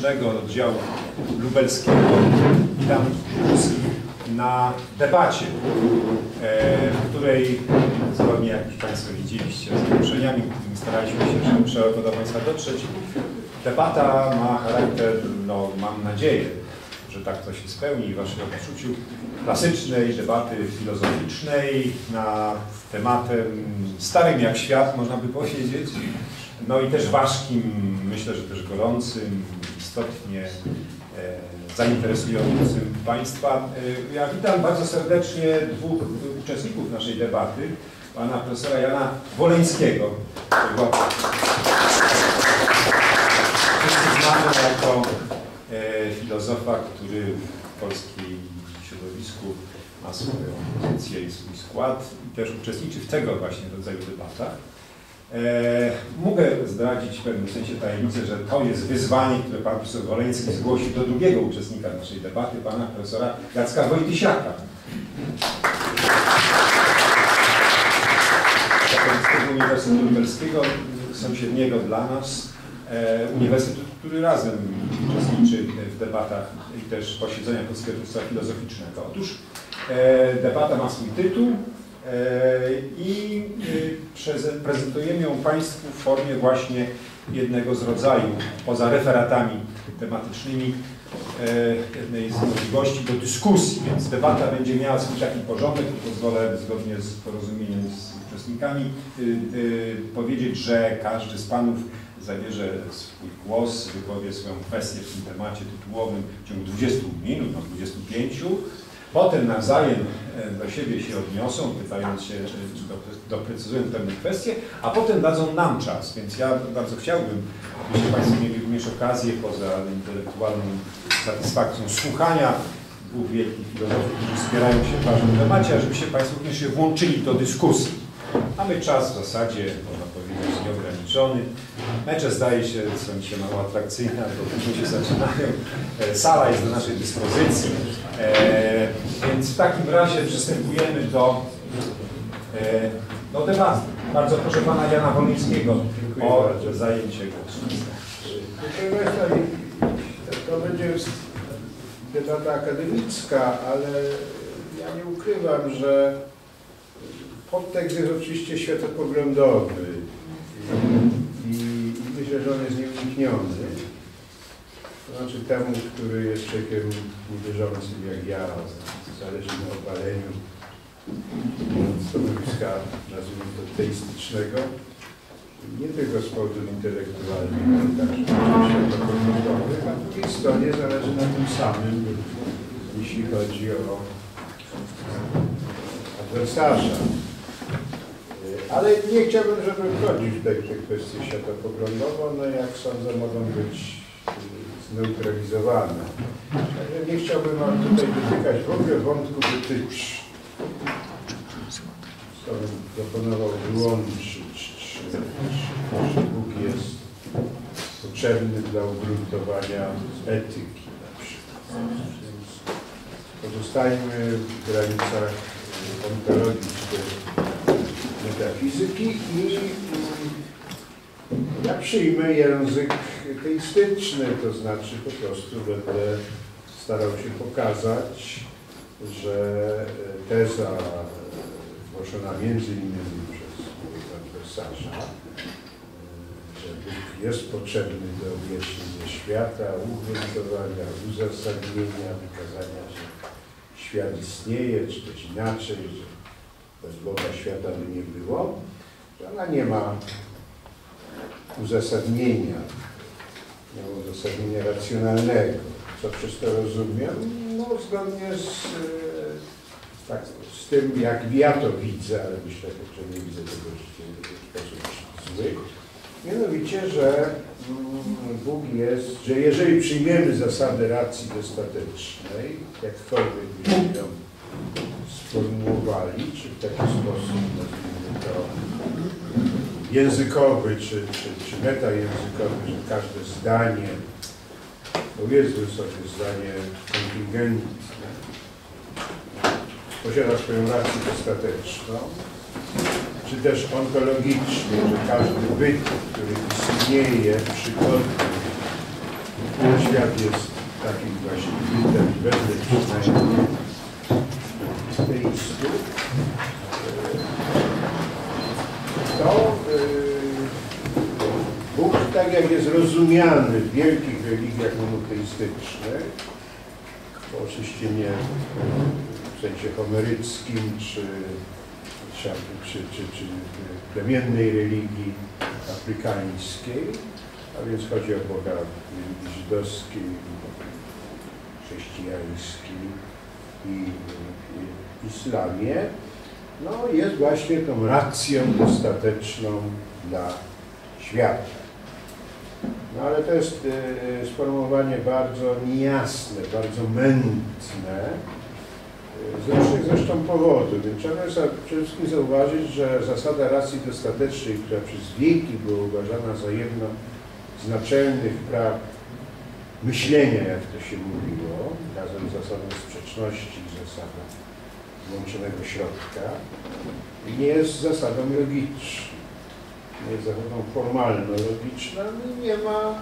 Filozoficznego oddziału lubelskiego. Witam wszystkich na debacie, e, w której zgodnie jak Państwo widzieliście z zaproszeniami, którymi staraliśmy się, żeby szeroko do Państwa dotrzeć, debata ma charakter, no mam nadzieję, że tak to się spełni w Waszym odczuciu, klasycznej debaty filozoficznej na tematem starym jak świat, można by powiedzieć, no i też ważkim, myślę, że też gorącym, istotnie e, zainteresującym Państwa. E, ja witam bardzo serdecznie dwóch uczestników naszej debaty, pana profesora Jana Woleńskiego, wszyscy znamy jako e, filozofa, który w polskiej środowisku ma swoją pozycję i swój skład i też uczestniczy w tego właśnie rodzaju debatach. E, mogę zdradzić w pewnym sensie tajemnicę, że to jest wyzwanie, które pan profesor Woleński zgłosił do drugiego uczestnika naszej debaty, pana profesora Jacka Wojtysiaka. Z Uniwersytetu Lubelskiego, sąsiedniego dla nas, e, uniwersytet, który razem uczestniczy w debatach i też posiedzeniach Polskiego Filozoficznego. Otóż e, debata ma swój tytuł i e, prezentujemy ją Państwu w formie właśnie jednego z rodzaju, poza referatami tematycznymi, e, jednej z możliwości do dyskusji, więc debata będzie miała swój taki porządek, pozwolę zgodnie z porozumieniem z uczestnikami y, y, powiedzieć, że każdy z Panów zabierze swój głos, wypowie swoją kwestię w tym temacie tytułowym w ciągu 20 minut, no 25. Potem nawzajem e, do siebie się odniosą, pytając się, czy doprecyzują pewne kwestie, a potem dadzą nam czas. Więc ja bardzo chciałbym, abyście Państwo mieli również okazję, poza intelektualną satysfakcją słuchania dwóch wielkich filozofów, którzy wspierają się w ważnym temacie, a żebyście Państwo również się włączyli do dyskusji. Mamy czas w zasadzie, powiedzieć, nieograniczony. Mecze zdaje się są dzisiaj mało atrakcyjne, bo później się zaczynają. E, sala jest do naszej dyspozycji. E, więc w takim razie przystępujemy do, e, do debaty. Bardzo proszę pana Jana Wolnickiego o zajęcie głosu. Proszę Państwa, to będzie debata akademicka, ale ja nie ukrywam, że podtekst jest oczywiście światopoglądowy i, myślę, że on jest nieunikniony. To znaczy temu, który jest człowiekiem niewierzącym jak ja, zależy na opaleniu stanowiska, nazwijmy to teistycznego, nie tylko z powodów intelektualnych, ale także światopoglądowych, a z drugiej stronie zależy na tym samym, jeśli chodzi o adwersarza. Ale nie chciałbym, żeby wchodzić w te, te kwestie światopoglądowe. One, jak sądzę, mogą być y, zneutralizowane. Także nie chciałbym wam tutaj dotykać w ogóle wątku wytycz. Co bym proponował wyłączyć, czy, czy Bóg jest potrzebny dla ugruntowania etyki na przykład. Więc pozostajmy w granicach ontologii czy metafizyki i ja przyjmę język teistyczny, to znaczy po prostu będę starał się pokazać, że teza głoszona między innymi przez adwersarza, że Bóg jest potrzebny do objaśnienia świata, ugruntowania, uzasadnienia, wykazania, że świat istnieje, czy też inaczej, że bez Boga świata by nie było, że ona nie ma uzasadnienia, nie ma uzasadnienia racjonalnego. Co przez to rozumiem? No zgodnie z, e, tak, z tym, jak ja to widzę, ale myślę, że nie widzę tego w sposób zły. Mianowicie, że mm, Bóg jest, że jeżeli przyjmiemy zasadę racji dostatecznej, jakkolwiek byśmy ją sformułowali, czy w taki sposób, nazwijmy to, językowy, czy, czy, czy metajęzykowy, że każde zdanie, powiedzmy sobie zdanie kontyngentne, posiada swoją rację dostateczną, czy też ontologicznie, że każdy byt, który istnieje, przychodzi, świat jest takim właśnie bytem, wedle teistów, to yy, Bóg, tak jak jest rozumiany w wielkich religiach monoteistycznych, oczywiście nie w sensie homeryckim, czy, czy, czy, czy, plemiennej religii afrykańskiej, a więc chodzi o Boga religii żydowskiej, chrześcijańskiej i islamie, no jest właśnie tą racją dostateczną dla świata. No ale to jest y, sformułowanie bardzo niejasne, bardzo mętne, z różnych zresztą powodów. Więc trzeba przede wszystkim zauważyć, że zasada racji dostatecznej, która przez wieki była uważana za jedno z naczelnych praw myślenia, jak to się mówiło, razem z zasadą sprzeczności i zasadą włączonego środka, nie jest zasadą logiczną. Nie jest zasadą formalno-logiczną i nie ma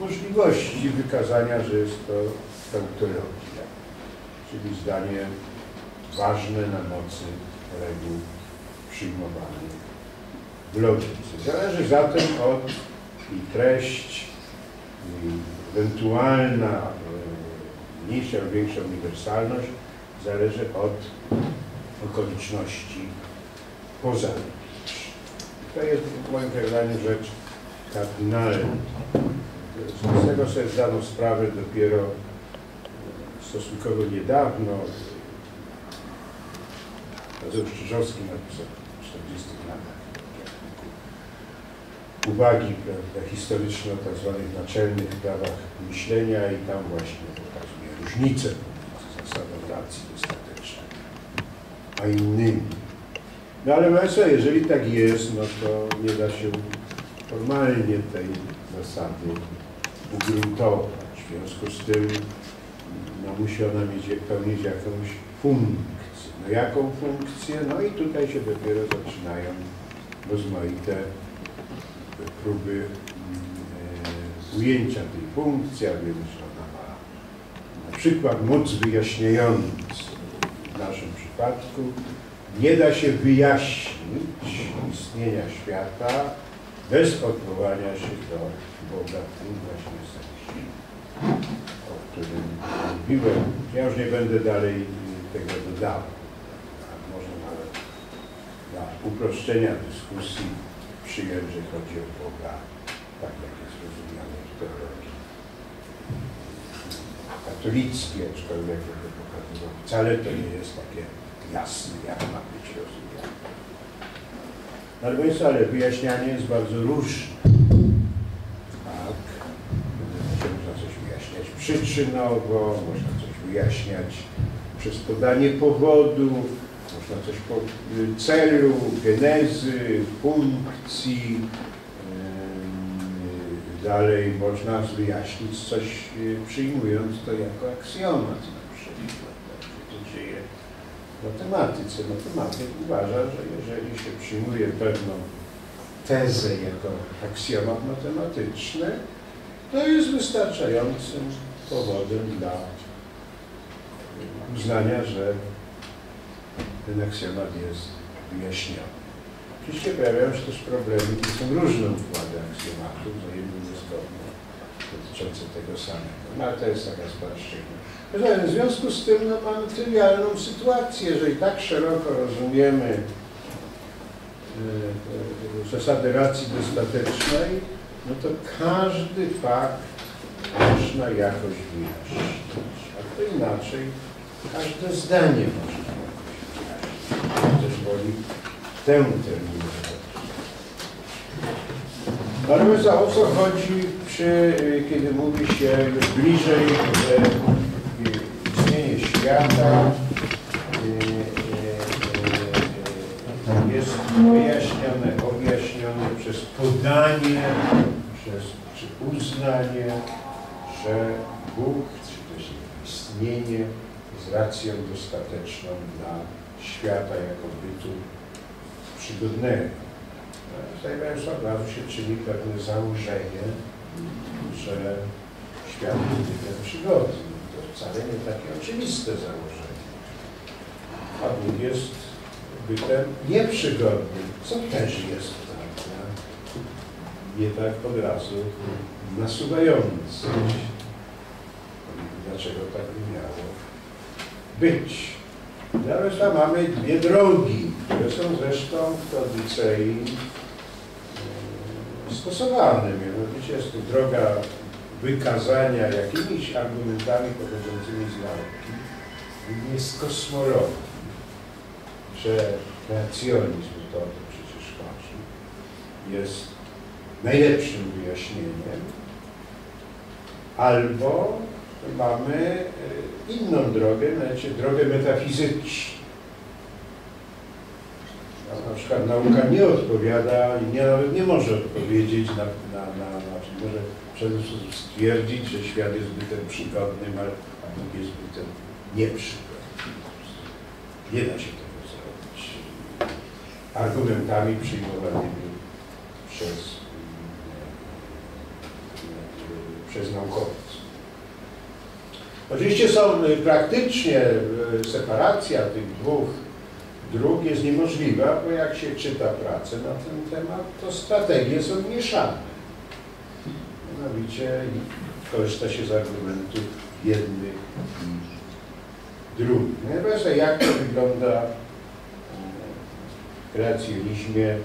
możliwości wykazania, że jest to tautologia, czyli zdanie ważne na mocy reguł przyjmowanych w logice. Zależy zatem od i treść, i ewentualna e, mniejsza lub większa uniwersalność zależy od okoliczności pozanych. To jest moim przekonaniu rzecz kardynalna. Z tego sobie zdano sprawę dopiero stosunkowo niedawno. Tadeusz Czyżowski napisał w 40 latach uwagi prawda, historyczne o tak zwanych naczelnych prawach myślenia i tam właśnie pokazuje różnicę pomiędzy zasadą racji a innymi. No ale Państwo, jeżeli tak jest, no to nie da się formalnie tej zasady ugruntować. W związku z tym no, musi ona mieć, pełnić jakąś funkcję. No jaką funkcję? No i tutaj się dopiero zaczynają rozmaite próby e, ujęcia tej funkcji, a więc ona ma na przykład moc wyjaśniając w naszym przypadku nie da się wyjaśnić istnienia świata bez odwołania się do Boga w tym właśnie sensie, o którym mówiłem. Ja już nie będę dalej tego dodawał. Może nawet dla uproszczenia dyskusji przyjąć, że chodzi o Boga, tak jak jest rozumiane w teologii katolickiej, aczkolwiek jak to pokazywał, wcale to nie jest takie jasne, jak ma być rozumiane. Ale więc, ale wyjaśnianie jest bardzo różne. Tak, można coś wyjaśniać. Przyczynowo, można coś wyjaśniać. Przez podanie powodu, można coś po celu, genezy, funkcji, dalej można wyjaśnić coś przyjmując to jako aksjomat na przykład. Tak to dzieje w matematyce. Matematyk uważa, że jeżeli się przyjmuje pewną tezę jako aksjomat matematyczny, to jest wystarczającym powodem dla uznania, że ten aksjomat jest wyjaśniony. Oczywiście pojawiają się też problemy, które są różne układy aksjomatów, dotyczące tego samego. No ale to jest taka sparszczyzna. W związku z tym no, mamy trywialną sytuację, jeżeli tak szeroko rozumiemy yy, zasady racji dostatecznej, no to każdy fakt można jakoś wyjaśnić. A to inaczej każde zdanie można też woli tę terminologię. Ale za o co chodzi, przy, kiedy mówi się bliżej, że istnienie świata jest wyjaśnione, objaśnione przez podanie, przez uznanie, że Bóg, czy też istnienie jest racją dostateczną dla świata jako bytu przygodnego. Państwa, od razu się czyni pewne założenie, że świat jest bytem przygodnym. To wcale nie takie oczywiste założenie. A Bóg jest bytem nieprzygodnym, co też jest prawda, nie tak od razu nasuwający. Dlaczego tak by miało być? Tam mamy dwie drogi, które są zresztą w tradycji stosowane. Mianowicie jest to droga wykazania jakimiś argumentami pochodzącymi z nauki, jest kosmologii, że kreacjonizm, to o to przecież chodzi, jest najlepszym wyjaśnieniem, albo mamy e, inną drogę, znaczy drogę metafizyczną. Na przykład nauka nie odpowiada i nie, nawet nie może odpowiedzieć na, na, na, na może przede wszystkim stwierdzić, że świat jest bytem przygodnym, a, Bóg jest bytem nieprzygodnym. Nie da się tego zrobić argumentami przyjmowanymi przez, przez naukowców. Oczywiście są praktycznie y, separacja tych dwóch dróg jest niemożliwa, bo jak się czyta pracę na ten temat, to strategie są mieszane. Mianowicie korzysta się z argumentów jednych i drugich. Natomiast jak to wygląda w kreacjonizmie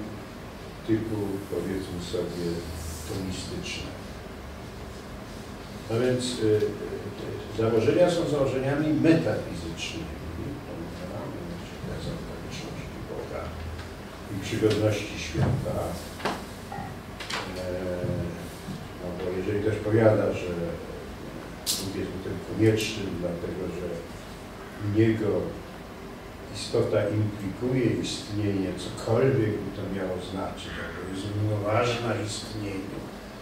typu, powiedzmy sobie, tomistycznego. No więc y, y, założenia są założeniami metafizycznymi, teza okoliczności Boga i przygodności świata. E, no bo jeżeli ktoś powiada, że Bóg jest tym koniecznym, dlatego że Niego istota implikuje istnienie, cokolwiek by to miało znaczyć, albo jest równoważna istnieniu,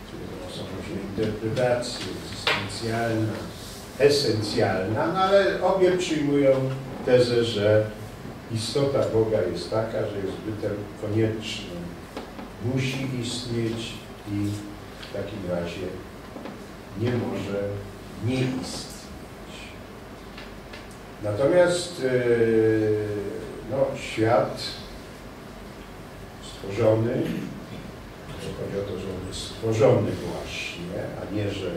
czyli to są różne interpretacje, egzystencjalna, esencjalna, no ale obie przyjmują tezę, że istota Boga jest taka, że jest bytem koniecznym, musi istnieć i w takim razie nie może nie istnieć. Natomiast yy, no, świat stworzony, chodzi o to, że on jest stworzony właśnie, a nie, że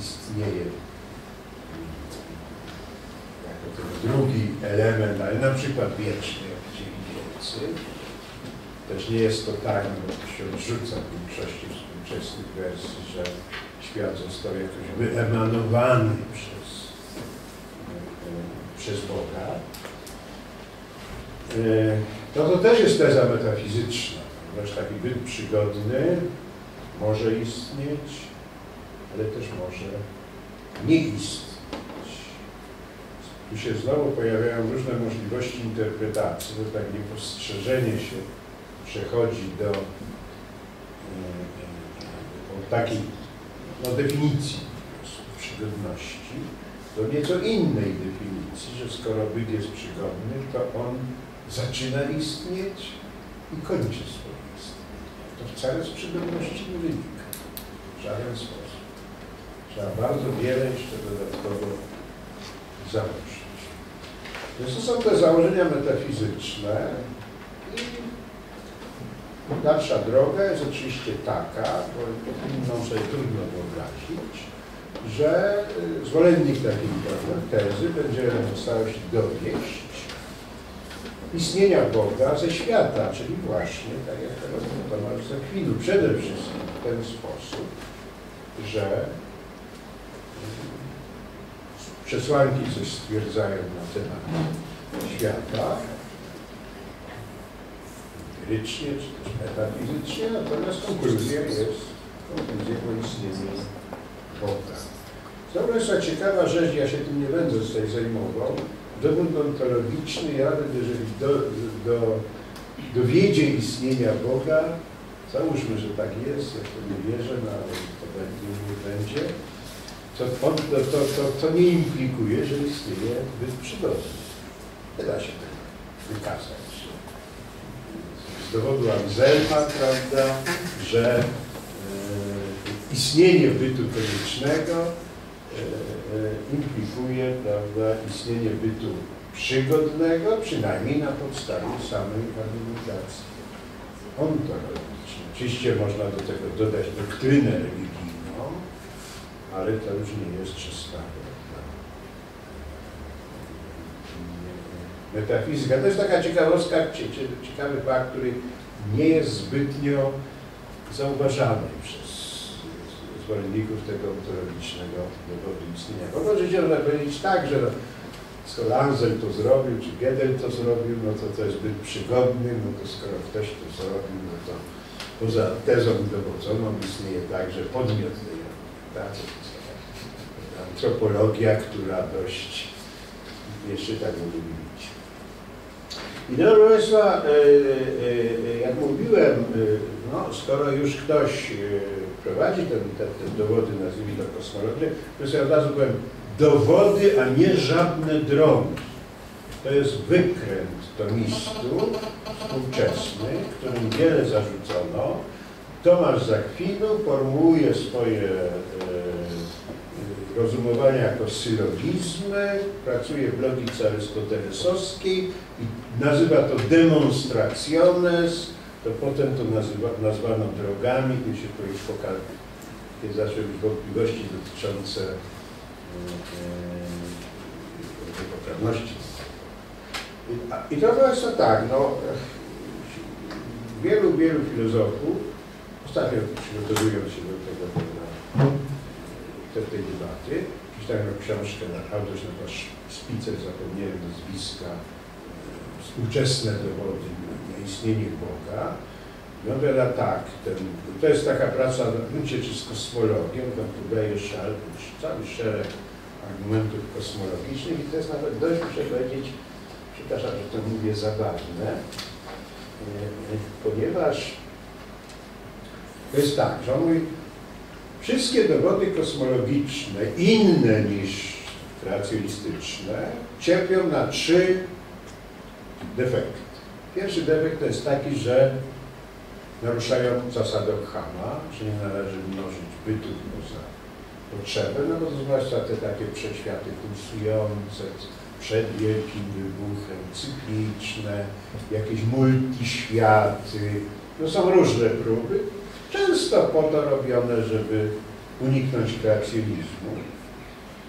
istnieje drugi element, ale na przykład wieczny, jak chcieli wielcy. Też nie jest to tak, bo się odrzuca w większości współczesnych wersji, że świat został jakoś wyemanowany przez, przez Boga. No to też jest teza metafizyczna, ponieważ taki byt przygodny może istnieć, ale też może nie istnieć. Tu się znowu pojawiają różne możliwości interpretacji, bo tak niepostrzeżenie się przechodzi do, do takiej no, definicji przygodności, do nieco innej definicji, że skoro byt jest przygodny, to on zaczyna istnieć i kończy swoje istnienie. To wcale z przygodności nie wynika. W żaden sposób. Trzeba bardzo wiele jeszcze dodatkowo założyć. Więc to są te założenia metafizyczne. I dalsza droga jest oczywiście taka, bo inną sobie trudno wyobrazić, że y, zwolennik takiej tezy będzie starał się dowieść istnienia Boga ze świata, czyli właśnie, tak jak teraz Tomasz za chwilę, przede wszystkim w ten sposób, że przesłanki coś stwierdzają na temat świata, empirycznie czy też metafizycznie, natomiast konkluzja jest konkluzja o istnieniu Boga. To jest ciekawa rzecz, ja się tym nie będę tutaj zajmował. Dowód ontologiczny, ja jeżeli do, do, dowiedzie istnienia Boga, załóżmy, że tak jest, ja to nie wierzę, no ale to będzie, nie będzie, to, to, to, to, nie implikuje, że istnieje byt przygodny. Nie da się tego wykazać z dowodu Anselma, prawda, że e, istnienie bytu koniecznego e, e, implikuje prawda, istnienie bytu przygodnego, przynajmniej na podstawie samej argumentacji ontologicznej. Oczywiście można do tego dodać doktrynę religijną, ale to już nie jest czysta metafizyka. To jest taka ciekawostka, cie- cie- ciekawy fakt, który nie jest zbytnio zauważany przez zwolenników tego ontologicznego dowodu istnienia. Bo możecie powiedzieć tak, że skoro Ansel to zrobił, czy Gödel to zrobił, no to to jest zbyt przygodny, no to skoro ktoś to zrobił, no to poza tezą dowodzoną istnieje także podmiot tej argumentacji. Antropologia, która dość jeszcze tak mówi mówić. I no, Państwa, e, e, jak mówiłem, e, no, skoro już ktoś e, prowadzi te, te, te dowody, nazwijmy to kosmologię, to ja od razu powiem, dowody, a nie żadne drogi. To jest wykręt tomistu współczesny, którym wiele zarzucono. Tomasz Zakwinu formułuje swoje e, rozumowania jako sylogizmy, pracuje w logice arystotelesowskiej i nazywa to demonstrationes, to potem to nazywa, nazwano drogami, kiedy się to już pokaże, kiedy zaczęły być wątpliwości dotyczące e, e, poprawności. I, I to to tak, no, wielu, wielu filozofów, ostatnio przygotowując się do tego, do, do tej debaty, czytałem książkę, na autor się nazywa Spicer, zapomniałem nazwiska, e, współczesne dowody na, istnienie Boga. No wiada tak, ten, to jest taka praca w gruncie czy z kosmologią, tam podaje szal, cały szereg argumentów kosmologicznych i to jest nawet dość, muszę powiedzieć, przepraszam, że to mówię zabawne, e, ponieważ to jest tak, że on mówi, wszystkie dowody kosmologiczne, inne niż kreacjonistyczne, cierpią na trzy defekty. Pierwszy defekt to jest taki, że naruszają zasadę Okhama, że nie należy mnożyć bytów poza potrzebę, no bo zwłaszcza te takie przeświaty pulsujące, przed wielkim wybuchem, cykliczne, jakieś multiświaty, no są różne próby, często po to robione, żeby uniknąć kreacjonizmu.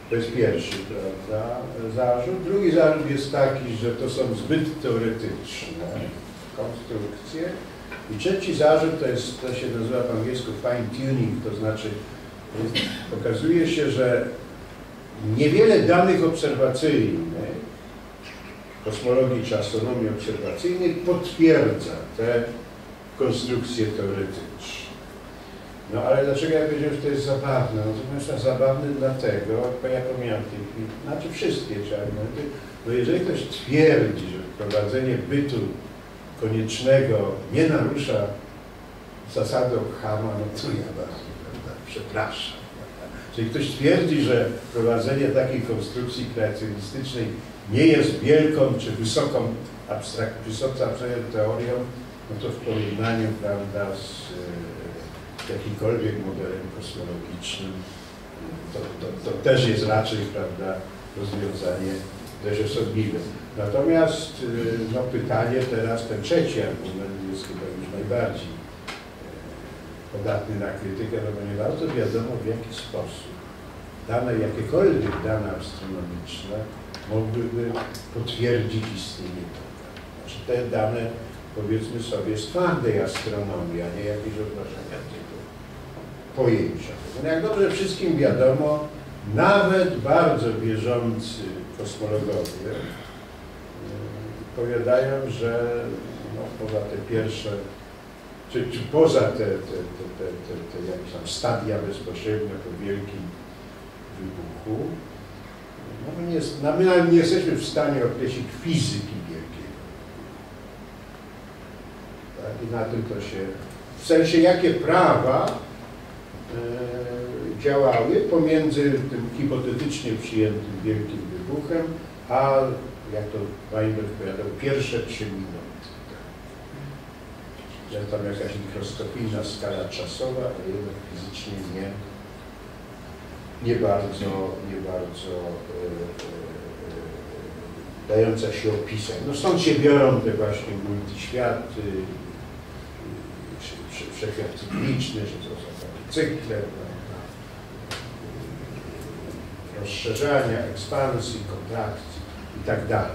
To jest pierwszy prawda, zarzut. Drugi zarzut jest taki, że to są zbyt teoretyczne konstrukcje. I trzeci zarzut to jest, to się nazywa po angielsku fine tuning, to znaczy jest, okazuje się, że niewiele danych obserwacyjnych, kosmologii czy astronomii obserwacyjnej potwierdza te konstrukcje teoretyczne. No ale dlaczego ja powiedziałem, że to jest zabawne? No to jest zabawne dlatego, bo ja pomijam tej chwili, znaczy wszystkie te argumenty, no jeżeli ktoś twierdzi, że wprowadzenie bytu koniecznego nie narusza zasady Okhama, no to ja bardzo prawda, przepraszam. Prawda? Jeżeli ktoś twierdzi, że wprowadzenie takiej konstrukcji kreacjonistycznej nie jest wielką czy wysoką wysoce abstrakcyjną teorią, no to w porównaniu prawda, z e, jakimkolwiek modelem kosmologicznym to, to, to też jest raczej prawda, rozwiązanie dość osobliwe. Natomiast e, no, pytanie teraz, ten trzeci argument jest chyba już najbardziej e, podatny na krytykę, no bo nie bardzo wiadomo w jaki sposób dane, jakiekolwiek dane astronomiczne mogłyby potwierdzić istnienie Boga. Znaczy te dane powiedzmy sobie, z twardej astronomii, a nie jakieś typu pojęcia. No jak dobrze wszystkim wiadomo, nawet bardzo wierzący kosmologowie yy, powiadają, że no, poza te pierwsze, czy, czy poza te, te, te, te, te, te jakieś tam stadia bezpośrednio po wielkim wybuchu, no, my, nie, no, my nie jesteśmy w stanie określić fizyki wielkiej tak? I na tym to się, w sensie jakie prawa e, działały pomiędzy tym hipotetycznie przyjętym wielkim wybuchem, a jak to Weinberg powiadał, pierwsze trzy minuty. że tam jakaś mikroskopijna skala czasowa, a jednak fizycznie nie, nie bardzo, nie bardzo e, e, dająca się opisać. No stąd się biorą te właśnie multiświaty, wszechświat cykliczny, że to cykle, rozszerzania, ekspansji, kontrakcji i tak.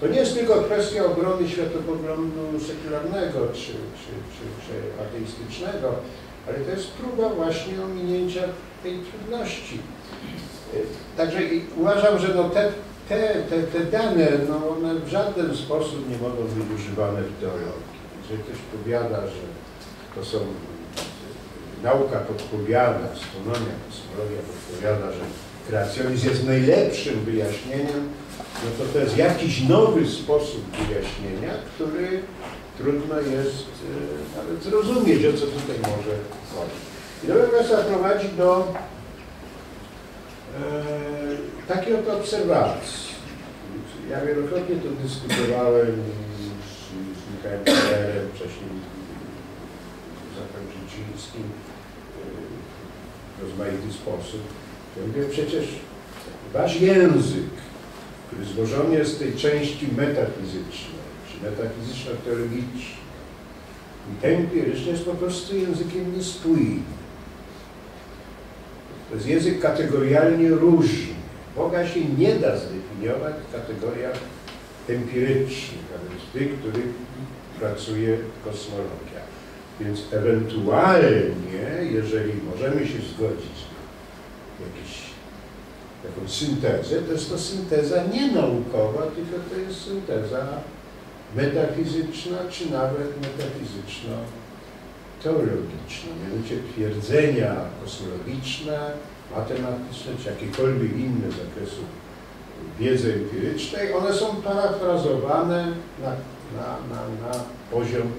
To nie jest tylko kwestia obrony światopoglądu sekularnego czy, czy, czy, czy ateistycznego, ale to jest próba właśnie ominięcia tej trudności. Także uważam, że no te, te, te, te dane, no one w żaden sposób nie mogą być używane w teologii. Jeżeli ktoś powiada, że to są, nauka podpowiada, astronomia, kosmologia podpowiada, że kreacjonizm jest najlepszym wyjaśnieniem, no to to jest jakiś nowy sposób wyjaśnienia, który trudno jest e, nawet zrozumieć, o co tutaj może chodzić. I to Państwa prowadzi do e, takiej oto obserwacji. Ja wielokrotnie to dyskutowałem z, z Michałem Kellerem, wcześniej Zachem Życińskim w rozmaity sposób. Ja mówię, przecież wasz język, który złożony jest z tej części metafizycznej, czy metafizyczno-teologicznej i empirycznej, jest po prostu językiem niespójnym. To jest język kategorialnie różny. Boga się nie da zdefiniować w kategoriach empirycznych, a więc tych, których pracuje kosmologia. Więc ewentualnie, jeżeli możemy się zgodzić na jakiś, jakąś syntezę, to jest to synteza nie naukowa, tylko to jest synteza metafizyczna, czy nawet metafizyczno-teologiczna. Mianowicie twierdzenia kosmologiczne, matematyczne, czy jakiekolwiek inne z zakresu wiedzy empirycznej, one są parafrazowane na, na, na, na poziom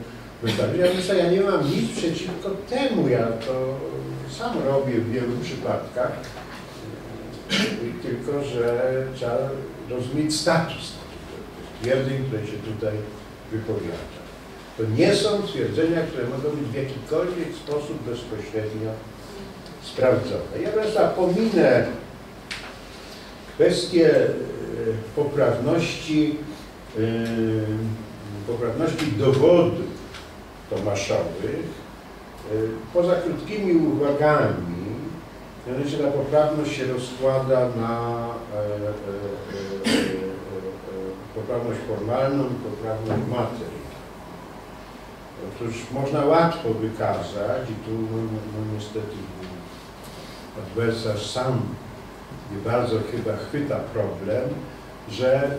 wystawienia. Ja nie mam nic przeciwko temu, ja to sam robię w wielu przypadkach, tylko że trzeba rozumieć status twierdzeń, które się tutaj wypowiada. To nie są twierdzenia, które mogą być w jakikolwiek sposób bezpośrednio sprawdzone. Ja teraz pominę kwestię e, poprawności, e, poprawności dowodów tomaszowych, e, poza krótkimi uwagami, mianowicie ta poprawność się rozkłada na poprawność formalną i poprawność materialną. Otóż można łatwo wykazać, i tu no, no, no niestety adwersarz sam nie bardzo chyba chwyta problem, że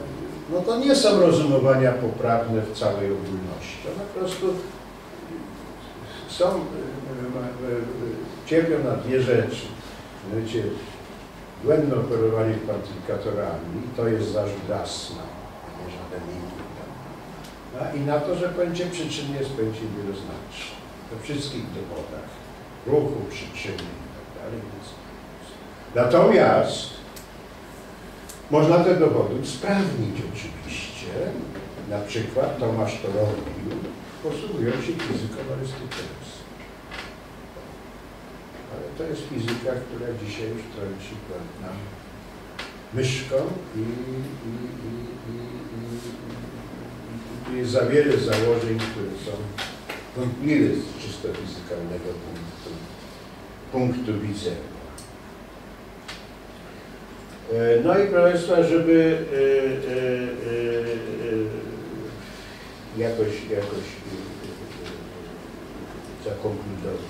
no to nie są rozumowania poprawne w całej ogólności. One po prostu są, e, e, e, cierpią na dwie rzeczy. Mianowicie błędne operowanie kwantyfikatorami, to jest zarzut Dasna, a nie żaden inny. I na to, że pojęcie przyczyny jest pojęciem wieloznacznym. We wszystkich dowodach ruchu, przyczyny itd. Tak Natomiast można te dowody usprawnić oczywiście. Na przykład Tomasz to robił, posługując się fizyką Arystotelesa. Ale to jest fizyka, która dzisiaj już trąci nam myszką i, i, i, i, i, jest za wiele założeń, które są wątpliwe z czysto fizykalnego punktu, punktu widzenia. E, no i proszę Państwa, żeby e, e, jakoś, jakoś zakonkludować,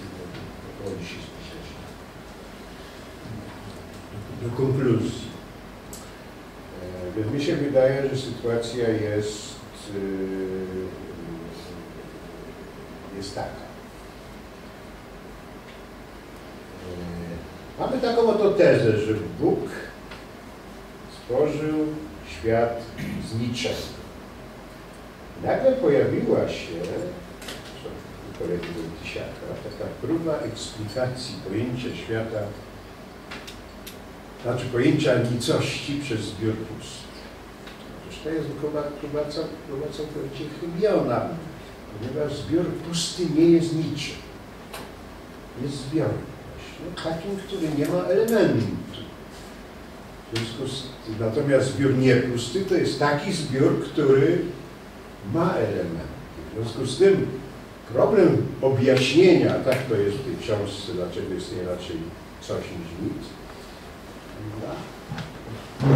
się do konkluzji. Więc mi się wydaje, że sytuacja jest, jest taka. Mamy taką oto tezę, że Bóg stworzył świat z niczego. Nagle pojawiła się, pojawił Tysiaka, taka próba eksplikacji pojęcia świata, znaczy pojęcia nicości przez zbiór pustych. Otóż to jest próba, próba, próba całkowicie chybiona. ponieważ zbiór pusty nie jest niczym. Jest zbiorem właśnie, takim, który nie ma elementu. W związku z, natomiast zbiór niepusty to jest taki zbiór, który ma elementy. W związku z tym problem objaśnienia, tak to jest w tej książce, dlaczego istnieje raczej coś niż nic, prawda?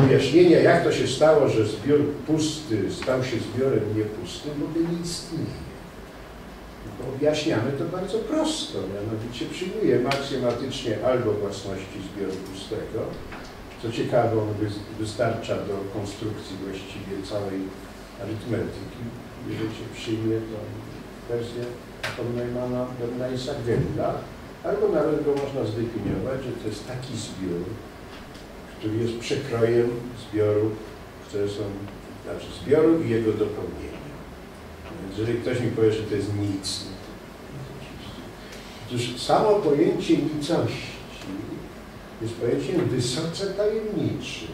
objaśnienia, jak to się stało, że zbiór pusty stał się zbiorem niepustym, ogóle nie istnieje. Bo objaśniamy to bardzo prosto, mianowicie przyjmujemy aksjomatycznie albo własności zbioru pustego, co ciekawe, on wystarcza do konstrukcji właściwie całej arytmetyki. Jeżeli się przyjmie tą wersję von Neumana Bernaisa Genda, albo nawet go można zdefiniować, że to jest taki zbiór, który jest przekrojem zbioru, które są, znaczy zbioru i jego dopełnienia. Więc jeżeli ktoś mi powie, że to jest nic, no to otóż samo pojęcie nicości jest pojęciem wysoce tajemniczym.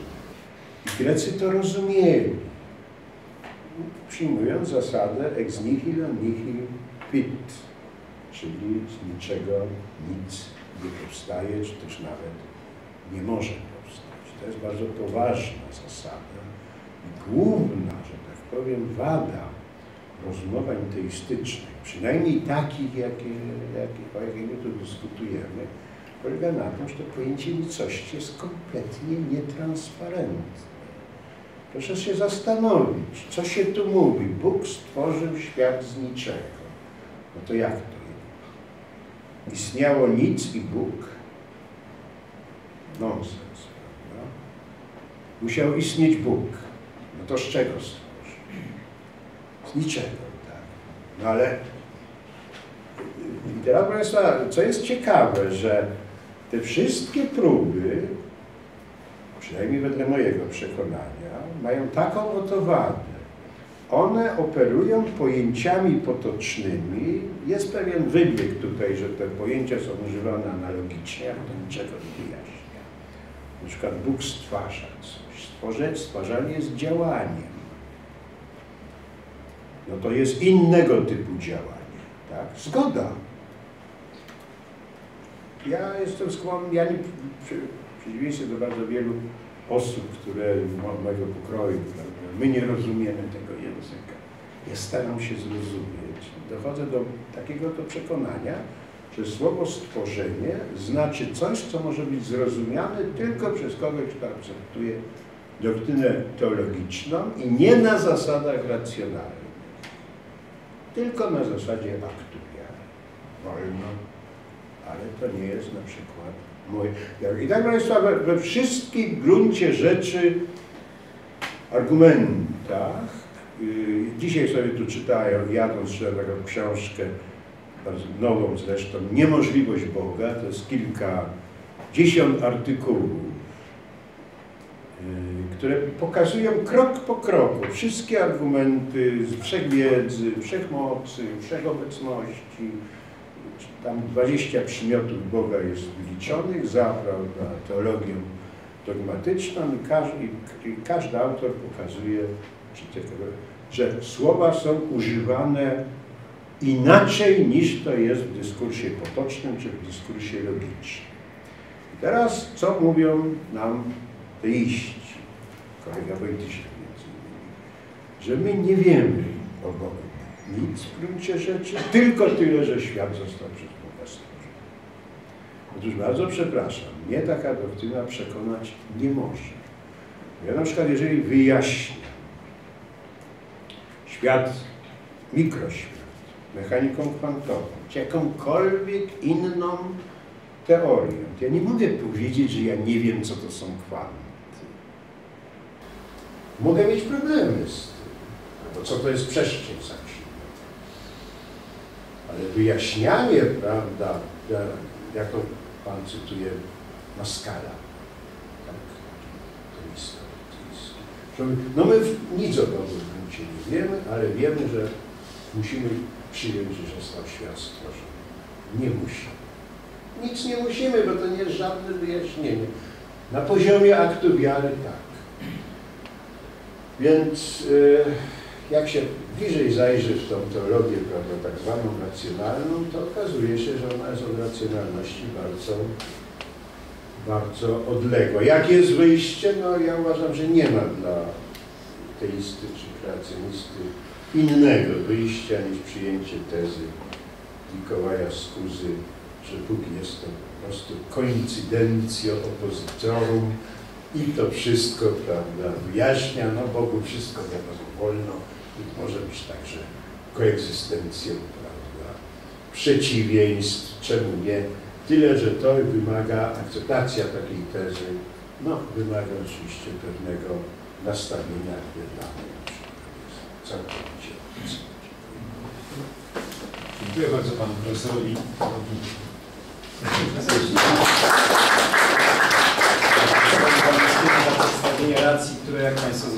I Grecy to rozumieli, przyjmując zasadę ex nihilo nihil fit, czyli z niczego nic nie powstaje, czy też nawet nie może. To jest bardzo poważna zasada i główna, że tak powiem, wada rozumowań teistycznych, przynajmniej takich, jakie, jakie, o jakich my tu dyskutujemy, polega na tym, że to pojęcie nicości jest kompletnie nietransparentne. Proszę się zastanowić, co się tu mówi. Bóg stworzył świat z niczego. No to jak to? Istniało nic i Bóg? Nonsens? Musiał istnieć Bóg. No to z czego stworzył? Z niczego, tak. No ale i teraz, proszę Państwa, co jest ciekawe, że te wszystkie próby, przynajmniej wedle mojego przekonania, mają taką oto wadę. One operują pojęciami potocznymi. Jest pewien wybieg tutaj, że te pojęcia są używane analogicznie, ale to niczego nie wyjaśnia. Na przykład Bóg stwarza coś. Stworzenie, stwarzanie jest działaniem. No to jest innego typu działanie. Tak? Zgoda. Ja jestem skłonny, ja nie, w przeciwieństwie do bardzo wielu osób, które mojego pokroju, my nie rozumiemy tego języka. Ja staram się zrozumieć. Dochodzę do takiego to przekonania, że słowo stworzenie znaczy coś, co może być zrozumiane tylko przez kogoś, kto akceptuje doktrynę teologiczną i nie na zasadach racjonalnych, tylko na zasadzie aktu. Wolno, ale to nie jest na przykład moje. I tak Państwa, we, we wszystkich gruncie rzeczy argumentach, yy, dzisiaj sobie tu czytają, jadąc czytam taką książkę, bardzo nową zresztą, Niemożliwość Boga, to jest kilka, dziesiąt artykułów, które pokazują krok po kroku wszystkie argumenty z wszechwiedzy, wszechmocy, wszechobecności, tam 20 przymiotów Boga jest wyliczonych za prawda, teologią dogmatyczną i każdy, i każdy autor pokazuje, że słowa są używane inaczej niż to jest w dyskursie potocznym czy w dyskursie logicznym. I teraz co mówią nam teiści, kolega Wojtysiak między innymi, że my nie wiemy o Bogu nic w gruncie rzeczy, tylko tyle, że świat został przez Boga stworzony. Otóż bardzo przepraszam, mnie taka doktryna przekonać nie może. Ja na przykład, jeżeli wyjaśnię świat, mikroświat, mechaniką kwantową, czy jakąkolwiek inną teorię, to ja nie mogę powiedzieć, że ja nie wiem, co to są kwanty. Mogę mieć problemy z tym, bo co to jest przestrzeń sam ale wyjaśnianie, prawda, jak to Pan cytuje, Maskala, tak, to jest, to no my nic o Bogu w nie wiemy, ale wiemy, że musimy przyjąć, że został świat stworzony. Nie musimy. Nic nie musimy, bo to nie jest żadne wyjaśnienie. Na poziomie aktu wiary tak. Więc yy, jak się bliżej zajrzy w tą teologię, prawda, tak zwaną racjonalną, to okazuje się, że ona jest od racjonalności bardzo, bardzo odległa. Jakie jest wyjście? No ja uważam, że nie ma dla teisty czy kreacjonisty innego wyjścia niż przyjęcie tezy Mikołaja Skuzy, że Bóg jest to po prostu coincidencio oppositorum i to wszystko, prawda, wyjaśnia, no Bogu wszystko wiadomo wolno. I może być także koegzystencją, prawda, przeciwieństw, czemu nie, tyle, że to wymaga, akceptacja takiej tezy, no wymaga oczywiście pewnego nastawienia, które dla mnie jest całkowicie. Dziękuję bardzo panu profesorowi. Za przedstawienie racji, które jak Państwo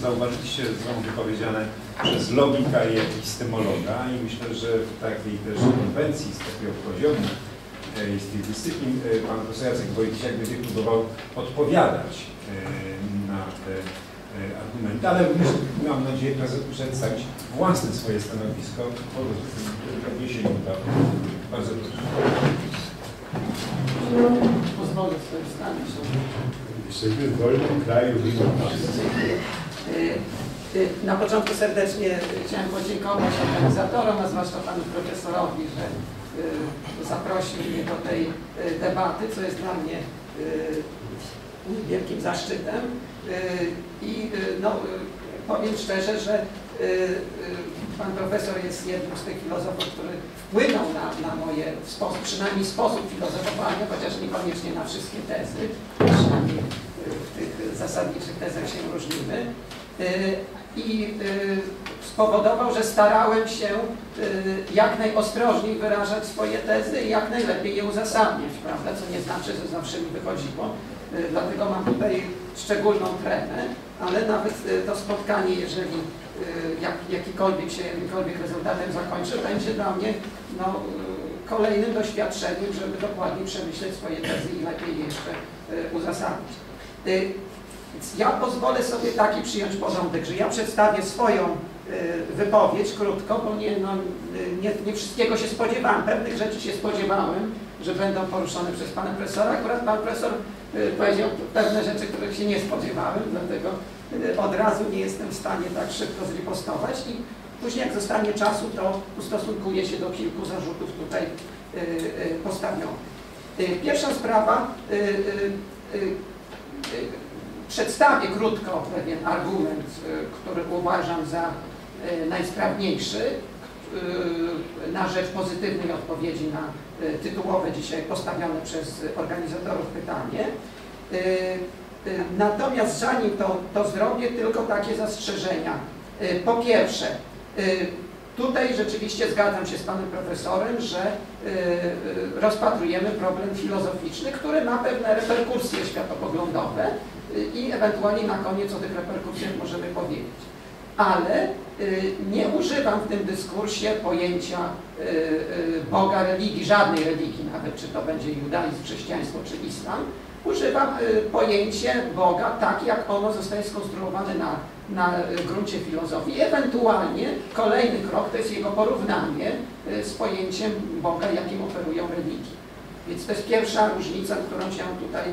zauważyliście są wypowiedziane przez logika i epistemologa i myślę, że w takiej też konwencji, z takiego poziomu e, i z tych dyscyplin e, pan profesor Jacek Wojciech będzie próbował odpowiadać e, na te argumenty, ale mam nadzieję przedstawić własne swoje stanowisko po odniesieniu do bardzo proszę. Pozwolę sobie stanąć. Jesteśmy w wolnym kraju Na początku serdecznie chciałem podziękować organizatorom, a zwłaszcza panu profesorowi, że y, zaprosił mnie do tej y, debaty, co jest dla mnie y, wielkim zaszczytem. I no, powiem szczerze, że pan profesor jest jednym z tych filozofów, który wpłynął na, na moje sposób, przynajmniej sposób filozofowania, chociaż niekoniecznie na wszystkie tezy, przynajmniej w tych zasadniczych tezach się różnimy. I spowodował, że starałem się jak najostrożniej wyrażać swoje tezy i jak najlepiej je uzasadniać, prawda? Co nie znaczy, że zawsze mi wychodziło. Dlatego mam tutaj szczególną tremę, ale nawet to spotkanie, jeżeli jak, jakikolwiek się jakimkolwiek rezultatem zakończy, będzie dla mnie no, kolejnym doświadczeniem, żeby dokładnie przemyśleć swoje tezy i lepiej je jeszcze uzasadnić. Ja pozwolę sobie taki przyjąć porządek, że ja przedstawię swoją wypowiedź krótko, bo nie, no, nie, nie wszystkiego się spodziewałem. Pewnych rzeczy się spodziewałem, że będą poruszone przez pana profesora. Akurat pan profesor powiedział pewne rzeczy, których się nie spodziewałem, dlatego od razu nie jestem w stanie tak szybko zripostować i później jak zostanie czasu, to ustosunkuję się do kilku zarzutów tutaj postawionych. Pierwsza sprawa, przedstawię krótko pewien argument, który uważam za najsprawniejszy na rzecz pozytywnej odpowiedzi na tytułowe dzisiaj postawione przez organizatorów pytanie. Natomiast zanim to, to zrobię, tylko takie zastrzeżenia. Po pierwsze, tutaj rzeczywiście zgadzam się z panem profesorem, że rozpatrujemy problem filozoficzny, który ma pewne reperkusje światopoglądowe i ewentualnie na koniec o tych reperkusjach możemy powiedzieć. Ale nie używam w tym dyskursie pojęcia Boga religii, żadnej religii, nawet czy to będzie judaizm, chrześcijaństwo czy islam, używam pojęcie Boga tak, jak ono zostaje skonstruowane na, na gruncie filozofii. Ewentualnie kolejny krok to jest jego porównanie z pojęciem Boga, jakim operują religii. Więc to jest pierwsza różnica, którą chciałem tutaj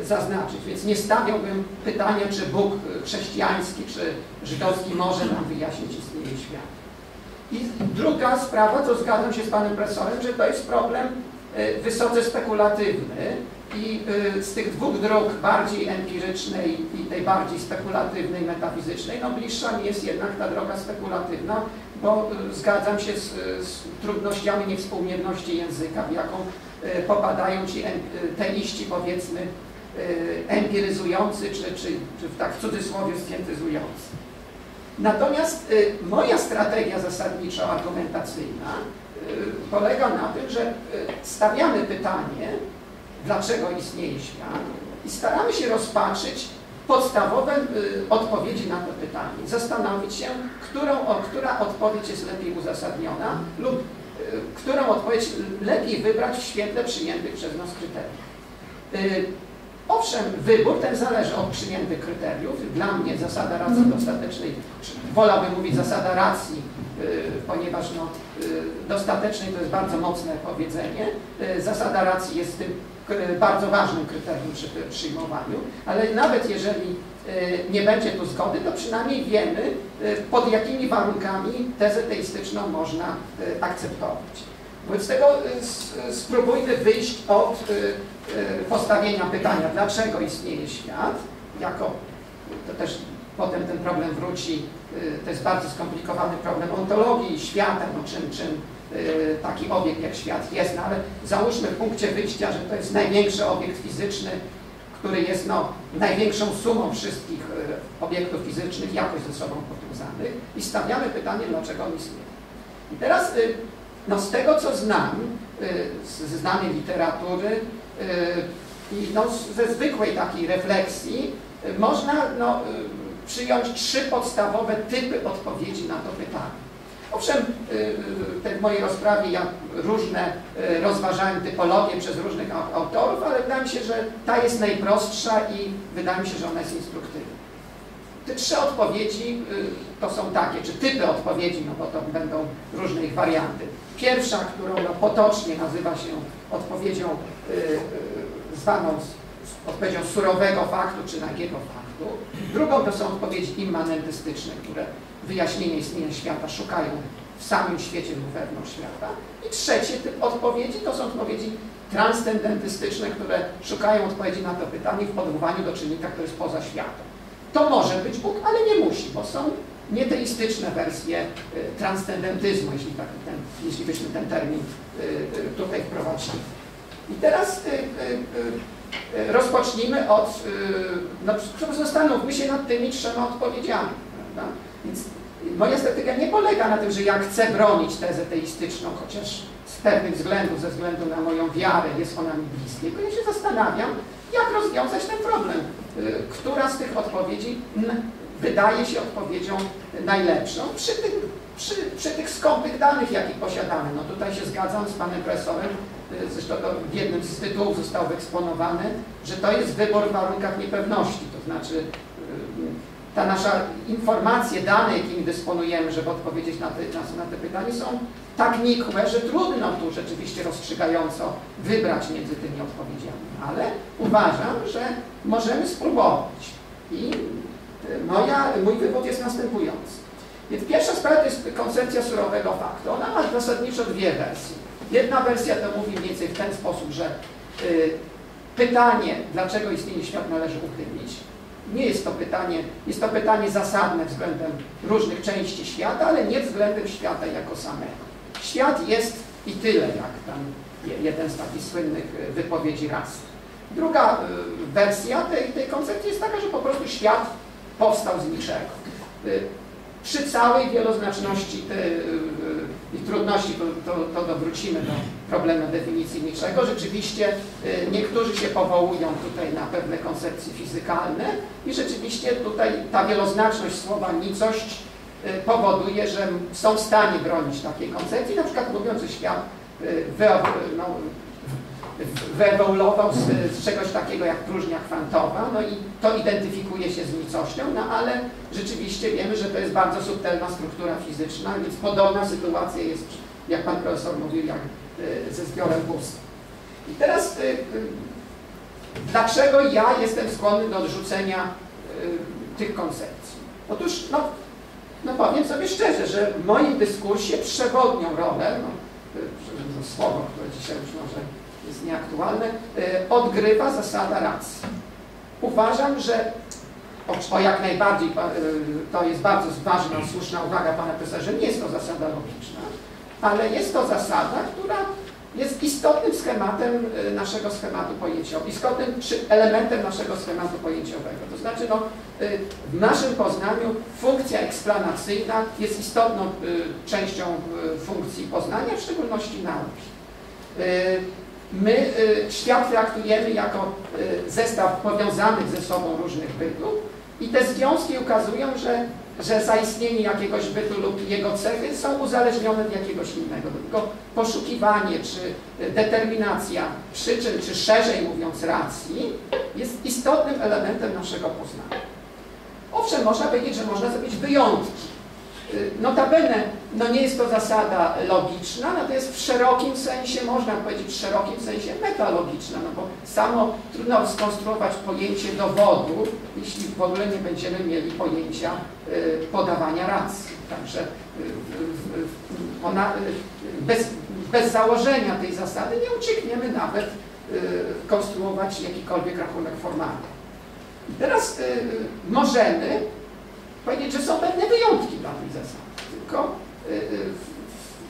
y, zaznaczyć. Więc nie stawiałbym pytania, czy Bóg chrześcijański, czy żydowski może nam wyjaśnić istnienie świata. I druga sprawa, to zgadzam się z panem profesorem, że to jest problem y, wysoce spekulatywny i y, z tych dwóch dróg, bardziej empirycznej i tej bardziej spekulatywnej, metafizycznej, no bliższa mi jest jednak ta droga spekulatywna, bo y, zgadzam się z, z trudnościami niewspółmierności języka, w jaką y, popadają ci teiści, powiedzmy, empiryzujący, czy, czy, czy tak w cudzysłowie scientyzujący. Natomiast moja strategia zasadniczo argumentacyjna polega na tym, że stawiamy pytanie, dlaczego istnieje świat i staramy się rozpatrzyć podstawowe y, odpowiedzi na to pytanie, zastanowić się, którą, o, która odpowiedź jest lepiej uzasadniona lub y, którą odpowiedź lepiej wybrać w świetle przyjętych przez nas kryteriów. Y, Owszem, wybór ten zależy od przyjętych kryteriów. Dla mnie zasada racji dostatecznej, czy wolałbym mówić zasada racji, y, ponieważ no, y, dostatecznej to jest bardzo mocne powiedzenie. Y, Zasada racji jest tym bardzo ważnym kryterium przy przy przyjmowaniu, ale nawet jeżeli y, nie będzie tu zgody, to przynajmniej wiemy, y, pod jakimi warunkami tezę teistyczną można y, akceptować. Wobec tego spróbujmy wyjść od postawienia pytania, dlaczego istnieje świat, jako, to też potem ten problem wróci, to jest bardzo skomplikowany problem ontologii świata, no czym, czym taki obiekt jak świat jest, no ale załóżmy w punkcie wyjścia, że to jest największy obiekt fizyczny, który jest no, największą sumą wszystkich y, obiektów fizycznych jakoś ze sobą powiązanych i stawiamy pytanie, dlaczego on istnieje. I teraz y, no, z tego, co znam, y, z znanej literatury y, i no, ze zwykłej takiej refleksji, y, można no, y, przyjąć trzy podstawowe typy odpowiedzi na to pytanie. Owszem, y, y, w mojej rozprawie ja różne y, rozważałem typologię przez różnych au- autorów, ale wydaje mi się, że ta jest najprostsza i wydaje mi się, że ona jest instruktywna. Te trzy odpowiedzi to są takie, czy typy odpowiedzi, no bo to będą różne ich warianty. Pierwsza, którą no, potocznie nazywa się odpowiedzią zwaną odpowiedzią surowego faktu czy nagiego faktu. Drugą to są odpowiedzi immanentystyczne, które wyjaśnienia istnienia świata szukają w samym świecie lub wewnątrz świata. I trzeci typ odpowiedzi to są odpowiedzi transcendentystyczne, które szukają odpowiedzi na to pytanie w odwołaniu do czynnika, który jest poza światem. To może być Bóg, ale nie musi, bo są nieteistyczne wersje y, transcendentyzmu, jeśli, taki ten, jeśli byśmy ten termin y, y, tutaj wprowadzili. I teraz rozpocznijmy od, no, zastanówmy się nad tymi trzema odpowiedziami. Prawda? Więc moja strategia nie polega na tym, że ja chcę bronić tezę teistyczną, chociaż z pewnych względów, ze względu na moją wiarę jest ona mi bliska, tylko ja się zastanawiam, jak rozwiązać ten problem. Y, Która z tych odpowiedzi wydaje się odpowiedzią najlepszą przy tych, przy, przy tych skąpych danych, jakie posiadamy. No tutaj się zgadzam z panem profesorem, y, zresztą to w jednym z tytułów został wyeksponowany, że to jest wybór w warunkach niepewności, to znaczy y, ta nasza informacje, dane, jakimi dysponujemy, żeby odpowiedzieć na te, na, na te pytania, są tak nikłe, że trudno tu rzeczywiście rozstrzygająco wybrać między tymi odpowiedziami. Ale uważam, że możemy spróbować. I y, moja, mój wywód jest następujący. Więc pierwsza sprawa to jest koncepcja surowego faktu. Ona ma zasadniczo dwie wersje. Jedna wersja to mówi mniej więcej w ten sposób, że y, pytanie, dlaczego istnieje świat, należy uchylić. Nie jest to pytanie, jest to pytanie zasadne względem różnych części świata, ale nie względem świata jako samego. Świat jest i tyle, jak tam je- jeden z takich słynnych y, wypowiedzi raz. Druga y, wersja tej, tej koncepcji jest taka, że po prostu świat powstał z niczego. Przy całej wieloznaczności te, y, y, i trudności, to, to, to dowrócimy do problemu definicji niczego. Rzeczywiście y, niektórzy się powołują tutaj na pewne koncepcje fizykalne i rzeczywiście tutaj ta wieloznaczność słowa nicość powoduje, że są w stanie bronić takiej koncepcji, na przykład mówiąc, że świat no, wyewoluował z, z czegoś takiego jak próżnia kwantowa, no i to identyfikuje się z nicością, no ale rzeczywiście wiemy, że to jest bardzo subtelna struktura fizyczna, więc podobna sytuacja jest, jak pan profesor mówił, jak y, ze zbiorem bóstw. I teraz y, y, dlaczego ja jestem skłonny do odrzucenia tych koncepcji? Otóż, no, no powiem sobie szczerze, że w moim dyskursie przewodnią rolę, no, to słowo, które dzisiaj już może jest nieaktualne, y, odgrywa zasada racji. Uważam, że o, o jak najbardziej, y, to jest bardzo ważna, słuszna uwaga pana profesora, że nie jest to zasada logiczna, ale jest to zasada, która jest istotnym schematem y, naszego schematu pojęciowego, istotnym elementem naszego schematu pojęciowego. To znaczy, no, w naszym poznaniu funkcja eksplanacyjna jest istotną częścią funkcji poznania, w szczególności nauki. My y, świat traktujemy jako y, zestaw powiązanych ze sobą różnych bytów I te związki ukazują, że, że zaistnienie jakiegoś bytu lub jego cechy są uzależnione od jakiegoś innego. Tylko poszukiwanie czy determinacja przyczyn, czy szerzej mówiąc racji, jest istotnym elementem naszego poznania. Owszem, można powiedzieć, że można zrobić wyjątki. Y, notabene, no nie jest to zasada logiczna, natomiast w szerokim sensie, można powiedzieć w szerokim sensie metalogiczna, no bo samo trudno skonstruować pojęcie dowodu, jeśli w ogóle nie będziemy mieli pojęcia y, podawania racji. Także y, ona, bez, bez założenia tej zasady nie uciekniemy nawet konstruować jakikolwiek rachunek formalny. Teraz możemy powiedzieć, że są pewne wyjątki dla tej zasady. Tylko y, y,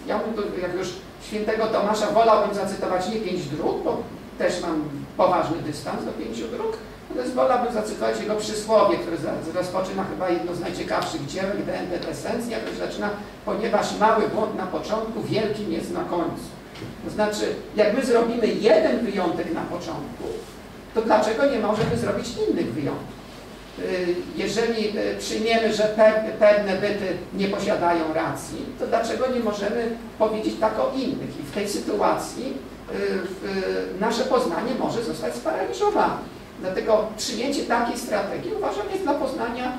ja bym jak już świętego Tomasza wolałbym zacytować nie pięć dróg, bo też mam poważny dystans do pięciu dróg, natomiast wolałbym zacytować jego przysłowie, które rozpoczyna chyba jedno z najciekawszych dzieł, Gde Essence, jakoś zaczyna, ponieważ mały błąd na początku, wielki jest na końcu. To znaczy, jak my zrobimy jeden wyjątek na początku, to dlaczego nie możemy zrobić innych wyjątków? Y, jeżeli y, przyjmiemy, że pewne byty nie posiadają racji, to dlaczego nie możemy powiedzieć tak o innych? I w tej sytuacji y, nasze poznanie może zostać sparaliżowane. Dlatego przyjęcie takiej strategii uważam jest dla poznania,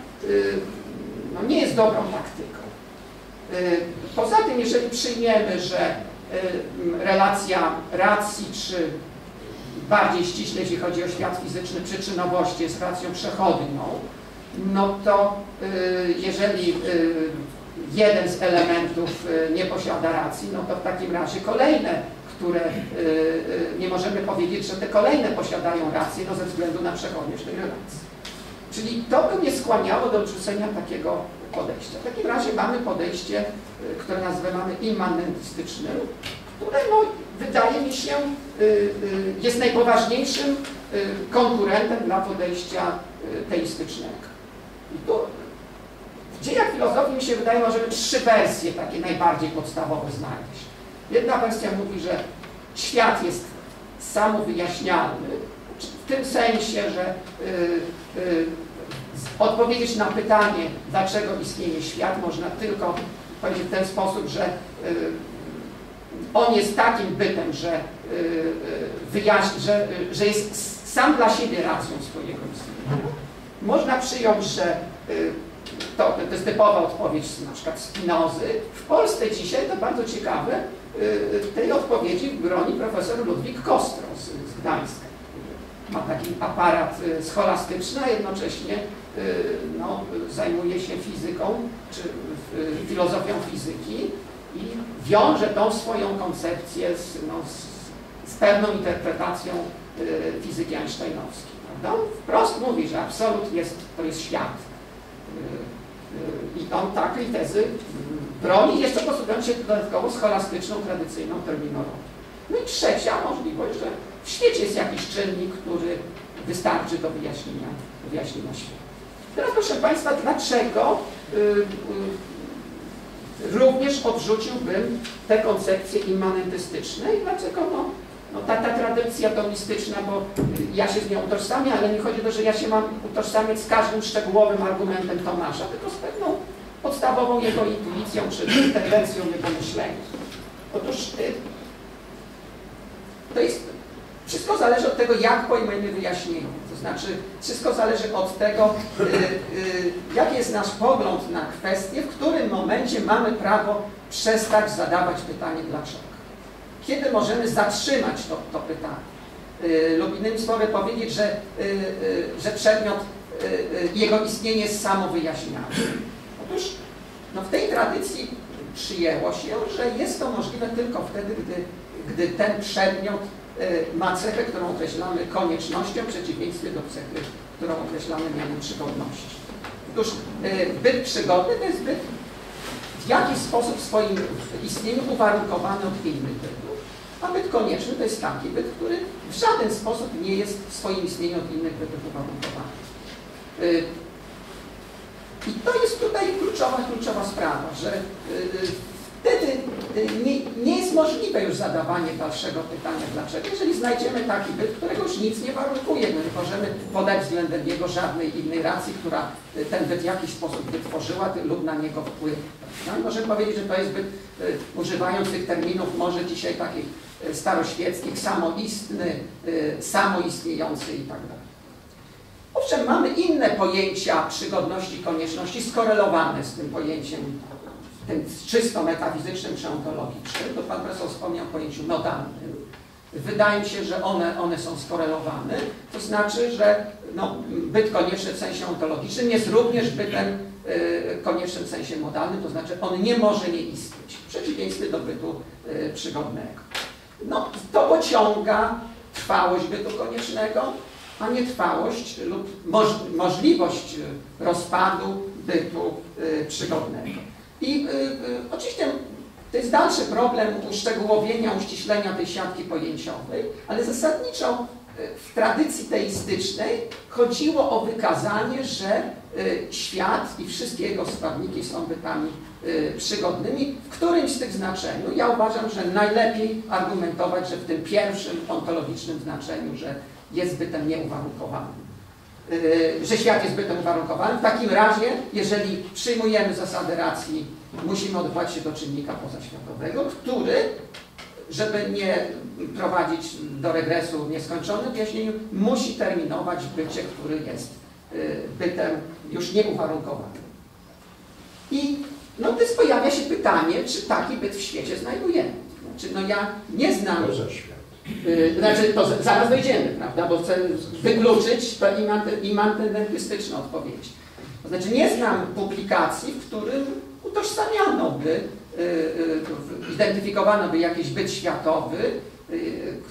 no nie jest dobrą taktyką. Poza tym, jeżeli przyjmiemy, że relacja racji czy bardziej ściśle, jeśli chodzi o świat fizyczny, przyczynowości jest racją przechodnią, no to y, jeżeli y, jeden z elementów y, nie posiada racji, no to w takim razie kolejne, które nie możemy powiedzieć, że te kolejne posiadają rację, no ze względu na przechodniość tej relacji. Czyli to by mnie skłaniało do odrzucenia takiego podejścia. W takim razie mamy podejście, które nazywamy immanentystycznym, które no, wydaje mi się y, y, jest najpoważniejszym y, konkurentem dla podejścia teistycznego. I tu w dziejach filozofii mi się wydaje, możemy trzy wersje takie najbardziej podstawowe znaleźć. Jedna wersja mówi, że świat jest samowyjaśnialny, w tym sensie, że odpowiedzieć na pytanie, dlaczego istnieje świat, można tylko powiedzieć w ten sposób, że on jest takim bytem, że, y, y, wyjaśni, że, y, że jest sam dla siebie racją swojego istnienia. Można przyjąć, że to, to jest typowa odpowiedź na przykład Spinozy. W Polsce dzisiaj to bardzo ciekawe, tej odpowiedzi broni profesor Ludwik Kostro z, z Gdańska. Ma taki aparat scholastyczny, a jednocześnie no, zajmuje się fizyką czy filozofią fizyki i wiąże tą swoją koncepcję z, no, z, z pewną interpretacją y, fizyki einsteinowskiej. Prawda? On wprost mówi, że absolut jest, to jest świat. Y, y, I on takiej tezy broni, jeszcze posługując się dodatkowo scholastyczną, tradycyjną terminologią. No i trzecia możliwość, że w świecie jest jakiś czynnik, który wystarczy do wyjaśnienia, wyjaśnienia świata. Teraz proszę Państwa, dlaczego również odrzuciłbym te koncepcje immanentystyczne i dlaczego no, no ta, ta tradycja domistyczna, bo ja się z nią utożsamiam, ale nie chodzi o to, że ja się mam utożsamiać z każdym szczegółowym argumentem Tomasza, tylko z pewną podstawową jego intuicją czy tendencją jego myślenia. Otóż y, to jest, wszystko zależy od tego, jak pojmiemy wyjaśnienie. Znaczy, wszystko zależy od tego, y, y, jaki jest nasz pogląd na kwestię, w którym momencie mamy prawo przestać zadawać pytanie dlaczego. Kiedy możemy zatrzymać to, to pytanie. Y, lub innymi słowy powiedzieć, że, że przedmiot, jego istnienie jest samowyjaśniane. Otóż no w tej tradycji przyjęło się, że jest to możliwe tylko wtedy, gdy, gdy ten przedmiot Y, ma cechę, którą określamy koniecznością, w przeciwieństwie do cechy, którą określamy mianem przygodności. Otóż y, byt przygodny to jest byt w jakiś sposób w swoim istnieniu uwarunkowany od innych bytów, a byt konieczny to jest taki byt, który w żaden sposób nie jest w swoim istnieniu od innych bytów uwarunkowany. Y, I to jest tutaj kluczowa, kluczowa sprawa, że wtedy y, nie, nie jest możliwe już zadawanie dalszego pytania dlaczego, jeżeli znajdziemy taki byt, którego już nic nie warunkuje. My nie możemy podać względem jego żadnej innej racji, która y, ten byt w jakiś sposób wytworzyła lub na niego wpływa. No i możemy powiedzieć, że to jest byt, y, używając tych terminów może dzisiaj takich staroświeckich, samoistny, samoistniejący i tak dalej. Owszem, mamy inne pojęcia przygodności konieczności skorelowane z tym pojęciem tym czysto metafizycznym czy ontologicznym. To pan profesor wspomniał o pojęciu nodalnym. Wydaje mi się, że one, one są skorelowane. To znaczy, że no, byt konieczny w sensie ontologicznym jest również bytem y, koniecznym w sensie modalnym, to znaczy on nie może nie istnieć, w przeciwieństwie do bytu y, przygodnego. No, to pociąga trwałość bytu koniecznego, a nie trwałość lub moż, możliwość rozpadu bytu y, przygodnego. I y, y, oczywiście to jest dalszy problem uszczegółowienia, uściślenia tej siatki pojęciowej, ale zasadniczo y, w tradycji teistycznej chodziło o wykazanie, że świat i wszystkie jego składniki są bytami przygodnymi. W którymś z tych znaczeniu ja uważam, że najlepiej argumentować, że w tym pierwszym ontologicznym znaczeniu, że jest bytem nieuwarunkowanym. Y, że świat jest bytem uwarunkowanym. W takim razie, jeżeli przyjmujemy zasady racji, musimy odwołać się do czynnika pozaświatowego, który, żeby nie prowadzić do regresu nieskończonym wyjaśnieniu, musi terminować bycie, który jest y, bytem już nieuwarunkowanym. I no, więc pojawia się pytanie, czy taki byt w świecie znajdujemy. Znaczy, no ja nie znam. Yy, Znaczy, to z- zaraz dojdziemy, prawda, bo chcę wykluczyć to imantydentystyczne odpowiedzi. To znaczy, nie znam publikacji, w którym utożsamiano by, yy, yy, identyfikowano by jakiś byt światowy,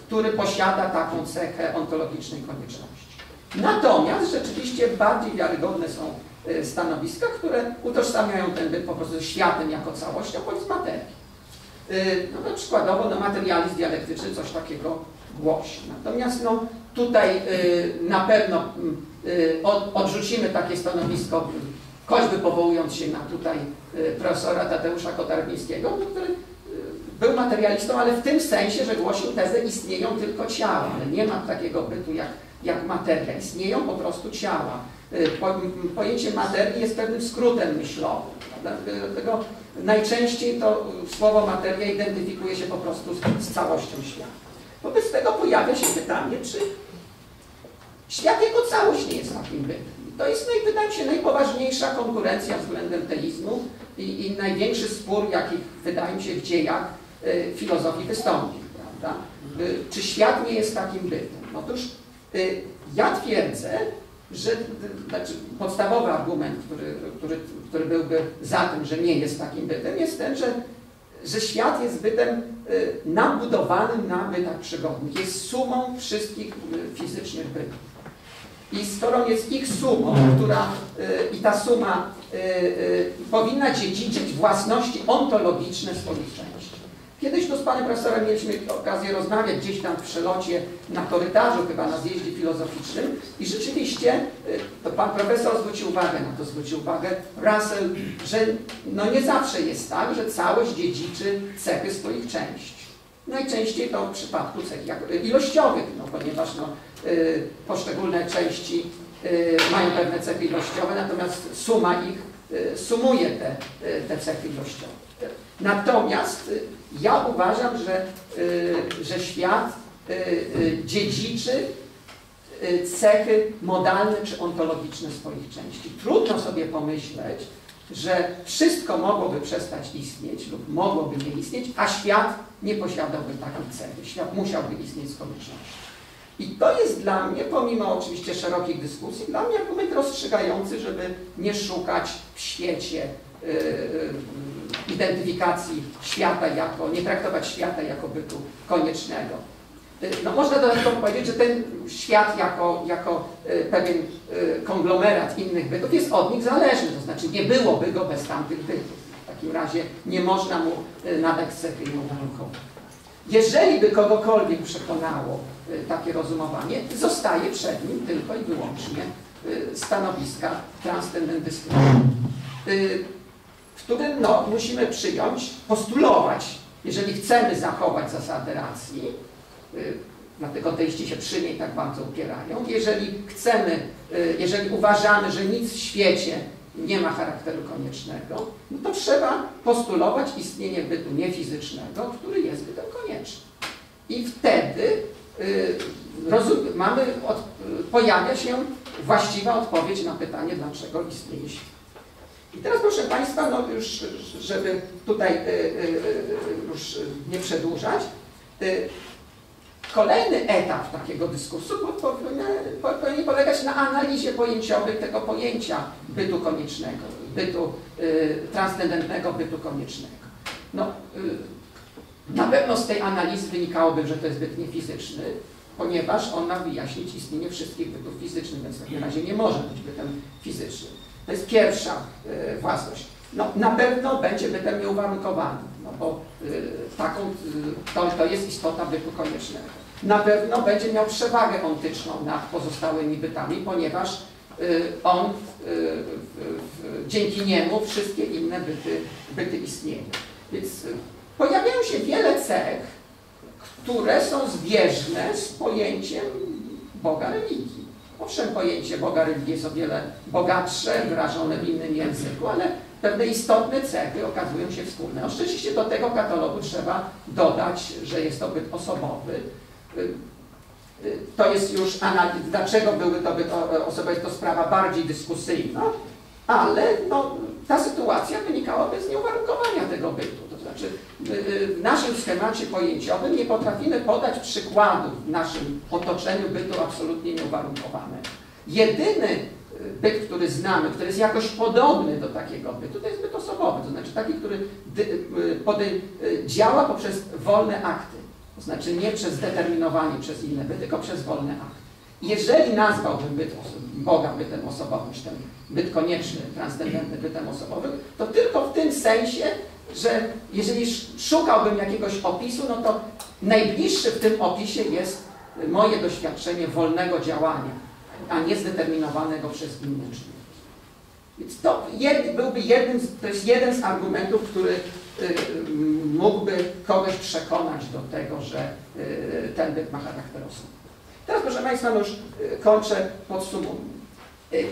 który posiada taką cechę ontologicznej konieczności. Natomiast rzeczywiście bardziej wiarygodne są stanowiska, które utożsamiają ten byt po prostu ze światem jako całością bądź z materią. Y, No, no przykładowo no, materializm dialektyczny coś takiego głosi. Natomiast no, tutaj y, na pewno y, od, odrzucimy takie stanowisko, choćby powołując się na tutaj profesora Tadeusza Kotarbińskiego, który był materialistą, ale w tym sensie, że głosił tezę istnieją tylko ciała, ale nie ma takiego bytu jak, jak materia. Istnieją po prostu ciała. Pojęcie materii jest pewnym skrótem myślowym. Dlatego najczęściej to słowo materia identyfikuje się po prostu z, z całością świata. Wobec tego pojawia się pytanie, czy świat jako całość nie jest takim bytem. To jest, naj- wydaje się, najpoważniejsza konkurencja względem teizmu i, i największy spór, jaki wydaje mi się w dziejach y, filozofii wystąpił. Prawda? Y, czy świat nie jest takim bytem? Otóż y, ja twierdzę, że znaczy, podstawowy argument, który, który, który byłby za tym, że nie jest takim bytem, jest ten, że, że świat jest bytem y, nabudowanym na bytach przygodnych. Jest sumą wszystkich y, fizycznych bytów. I skoro jest ich sumą, która y, i ta suma powinna dziedziczyć własności ontologiczne swoich części. Kiedyś tu z panem profesorem mieliśmy okazję rozmawiać gdzieś tam w przelocie na korytarzu, chyba na zjeździe filozoficznym i rzeczywiście y, to pan profesor zwrócił uwagę na to, zwrócił uwagę Russell, że no nie zawsze jest tak, że całość dziedziczy cechy swoich części. Najczęściej to w przypadku cech jak- ilościowych, no, ponieważ no, y, poszczególne części y, mają pewne cechy ilościowe, natomiast suma ich y, sumuje te, y, te cechy ilościowe. Natomiast y, ja uważam, że, y, że świat y, dziedziczy cechy modalne czy ontologiczne swoich części. Trudno sobie pomyśleć, że wszystko mogłoby przestać istnieć lub mogłoby nie istnieć, a świat nie posiadałby takiej cechy. Świat musiałby istnieć z konieczności. I to jest dla mnie, pomimo oczywiście szerokich dyskusji, dla mnie argument rozstrzygający, żeby nie szukać w świecie y, y, identyfikacji świata jako, nie traktować świata jako bytu koniecznego. Y, No można dodatkowo powiedzieć, że ten świat jako, jako y, pewien y, konglomerat innych bytów jest od nich zależny, to znaczy nie byłoby go bez tamtych bytów. W takim razie nie można mu nadać cechy nieuwarunkowane. Jeżeli by kogokolwiek przekonało takie rozumowanie, zostaje przed nim tylko i wyłącznie stanowiska transcendentystyczne. Którym no, musimy przyjąć, postulować, jeżeli chcemy zachować zasadę racji, y, dlatego teiści się przy niej tak bardzo upierają, jeżeli chcemy, y, jeżeli uważamy, że nic w świecie nie ma charakteru koniecznego, no to trzeba postulować istnienie bytu niefizycznego, który jest bytem koniecznym. I wtedy y, mamy, y, pojawia się właściwa odpowiedź na pytanie, dlaczego istnieje świat. I teraz proszę Państwa, no już, żeby tutaj y, y, y, już nie przedłużać, y, kolejny etap takiego dyskursu po- powinien, po- powinien polegać na analizie pojęciowej tego pojęcia bytu koniecznego, bytu y, transcendentnego bytu koniecznego. No, y, na pewno z tej analizy wynikałoby, że to jest byt niefizyczny, ponieważ on ma wyjaśnić istnienie wszystkich bytów fizycznych, więc w takim razie nie może być bytem fizycznym. To jest pierwsza y, własność. No, na pewno będzie bytem nieuwarunkowanym, no bo y, taką, y, to, to jest istota bytu koniecznego. Na pewno będzie miał przewagę ontyczną nad pozostałymi bytami, ponieważ on, dzięki niemu wszystkie inne byty, byty istnieją. Więc pojawiają się wiele cech, które są zbieżne z pojęciem Boga religii. Owszem, pojęcie Boga religii jest o wiele bogatsze, wyrażone w innym języku, ale pewne istotne cechy okazują się wspólne. Oczywiście do tego katalogu trzeba dodać, że jest to byt osobowy. To jest już analiz, dlaczego były to byt osobowy, jest to sprawa bardziej dyskusyjna, ale no, ta sytuacja wynikałaby z nieuwarunkowania tego bytu. To znaczy y, y, w naszym schemacie pojęciowym nie potrafimy podać przykładów w naszym otoczeniu bytu absolutnie nieuwarunkowanego. Jedyny y, byt, który znamy, który jest jakoś podobny do takiego bytu, to jest byt osobowy, to znaczy taki, który działa poprzez wolne akty, to znaczy nie przez zdeterminowanie przez inne byty, tylko przez wolne akty. Jeżeli nazwałbym byt Boga bytem osobowym, czy ten byt konieczny, transcendentny bytem osobowym, to tylko w tym sensie, że jeżeli sz- szukałbym jakiegoś opisu, no to najbliższy w tym opisie jest moje doświadczenie wolnego działania, a nie zdeterminowanego przez inne czynniki. Więc to jed, byłby jednym, to jest jeden z argumentów, który y, y, mógłby kogoś przekonać do tego, że y, ten byt ma charakter osobowy. Teraz, proszę Państwa, już y, kończę, podsumowuję. Y,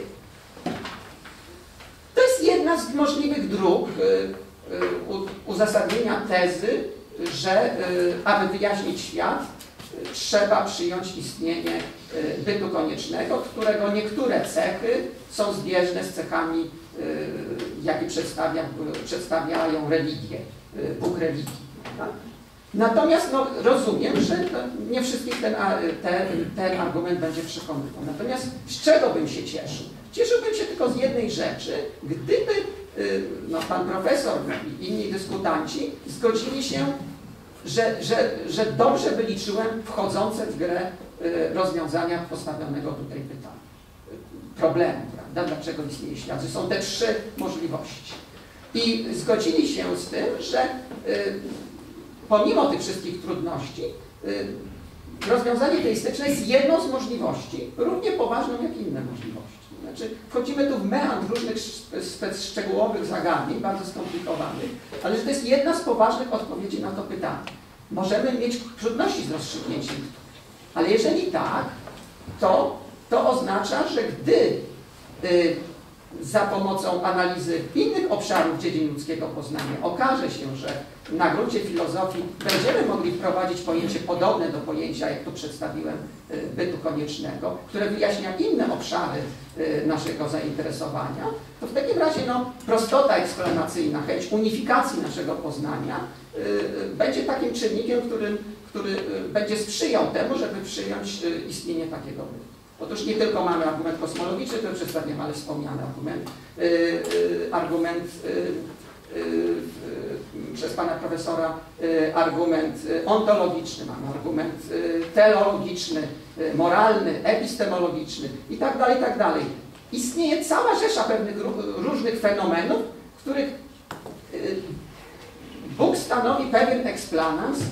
To jest jedna z możliwych dróg y, uzasadnienia tezy, że aby wyjaśnić świat, trzeba przyjąć istnienie bytu koniecznego, którego niektóre cechy są zbieżne z cechami, jakie przedstawia, przedstawiają religie, Bóg religii. prawda? Natomiast no, rozumiem, że nie wszystkich ten, ten, ten argument będzie przekonywał. Natomiast z czego bym się cieszył? Cieszyłbym się tylko z jednej rzeczy, gdyby y, no, pan profesor i inni dyskutanci zgodzili się, że, że, że dobrze wyliczyłem wchodzące w grę y, rozwiązania postawionego tutaj pytania. Problemu, prawda? Dlaczego istnieje? Że są te trzy możliwości. I zgodzili się z tym, że y, pomimo tych wszystkich trudności, y, rozwiązanie teistyczne jest jedną z możliwości, równie poważną jak inne możliwości. Znaczy, wchodzimy tu w meandr różnych szczegółowych zagadnień, bardzo skomplikowanych, ale że to jest jedna z poważnych odpowiedzi na to pytanie. Możemy mieć trudności z rozstrzygnięciem, ale jeżeli tak, to, to oznacza, że gdy y, za pomocą analizy innych obszarów dziedzin ludzkiego poznania okaże się, że na gruncie filozofii będziemy mogli wprowadzić pojęcie podobne do pojęcia, jak tu przedstawiłem, y, bytu koniecznego, które wyjaśnia inne obszary y, naszego zainteresowania, to w takim razie no, prostota eksplanacyjna, chęć unifikacji naszego poznania y, będzie takim czynnikiem, który y, będzie sprzyjał temu, żeby przyjąć istnienie takiego bytu. Otóż nie tylko mamy argument kosmologiczny, który przedstawiam, ale wspomniany argument, argument przez pana profesora, y, argument y, ontologiczny, mamy argument y, teologiczny, y, moralny, epistemologiczny i tak dalej, i tak dalej. Istnieje cała rzesza pewnych ró- różnych fenomenów, których y, Bóg stanowi pewien eksplanans y,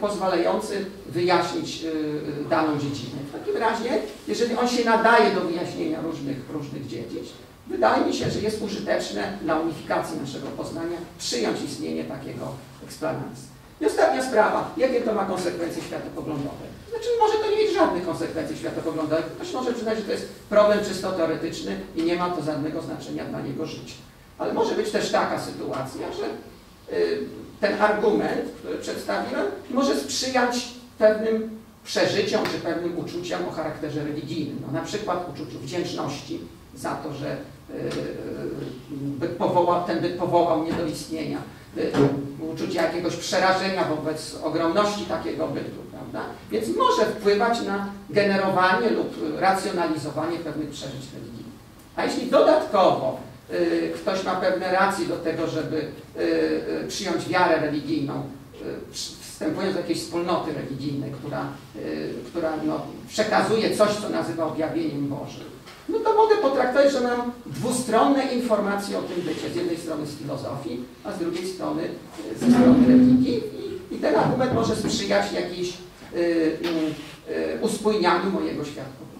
pozwalający wyjaśnić y, y, daną dziedzinę. W takim razie, jeżeli on się nadaje do wyjaśnienia różnych, różnych dziedzin, Wydaje mi się, że jest użyteczne dla unifikacji naszego poznania przyjąć istnienie takiego explanans. I ostatnia sprawa, jakie to ma konsekwencje światopoglądowe? Znaczy może to nie mieć żadnych konsekwencji światopoglądowych, ktoś może przyznać, że to jest problem czysto teoretyczny i nie ma to żadnego znaczenia dla niego życia. Ale może być też taka sytuacja, że y, ten argument, który przedstawiłem, może sprzyjać pewnym przeżyciom czy pewnym uczuciom o charakterze religijnym. No, na przykład uczuciu wdzięczności za to, że byt powołał, ten byt powołał mnie do istnienia, uczucie jakiegoś przerażenia wobec ogromności takiego bytu, prawda? Więc może wpływać na generowanie lub racjonalizowanie pewnych przeżyć religijnych. A jeśli dodatkowo ktoś ma pewne racje do tego, żeby przyjąć wiarę religijną, wstępując do jakiejś wspólnoty religijnej, która, która no, przekazuje coś, co nazywa objawieniem Bożym, no to mogę potraktować, że mam dwustronne informacje o tym bycie. Z jednej strony z filozofii, a z drugiej strony y, ze strony religii. I, i ten argument może sprzyjać jakiejś y, y, y, uspójnianiu mojego światopglądu.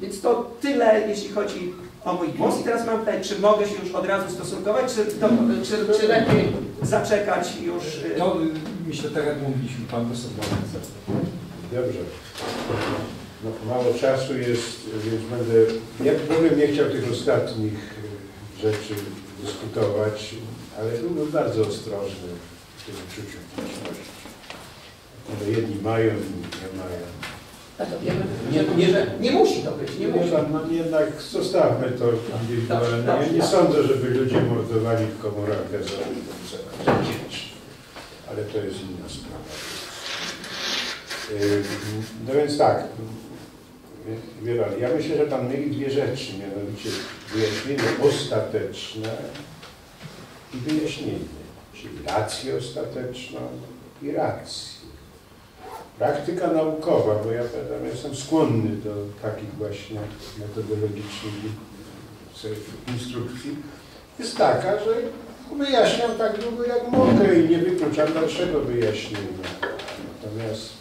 Więc to tyle, jeśli chodzi o mój głos. I teraz mam pytanie, czy mogę się już od razu stosunkować, czy, to, czy, czy lepiej zaczekać już... y, To y, myślę, tak jak mówiliśmy, pan profesor. Dobrze. No, mało czasu jest, więc będę... Ja w ogóle nie chciał tych ostatnich y, rzeczy dyskutować, ale byłbym bardzo ostrożny w tym uczuciu publiczności. Ale jedni mają, inni nie mają. a to wiemy, Nie, nie- że nie musi to być, nie Nie, musi. pan, no jednak zostawmy to indywidualne. Ja nie sądzę, żeby ludzie mordowali w komorach gazowych, ale to jest inna sprawa. Ym, No więc tak, pan, ja myślę, że Pan myli dwie rzeczy, mianowicie wyjaśnienie ostateczne i wyjaśnienie, czyli rację ostateczną i rację. Praktyka naukowa, bo ja powiem, jestem skłonny do takich właśnie metodologicznych instrukcji, jest taka, że wyjaśniam tak długo jak mogę i nie wykluczam dalszego wyjaśnienia. Natomiast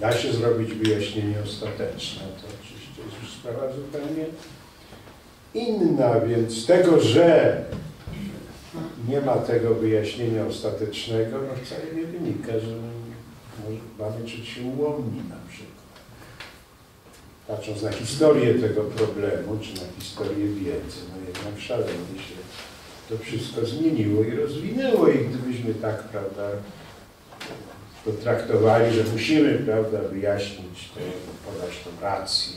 da się zrobić wyjaśnienie ostateczne, to oczywiście jest już sprawa zupełnie inna, więc tego, że nie ma tego wyjaśnienia ostatecznego, no wcale nie wynika, że mamy czuć się ułomni na przykład. Patrząc na historię tego problemu, czy na historię wiedzy, no jednak szalenie się to wszystko zmieniło i rozwinęło i gdybyśmy tak, prawda, potraktowali, że musimy, prawda, wyjaśnić, podać tą rację.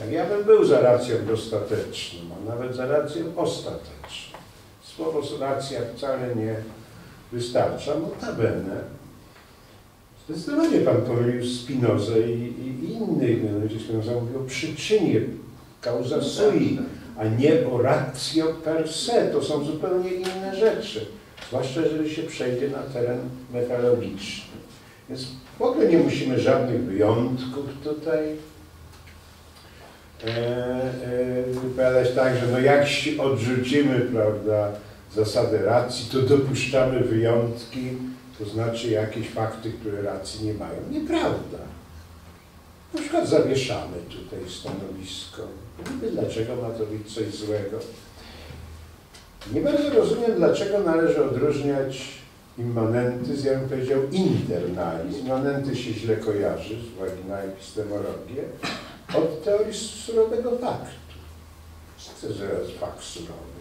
Jak ja bym był za racją dostateczną, a nawet za racją ostateczną. Słowo racja wcale nie wystarcza, notabene Zdecydowanie Pan pomylił Spinozę i, i innych, mianowicie Spinoza mówił o przyczynie, causa sui, a nie o ratio per se. To są zupełnie inne rzeczy. Zwłaszcza jeżeli się przejdzie na teren metalogiczny. Więc w ogóle nie musimy żadnych wyjątków tutaj e, e, wypowiadać tak, że no jak odrzucimy, prawda, zasadę racji, to dopuszczamy wyjątki, to znaczy jakieś fakty, które racji nie mają. Nieprawda. Na przykład zawieszamy tutaj stanowisko. Dlaczego ma to być coś złego? Nie bardzo rozumiem, dlaczego należy odróżniać immanentyzm, ja bym powiedział internalizm. Immanenty się źle kojarzy z uwagi na epistemologię od teorii surowego faktu. Co jest fakt surowy?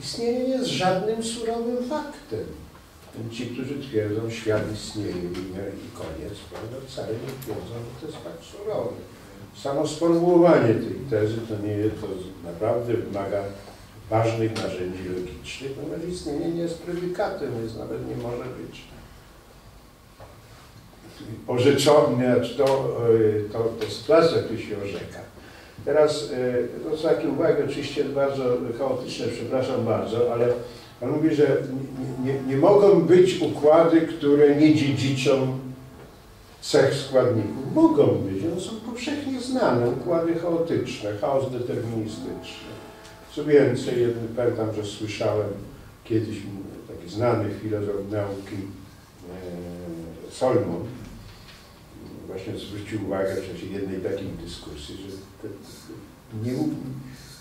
Istnienie nie jest żadnym surowym faktem. Ci, którzy twierdzą, świat istnieje i, nie, i koniec, prawda, wcale nie twierdzą, że to jest fakt surowy. Samo sformułowanie tej tezy to nie jest, to naprawdę wymaga ważnych narzędzi logicznych, ponieważ istnienie nie jest predykatem, więc nawet nie może być orzeczone, znaczy to, e, to, to sytuacja, tu się orzeka. Teraz, e, to są takie uwagi oczywiście bardzo chaotyczne, przepraszam bardzo, ale Pan mówi, że nie, nie mogą być układy, które nie dziedziczą cech składników. Mogą być, one są powszechnie znane, układy chaotyczne, chaos deterministyczny. Co więcej, jedny, pamiętam, że słyszałem kiedyś taki znany filozof nauki e, Solomon, właśnie zwrócił uwagę w czasie jednej takiej dyskusji, że te, nie,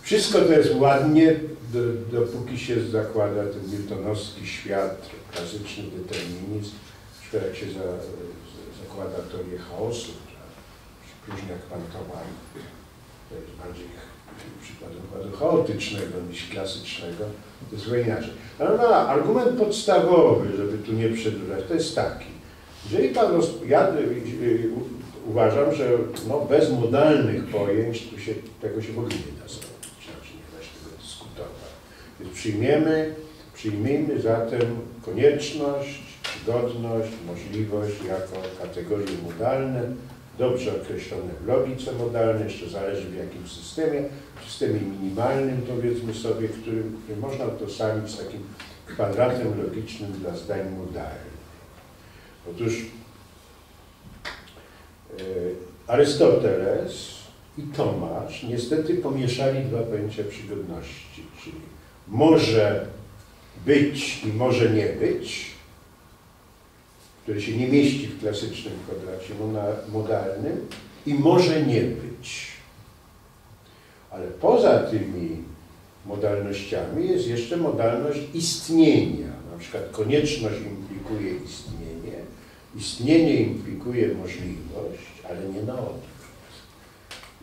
Wszystko to jest ładnie, do, dopóki się zakłada ten newtonowski świat, klasyczny determinizm, przykład jak się za, za, zakłada teorię chaosu, próżnia kwantowa, to jest bardziej przykład układu chaotycznego niż klasycznego, to jest inaczej. Ale no, argument podstawowy, żeby tu nie przedłużać, to jest taki. Jeżeli pan, roz... ja y, y, uważam, że no, bez modalnych pojęć tu się, tego się w ogóle nie da zrobić, znaczy nie da się tego dyskutować. Więc przyjmiemy, przyjmijmy zatem konieczność, godność, możliwość jako kategorie modalne, dobrze określone w logice modalnej, jeszcze zależy w jakim systemie, w systemie minimalnym powiedzmy sobie, który, który można utożsamić z takim kwadratem logicznym dla zdań modalnych. Otóż e, Arystoteles i Tomasz niestety pomieszali dwa pojęcia przygodności, czyli może być i może nie być, które się nie mieści w klasycznym kwadracie modalnym i może nie być. Ale poza tymi modalnościami jest jeszcze modalność istnienia. Na przykład konieczność implikuje istnienie, istnienie implikuje możliwość, ale nie na odwrót.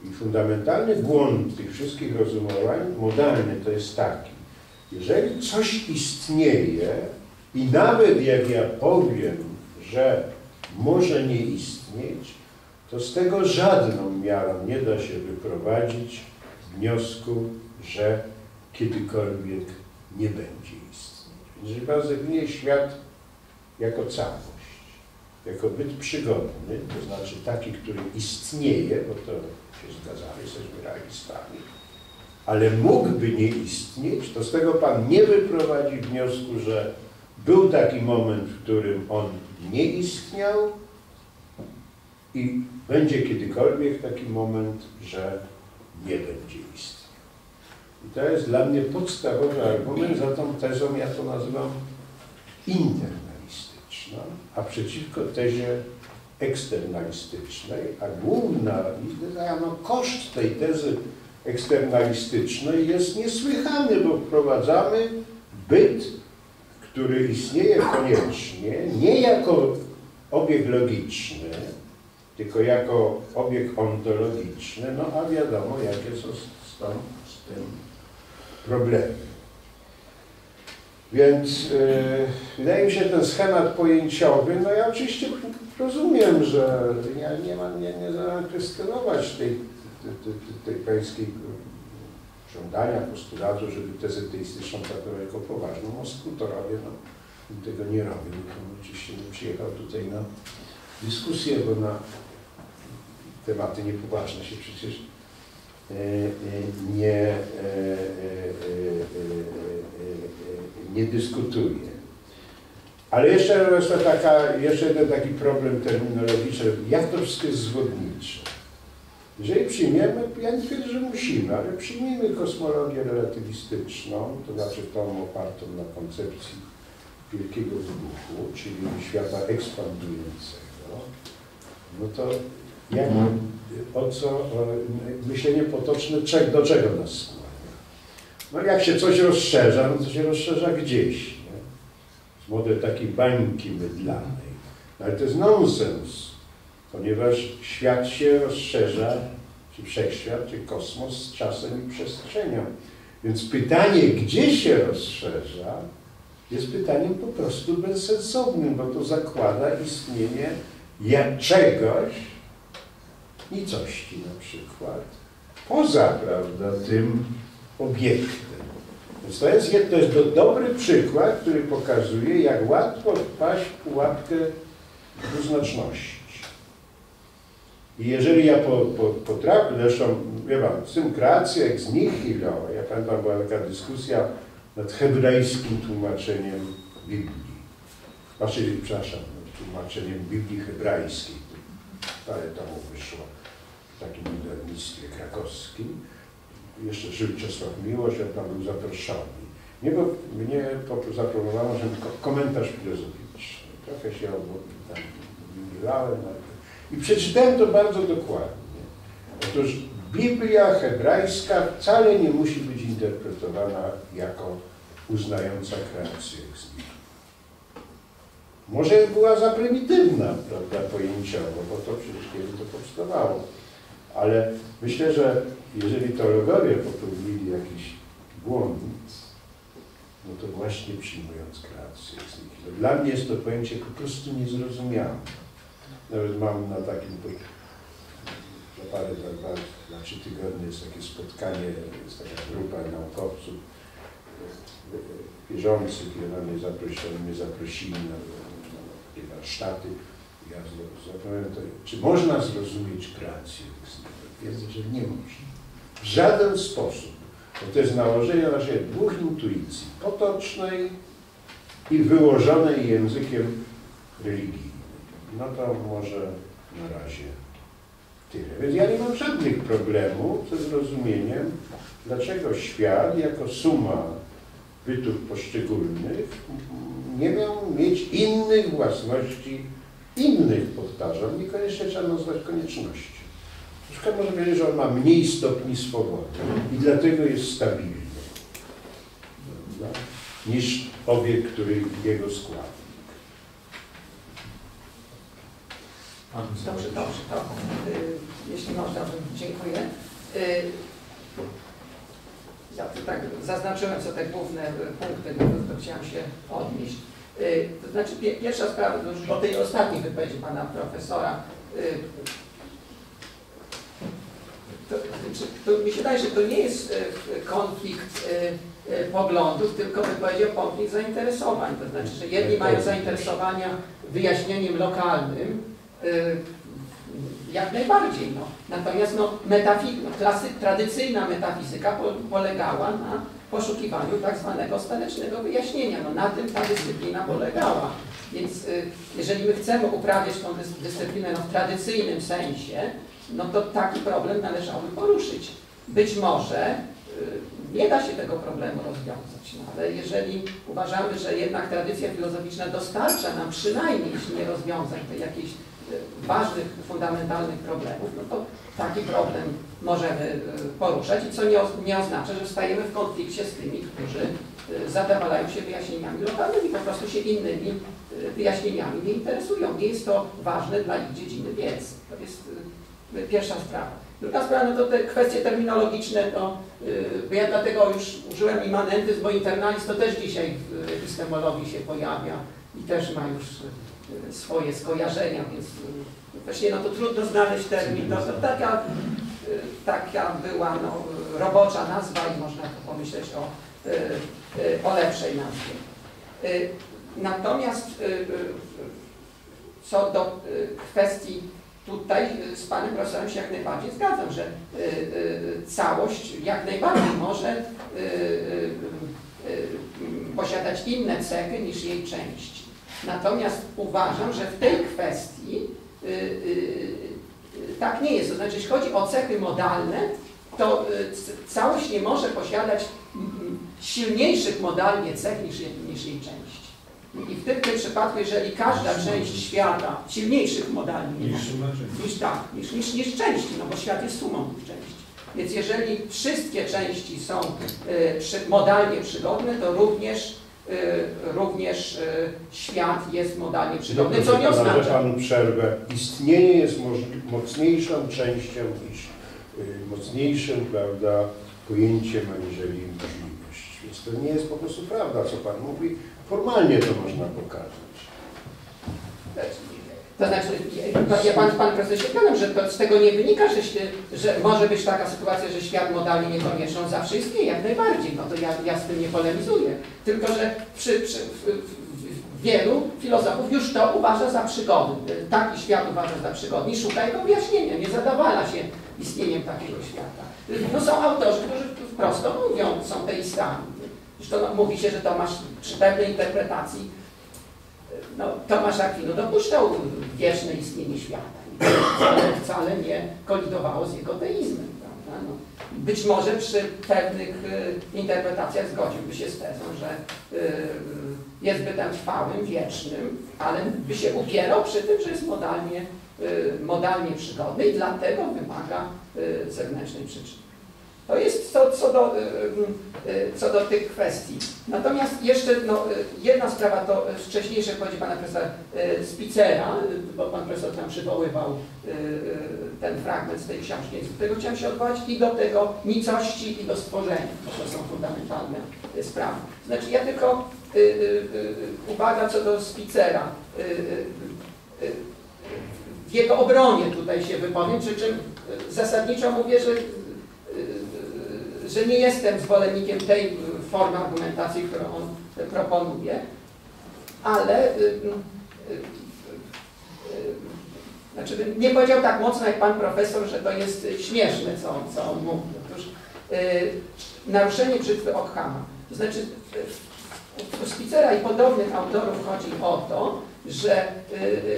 I fundamentalny błąd tych wszystkich rozumowań modalny to jest taki, jeżeli coś istnieje i nawet jak ja powiem, że może nie istnieć, to z tego żadną miarą nie da się wyprowadzić wniosku, że kiedykolwiek nie będzie istnieć. Więc jeżeli Pan świat jako całość, jako byt przygodny, to znaczy taki, który istnieje, bo to się zgadzamy, jesteśmy realistami, ale mógłby nie istnieć, to z tego Pan nie wyprowadzi wniosku, że był taki moment, w którym on nie istniał i będzie kiedykolwiek taki moment, że nie będzie istniał. I to jest dla mnie podstawowy argument, za tą tezą ja to nazywam internalistyczną, a przeciwko tezie eksternalistycznej, a główna, no koszt tej tezy eksternalistycznej jest niesłychany, bo wprowadzamy byt, który istnieje koniecznie, nie jako obieg logiczny, tylko jako obieg ontologiczny, no a wiadomo, jakie są z, z tym problemy. Więc yy, wydaje mi się, ten schemat pojęciowy, no ja oczywiście rozumiem, że ja nie mam, nie, nie zamierzam kwestionować tej, tej, tej, tej pańskiej żądania, postulatu, żeby tezę teistyczną traktować jako poważną. Moskwu to robię, no, tego nie robię. No, oczywiście nie przyjechał tutaj na dyskusję, bo na tematy niepoważne się przecież nie, nie dyskutuje. Ale jeszcze jest taka, jeszcze jeden taki problem terminologiczny. Jak to wszystko jest zwodnicze? Jeżeli przyjmiemy, ja nie twierdzę, że musimy, ale przyjmijmy kosmologię relatywistyczną, to znaczy tą opartą na koncepcji wielkiego wybuchu, czyli świata ekspandującego, no to jak, o co myślenie potoczne do czego nas skłania? No jak się coś rozszerza, no to się rozszerza gdzieś. Nie? Model takiej bańki mydlanej. No ale to jest nonsens, ponieważ świat się rozszerza, czy wszechświat, czy kosmos z czasem i przestrzenią. Więc pytanie, gdzie się rozszerza, jest pytaniem po prostu bezsensownym, bo to zakłada istnienie jak czegoś, nicości na przykład, poza, prawda, tym obiektem. Więc to jest, to jest dobry przykład, który pokazuje, jak łatwo wpaść w pułapkę dwuznaczności. I jeżeli ja po, po, potrafię, zresztą, wie pan, symkracja ex nihilo, ja pamiętam, była taka dyskusja nad hebrajskim tłumaczeniem Biblii. Znaczy, przepraszam, tłumaczeniem Biblii hebrajskiej. Parę temu wyszło w takim wydawnictwie krakowskim. Jeszcze żył Czesław Miłosz, on tam był zaproszony. Mnie, bo, mnie zaproponowano, że komentarz filozoficzny. Trochę się tam wymilałem. I przeczytałem to bardzo dokładnie. Otóż Biblia hebrajska wcale nie musi być interpretowana jako uznająca kreację ex. Może była za prymitywna, prawda, pojęciowo, bo to przecież kiedy to powstawało. Ale myślę, że jeżeli teologowie popełnili jakiś błąd, no to właśnie przyjmując kreację ex. Dla mnie jest to pojęcie po prostu niezrozumiałe. Nawet mam na takim za parę, za dwa, na trzy tygodnie jest takie spotkanie, jest taka grupa naukowców wierzących i ona mnie zaprosiła, mnie zaprosili na, na, na warsztaty. Ja zapytałem, czy można zrozumieć kreację? Wiedzę, że nie można. W żaden sposób. Bo to jest nałożenie na siebie dwóch intuicji, potocznej i wyłożonej językiem religijnym. No to może na razie tyle. Więc ja nie mam żadnych problemów ze zrozumieniem, dlaczego świat jako suma bytów poszczególnych nie miał mieć innych własności, innych, powtarzam, niekoniecznie trzeba nazwać koniecznością. Na przykład może powiedzieć, że on ma mniej stopni swobody i dlatego jest stabilny niż obiekt, który jego składa. Dobrze, dobrze, to y, jeśli można, to dziękuję. Y, ja tak zaznaczyłem co te główne y, punkty, do których chciałam się odnieść. Y, to znaczy pie, pierwsza sprawa, już po tej ostatniej wypowiedzi pana profesora, y, to, to, to mi się wydaje, że to nie jest y, konflikt poglądów, tylko bym powiedział konflikt zainteresowań. To znaczy, że jedni mają zainteresowania wyjaśnieniem lokalnym, jak najbardziej. No. Natomiast no, klasy, tradycyjna metafizyka po, polegała na poszukiwaniu tak zwanego ostatecznego wyjaśnienia. No, na tym ta dyscyplina polegała. Więc y, jeżeli my chcemy uprawiać tą dys dyscyplinę no, w tradycyjnym sensie, no to taki problem należałoby poruszyć. Być może y, nie da się tego problemu rozwiązać, no, ale jeżeli uważamy, że jednak tradycja filozoficzna dostarcza nam przynajmniej, jeśli nie rozwiązań, to jakiejś y, ważnych, fundamentalnych problemów, no to taki problem możemy y, poruszać i co nie, nie oznacza, że stajemy w konflikcie z tymi, którzy y, zadawalają się wyjaśnieniami lokalnymi, po prostu się innymi y, wyjaśnieniami nie interesują. Nie jest to ważne dla ich dziedziny wiedzy. To jest pierwsza sprawa. Druga sprawa, no to te kwestie terminologiczne, yy, bo ja dlatego już użyłem immanentyzm, bo internalizm to też dzisiaj w epistemologii się pojawia i też ma już swoje skojarzenia, więc właśnie no to trudno znaleźć termin. No, to taka, yy, taka była no, robocza nazwa i można pomyśleć o, yy, o lepszej nazwie. Natomiast co do kwestii tutaj z panem profesorem się jak najbardziej zgadzam, że y, y, całość jak najbardziej może y, posiadać inne cechy niż jej części. Natomiast uważam, że w tej kwestii tak nie jest. To znaczy, jeśli chodzi o cechy modalne, to całość nie może posiadać silniejszych modalnie cech niż, niż jej część. I w tym, tym przypadku, jeżeli każda część świata, silniejszych modalnie niż, niż, tak, niż, niż, niż części, no bo świat jest sumą tych części. Więc jeżeli wszystkie części są y, przy, modalnie przygodne, to również, y, również y, świat jest modalnie przygodny, co nie oznacza... Panu przerwę. Istnienie jest mocniejszą częścią niż mocniejszym, prawda, pojęciem aniżeli możliwość. Więc to nie jest po prostu prawda, co Pan mówi. Formalnie to można pokazać. To znaczy, ja pan, pan się zgadzam, że to z tego nie wynika, że, że może być taka sytuacja, że świat modalnie niekoniecznie on zawsze istnieje, jak najbardziej. No to ja, ja z tym nie polemizuję. Tylko, że przy, przy, w, w, wielu filozofów już to uważa za przygodny. Taki świat uważa za przygodny i szuka jego wyjaśnienia. Nie zadawala się istnieniem takiego świata. No są autorzy, którzy wprost mówią, są teistami. Zresztą mówi się, że Tomasz przy pewnej interpretacji, no, Tomasz Akwino dopuszczał wieczne istnienie świata. Wcale, wcale nie kolidowało z jego teizmem. No, być może przy pewnych y, interpretacjach zgodziłby się z tezą, że y, jest bytem trwałym, wiecznym, ale by się upierał przy tym, że jest modalnie y, modalnie przygodny i dlatego wymaga zewnętrznej przyczyny. To jest co, co, do, y, y, co do tych kwestii. Natomiast jeszcze no, y, jedna sprawa to wcześniejsze wypowiedzi pana profesora y, Spicera, y, bo pan profesor tam przywoływał y, y, ten fragment z tej książki, więc do tego chciałem się odwołać i do tego nicości i do stworzenia, bo to są fundamentalne y, sprawy. Znaczy ja tylko y, y, y, uwaga co do Spicera. Y, y, y, w jego obronie tutaj się wypowiem, przy czym y, zasadniczo mówię, że y, że nie jestem zwolennikiem tej y, formy argumentacji, którą on y, proponuje, ale y, znaczy nie powiedział tak mocno jak pan profesor, że to jest śmieszne, co, on- co on mówi. Otóż naruszenie brzytwy Ockhama. To znaczy u Spicera i podobnych autorów chodzi o to, że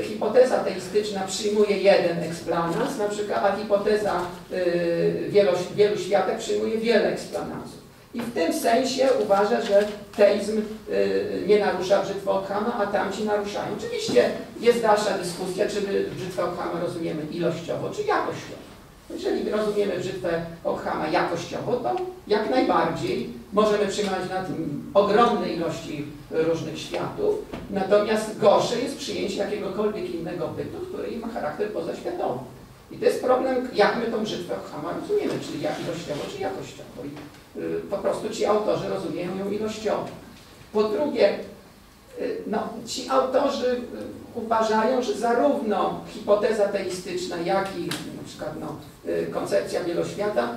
y, hipoteza teistyczna przyjmuje jeden eksplanans, na przykład, a hipoteza y, wielu, światek przyjmuje wiele eksplanansów. I w tym sensie uważa, że teizm y, nie narusza brzytwy Ockhama, a tamci naruszają. Oczywiście jest dalsza dyskusja, czy my brzytwę Ockhama rozumiemy ilościowo, czy jakościowo. Jeżeli rozumiemy brzytwę Ockhama jakościowo, to jak najbardziej możemy przyjmować na tym ogromne ilości różnych światów, natomiast gorsze jest przyjęcie jakiegokolwiek innego bytu, który ma charakter pozaświatowy. I to jest problem, jak my tą brzytwę Ockhama rozumiemy, czyli jak ilościowo, czy jakościowo. I, y, po prostu ci autorzy rozumieją ją ilościowo. Po drugie, no, ci autorzy y, uważają, że zarówno hipoteza teistyczna, jak i na przykład no, y, koncepcja wieloświata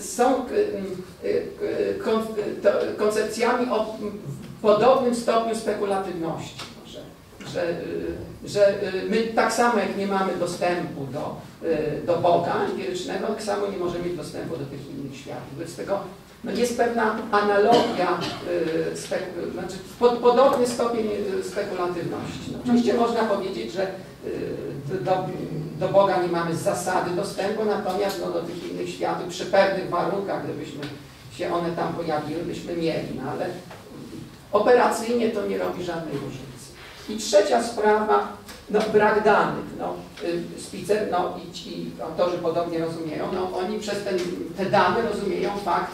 są y, y, y, koncepcjami o podobnym stopniu spekulatywności. Że, że, y, y, my tak samo jak nie mamy dostępu do, y, do Boga empirycznego, tak samo nie możemy mieć dostępu do tych innych światów. Wobec tego jest pewna analogia, y, znaczy pod, podobny stopień y, spekulatywności. No, oczywiście można powiedzieć, że y, do, do Boga nie mamy z zasady dostępu, natomiast no, do tych innych światów przy pewnych warunkach, gdybyśmy się one tam pojawiły, byśmy mieli, no, ale operacyjnie to nie robi żadnej różnicy. I trzecia sprawa, no brak danych. No, Spicer, no i ci autorzy podobnie rozumieją, no oni przez ten, te dane rozumieją fakt,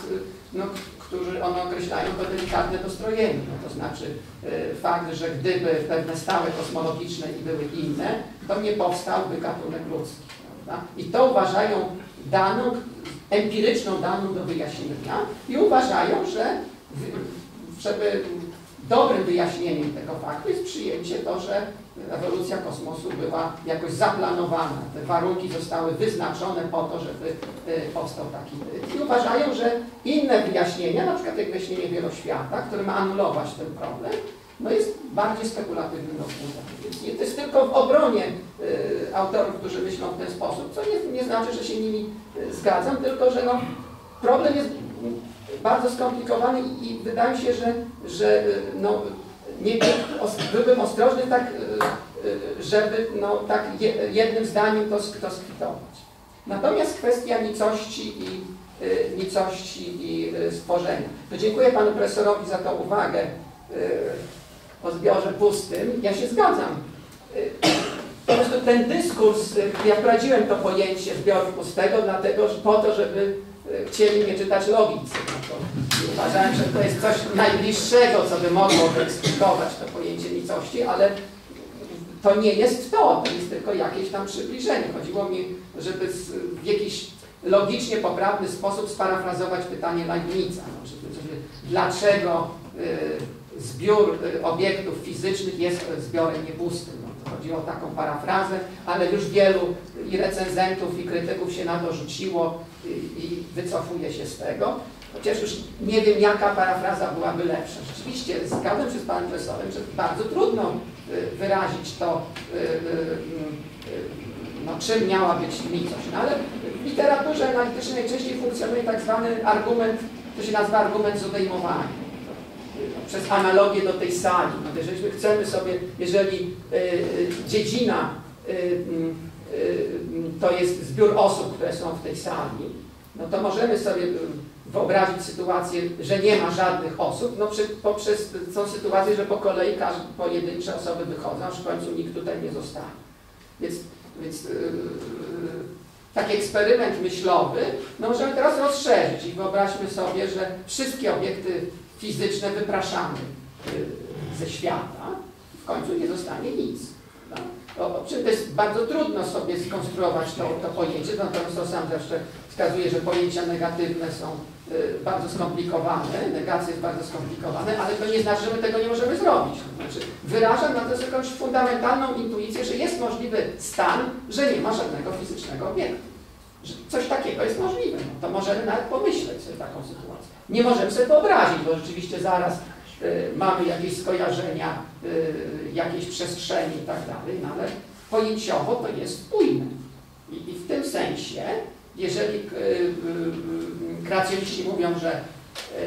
no, który one określają to delikatne dostrojenie. No, to znaczy y, fakt, że gdyby pewne stałe kosmologiczne i były inne, to nie powstałby gatunek ludzki. Prawda? I to uważają daną, empiryczną daną do wyjaśnienia i uważają, że w- żeby dobrym wyjaśnieniem tego faktu jest przyjęcie to, że ewolucja kosmosu była jakoś zaplanowana. Te warunki zostały wyznaczone po to, żeby y, powstał taki byt. I uważają, że inne wyjaśnienia, na przykład jak wyjaśnienie wieloświata, które ma anulować ten problem, no jest bardziej spekulatywnym rozwiązaniem. To jest tylko w obronie y, autorów, którzy myślą w ten sposób, co nie, nie znaczy, że się nimi y, zgadzam, tylko że no, problem jest bardzo skomplikowany i, i wydaje mi się, że, że no, nie, byłbym ostrożny tak, y, y, żeby no, tak je, jednym zdaniem to, to skwitować. Natomiast kwestia nicości i, y, nicości i stworzenia. To dziękuję panu profesorowi za tą uwagę o zbiorze pustym. Ja się zgadzam. Po prostu ten dyskurs, ja wprowadziłem to pojęcie zbioru pustego, dlatego po to, żeby chcieli mnie czytać logicy. No uważałem, że to jest coś najbliższego, co by mogło wyeksplikować to pojęcie nicości, ale to nie jest to, to jest tylko jakieś tam przybliżenie. Chodziło mi, żeby w jakiś logicznie poprawny sposób sparafrazować pytanie Leibniza. No, dlaczego y, zbiór y, obiektów fizycznych jest zbiorem niepustym. No, to chodziło o taką parafrazę, ale już wielu i recenzentów, i krytyków się na to rzuciło i, i wycofuje się z tego. Chociaż już nie wiem, jaka parafraza byłaby lepsza. Rzeczywiście zgadzam się z panem profesorem, że bardzo trudno y, wyrazić to, y, y, y, no, czym miała być nicość. No, ale w literaturze analitycznej najczęściej funkcjonuje tak zwany argument, to się nazywa argument z odejmowania. Przez analogię do tej sali. No, jeżeli chcemy sobie, jeżeli y, y, dziedzina y, to jest zbiór osób, które są w tej sali, no to możemy sobie wyobrazić sytuację, że nie ma żadnych osób, no przy, poprzez tą sytuację, że po kolei każde pojedyncze osoby wychodzą, aż w końcu nikt tutaj nie zostanie. Więc Więc yy, taki eksperyment myślowy no możemy teraz rozszerzyć i wyobraźmy sobie, że wszystkie obiekty fizyczne wypraszamy yy, ze świata, w końcu nie zostanie nic. No. O, czym to jest bardzo trudno sobie skonstruować to, to pojęcie, natomiast to sam zawsze wskazuje, że pojęcia negatywne są y, bardzo skomplikowane, negacja jest bardzo skomplikowane, ale to nie znaczy, że my tego nie możemy zrobić. To znaczy, wyrażam natomiast jakąś fundamentalną intuicję, że jest możliwy stan, że nie ma żadnego fizycznego obiektu. Że coś takiego jest możliwe. No, to możemy nawet pomyśleć sobie taką sytuację. Nie możemy sobie wyobrazić, bo rzeczywiście zaraz y, mamy jakieś skojarzenia, y, jakiejś przestrzeni i tak dalej, no ale pojęciowo to jest spójne. I, I w tym sensie, jeżeli y, y, kracjoniści mówią, że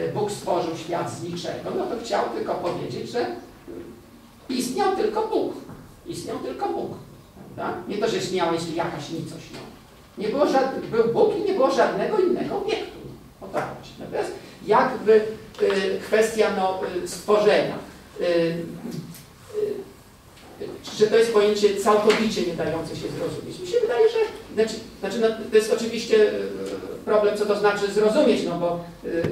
y, Bóg stworzył świat z niczego, no to chciał tylko powiedzieć, że istniał tylko Bóg. Istniał tylko Bóg. Prawda? Nie to, że istniała jeśli jakaś nicość. No. Nie było żadnych, był Bóg i nie było żadnego innego obiektu. O tak chodzi. Natomiast jakby y, kwestia no, y, stworzenia. Y, y, że to jest pojęcie całkowicie nie dające się zrozumieć. Mi się wydaje, że znaczy, znaczy no, to jest oczywiście y, problem, co to znaczy zrozumieć, no bo y,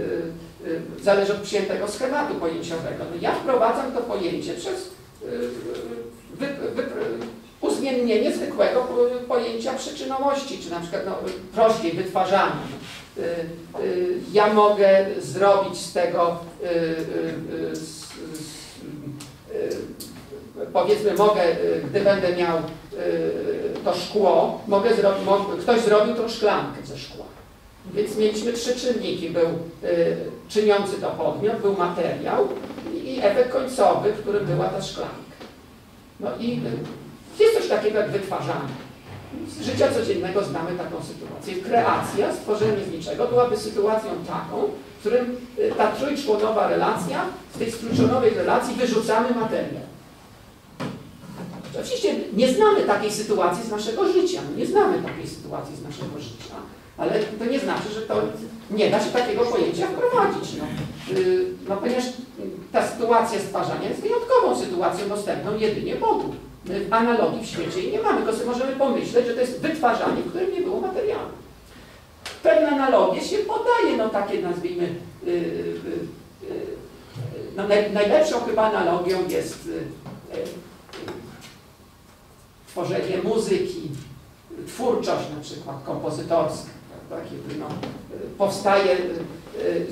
zależy od przyjętego schematu pojęciowego. No, ja wprowadzam to pojęcie przez wy, wy, uzmiennienie zwykłego pojęcia przyczynowości, czy na przykład no, prościej wytwarzania. Ja mogę zrobić z tego z, powiedzmy mogę, gdy będę miał to szkło, mogę zrobić, ktoś zrobił tą szklankę ze szkła. Więc mieliśmy trzy czynniki. Był czyniący to podmiot, był materiał i efekt końcowy, którym była ta szklanka. No i jest coś takiego jak wytwarzanie. Z życia codziennego znamy taką sytuację. Kreacja, stworzenie z niczego byłaby sytuacją taką, w którym ta trójczłonowa relacja, z tej trójczłonowej relacji wyrzucamy materiał. Oczywiście nie znamy takiej sytuacji z naszego życia, nie znamy takiej sytuacji z naszego życia, ale to nie znaczy, że to nie da się takiego pojęcia wprowadzić. No, no ponieważ ta sytuacja stwarzania jest wyjątkową sytuacją dostępną jedynie Bogu. W analogii w świecie jej nie mamy, tylko sobie możemy pomyśleć, że to jest wytwarzanie, w którym nie było materiału. Pewne analogie się podaje, no takie nazwijmy, yy, yy, yy, no naj, najlepszą chyba analogią jest tworzenie muzyki, twórczość na przykład kompozytorska, prawda, kiedy no, powstaje,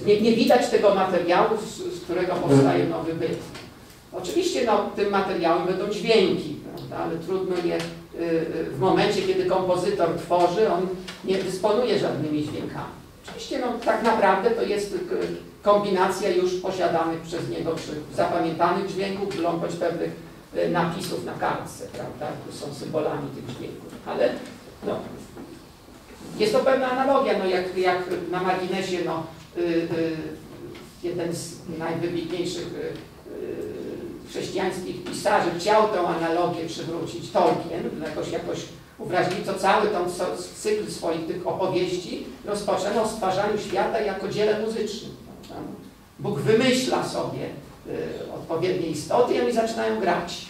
nie, nie, widać tego materiału, z, z, którego powstaje nowy byt. Oczywiście no, tym materiałem będą dźwięki, ale trudno je w momencie, kiedy kompozytor tworzy, on nie dysponuje żadnymi dźwiękami. Oczywiście no, tak naprawdę to jest kombinacja już posiadanych przez niego czy zapamiętanych dźwięków, bądź pewnych napisów na kartce, prawda, które są symbolami tych dźwięków. Ale no, jest to pewna analogia, no, jak, jak na marginesie no, y, y, jeden z najwybitniejszych y, chrześcijańskich pisarzy chciał tę analogię przywrócić, Tolkien, jakoś, jakoś uwrażliwił cały ten cykl swoich tych opowieści rozpoczął o stwarzaniu świata jako dziele muzycznym. Bóg wymyśla sobie y, odpowiednie istoty i oni zaczynają grać.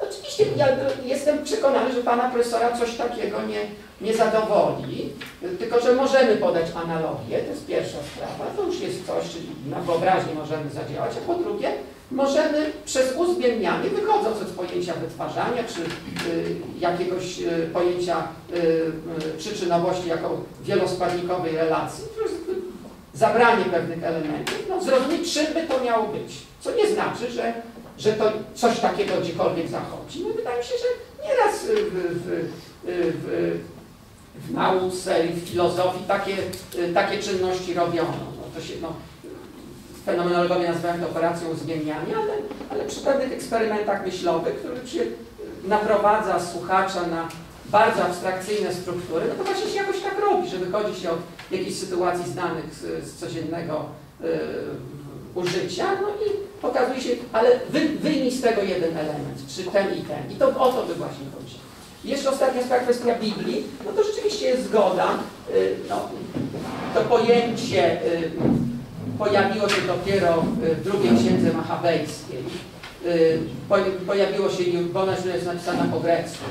Oczywiście ja jestem przekonany, że pana profesora coś takiego nie, nie zadowoli, tylko że możemy podać analogię, to jest pierwsza sprawa, to już jest coś, czyli na wyobraźni możemy zadziałać, a po drugie możemy przez uzbiennianie, wychodząc od pojęcia wytwarzania, czy y, jakiegoś y, pojęcia y, y przyczynowości jako wieloskładnikowej relacji, zabranie pewnych elementów, no, zrozumieć, czym by to miało być. Co nie znaczy, że, że to coś takiego gdziekolwiek zachodzi. No, wydaje mi się, że nieraz w, w, w, w nauce i w filozofii takie, takie czynności robiono. No, to się, no, fenomenologowie nazywają to operacją zmieniania, ale, ale przy pewnych eksperymentach myślowych, które się naprowadza słuchacza na bardzo abstrakcyjne struktury, no to właśnie się jakoś tak robi, że wychodzi się od jakichś sytuacji znanych z, z codziennego y, użycia, no i pokazuje się, ale wy, wyjmij z tego jeden element, czy ten i ten. I to o to by właśnie chodzi. Jeszcze ostatnia sprawa, kwestia Biblii, no to rzeczywiście jest zgoda, y, no, to pojęcie y, pojawiło się dopiero w drugiej księdze machabejskiej, y, po, pojawiło się Iugonaś, która jest napisana po grecku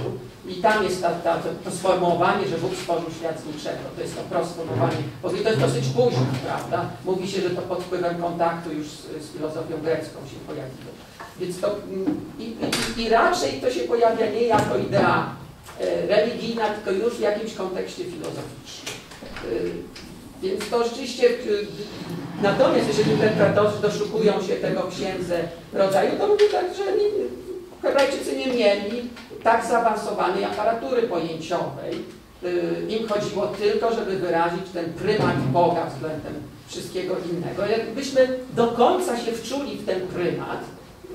i tam jest ta, ta, to, to sformułowanie, że Bóg stworzył świat z niczego. To jest to proste sformułowanie. Bo to jest dosyć późno, prawda? Mówi się, że to pod wpływem kontaktu już z, z filozofią grecką się pojawiło. Więc to mm, i, i, i raczej to się pojawia nie jako idea e, religijna, tylko już w jakimś kontekście filozoficznym. Więc to rzeczywiście, y, natomiast jeżeli interpretorzy doszukują się tego w księdze rodzaju, to mówię tak, że Hebrajczycy nie mieli tak zaawansowanej aparatury pojęciowej. Y, Im chodziło tylko, żeby wyrazić ten prymat Boga względem wszystkiego innego. Jakbyśmy do końca się wczuli w ten prymat,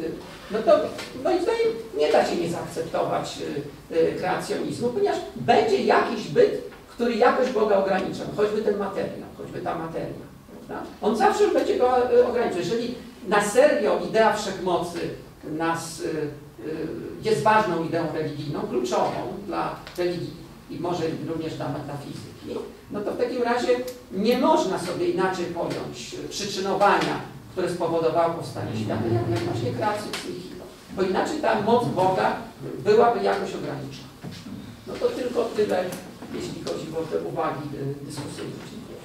y, no to moim zdaniem nie da się nie zaakceptować kreacjonizmu, ponieważ będzie jakiś byt, który jakoś Boga ogranicza, choćby ten materiał, choćby ta materia. Prawda? On zawsze będzie go y, ograniczał. Jeżeli na serio idea wszechmocy nas y, y, jest ważną ideą religijną, kluczową dla religii i może również dla metafizyki, no to w takim razie nie można sobie inaczej pojąć przyczynowania, które spowodowało powstanie świata, jak, właśnie kreację psychiczną. Bo inaczej ta moc Boga byłaby jakoś ograniczona. No to tylko tyle, jeśli chodzi o te uwagi y, dyskusyjne. Dziękuję.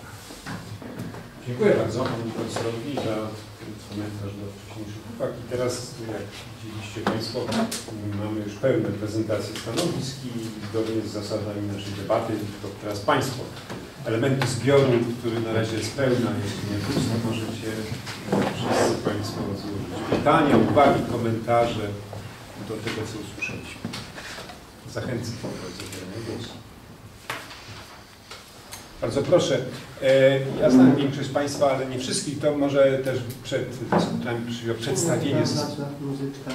Dziękuję bardzo panu profesorowi za komentarz do wcześniejszych uwag. I teraz, jak widzieliście Państwo, mamy już pełne prezentacje stanowisk i zgodnie z zasadami naszej debaty, to teraz Państwo elementy zbioru, który na razie jest pełna, jeśli nie pusto, możecie wszyscy Państwo złożyć pytania, uwagi, komentarze do tego, co usłyszeliśmy. Zachęcam do zabierania głosu. Bardzo proszę. E, Ja znam większość z Państwa, ale nie wszystkich. To może też przed dyskutami przyjął przedstawienie. Muzyczka.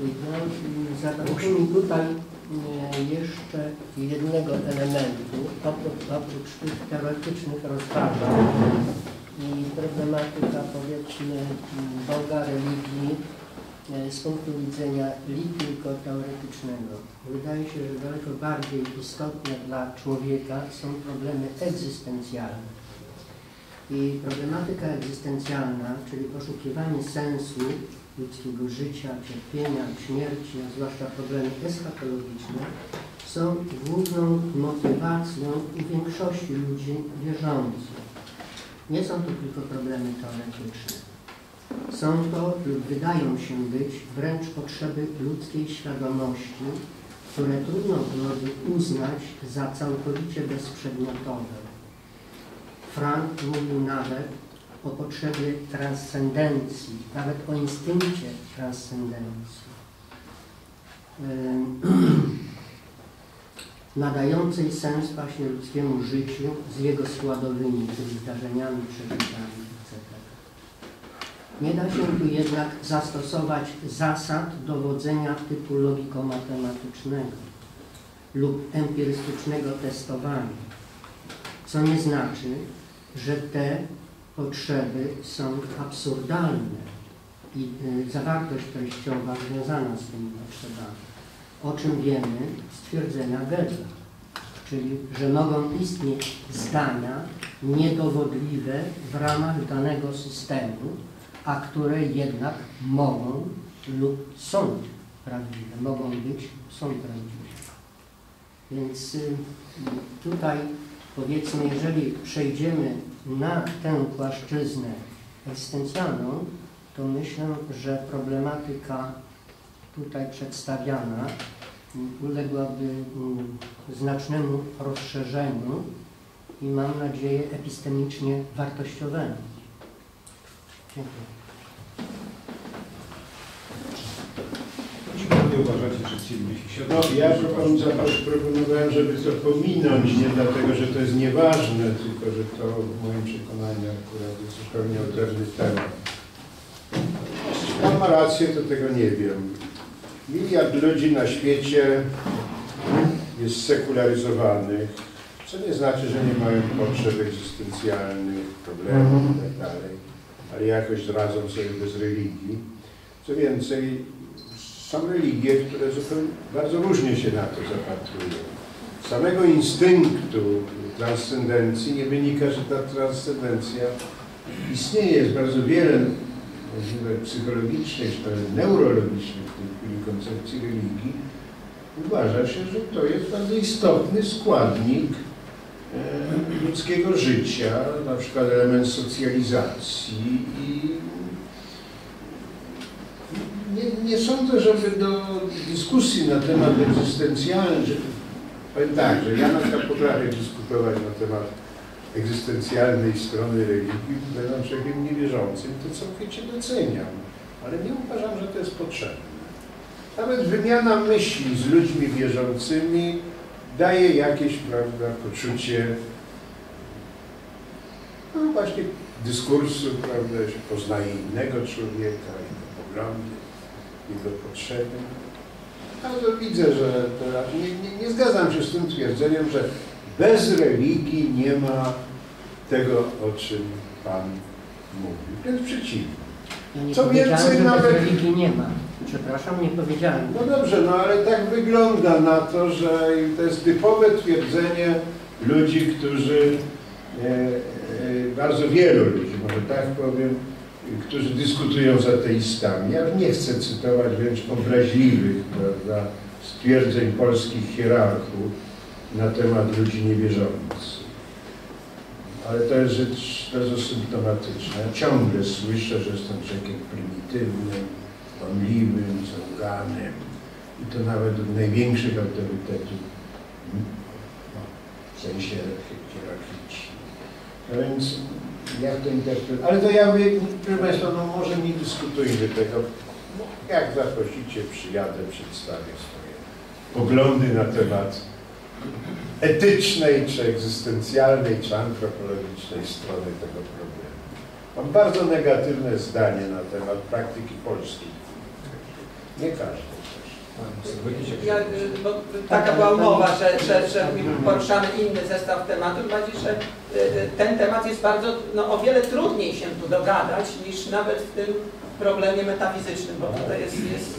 No, zabrakło tutaj e, jeszcze jednego elementu, oprócz, tych teoretycznych rozważań i problematyka powiedzmy Boga, religii z punktu widzenia tylko teoretycznego. Wydaje się, że daleko bardziej istotne dla człowieka są problemy egzystencjalne. I problematyka egzystencjalna, czyli poszukiwanie sensu ludzkiego życia, cierpienia, śmierci, a zwłaszcza problemy eschatologiczne, są główną motywacją u większości ludzi wierzących. Nie są to tylko problemy teoretyczne. Są to lub wydają się być wręcz potrzeby ludzkiej świadomości, które trudno byłoby uznać za całkowicie bezprzedmiotowe. Frank mówił nawet o potrzebie transcendencji, nawet o instynkcie transcendencji, nadającej sens właśnie ludzkiemu życiu z jego składowymi, czyli zdarzeniami, przeżyciami. Nie da się tu jednak zastosować zasad dowodzenia typu logiko-matematycznego lub empirystycznego testowania, co nie znaczy, że te potrzeby są absurdalne i y, zawartość treściowa związana z tymi potrzebami. O czym wiemy z twierdzenia Goebbela, czyli że mogą istnieć zdania niedowodliwe w ramach danego systemu, a które jednak mogą lub są prawdziwe, mogą być, są prawdziwe. Więc y, tutaj powiedzmy, jeżeli przejdziemy na tę płaszczyznę egzystencjalną, to myślę, że problematyka tutaj przedstawiana uległaby mm, znacznemu rozszerzeniu i mam nadzieję epistemicznie wartościowemu. Dziękuję. Uważacie, że się No, ja proponowałem, żeby to pominąć, nie dlatego, że to jest nieważne, tylko że to w moim przekonaniu akurat jest zupełnie odrębny temat. Pan ma rację, to tego nie wiem. Miliard ludzi na świecie jest sekularyzowanych, co nie znaczy, że nie mają potrzeb egzystencjalnych, problemów itd., ale jakoś radzą sobie bez religii. Co więcej, są religie, które zupełnie bardzo różnie się na to zapatrują. Z samego instynktu transcendencji nie wynika, że ta transcendencja istnieje. Jest bardzo wiele możliwe psychologicznej, czy nawet neurologicznej w tej chwili koncepcji religii, uważa się, że to jest bardzo istotny składnik e, ludzkiego życia, na przykład element socjalizacji i nie, nie sądzę, żeby do dyskusji na temat egzystencjalny, powiem tak, że ja na przykład potrafię dyskutować na temat egzystencjalnej strony religii, będąc człowiekiem niewierzącym, to całkowicie doceniam, ale nie uważam, że to jest potrzebne. Nawet wymiana myśli z ludźmi wierzącymi daje jakieś, prawda, poczucie no właśnie dyskursu, prawda, się poznaje innego człowieka, jego poglądy, jego potrzeby. Ale widzę, że nie, nie, nie zgadzam się z tym twierdzeniem, że bez religii nie ma tego, o czym Pan mówił. Wręcz przeciwnie. Nie Co więcej, nawet- bez religii nie ma. Przepraszam, nie powiedziałem. No dobrze, no ale tak wygląda na to, że to jest typowe twierdzenie ludzi, którzy, e, e, bardzo wielu ludzi, może tak powiem, którzy dyskutują z ateistami. Ja nie chcę cytować wręcz obraźliwych prawda, stwierdzeń polskich hierarchów na temat ludzi niewierzących. Ale to jest rzecz bardzo symptomatyczna. Ja ciągle słyszę, że jestem człowiekiem prymitywnym, kłamliwym, zauganym i to nawet od największych autorytetów w sensie hierarchicznym. No więc jak to interpretuję? Ale to ja mówię, proszę Państwa, no może nie dyskutujmy tego. No, jak zaprosicie, przyjadę, przedstawię swoje poglądy na temat etycznej, czy egzystencjalnej, czy antropologicznej strony tego problemu. Mam bardzo negatywne zdanie na temat praktyki polskiej. Nie każdy. Ja, y, bo taka była umowa, że, że, że poruszamy inny zestaw tematów, bardziej, że y, y, ten temat jest bardzo, no o wiele trudniej się tu dogadać niż nawet w tym problemie metafizycznym, bo tutaj jest, jest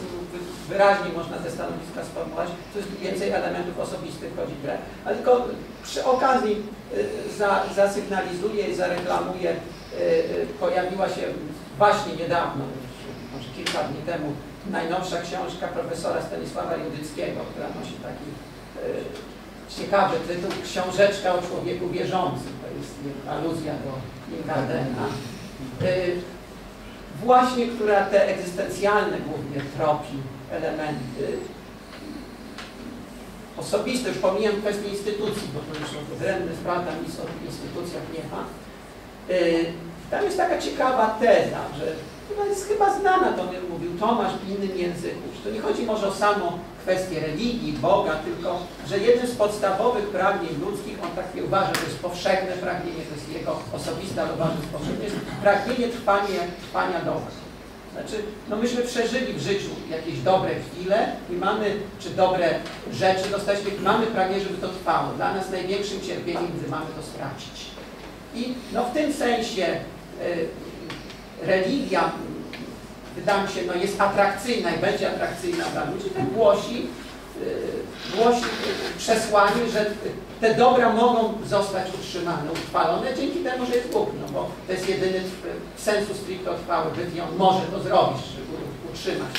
wyraźnie można te stanowiska sformułować, tu jest więcej elementów osobistych chodzi w grę. Ale tylko przy okazji za, zasygnalizuję i zareklamuję, pojawiła się właśnie niedawno, może kilka dni temu, najnowsza książka profesora Stanisława Judyckiego, która nosi taki y, ciekawy tytuł Książeczka o człowieku wierzącym. To jest aluzja do Ingardena. Y, właśnie, która te egzystencjalne głównie tropi elementy osobiste, już pomijam kwestię instytucji, bo to już odrębny sprawa, tam nic o tych instytucjach nie ma. Y, Tam jest taka ciekawa teza, że ona jest chyba znana, to mówił Tomasz w innym języku, że to nie chodzi może o samą kwestię religii, Boga, tylko że jednym z podstawowych pragnień ludzkich, on tak nie uważa, że jest powszechne pragnienie, to jest jego osobiste, ale uważa, że powszechne, jest pragnienie trwania, trwania dobra. Znaczy, no myśmy przeżyli w życiu jakieś dobre chwile i mamy, czy dobre rzeczy dostaliśmy, mamy pragnienie, żeby to trwało. Dla nas największym cierpieniem, gdy mamy to stracić. I no w tym sensie y, religia, wydaje mi się, no jest atrakcyjna i będzie atrakcyjna dla ludzi, tak głosi, y, głosi przesłanie, że te dobra mogą zostać utrzymane, utrwalone dzięki temu, że jest Bóg, no bo to jest jedyny sensu stricte trwały byt i on może to zrobić, utrzymać.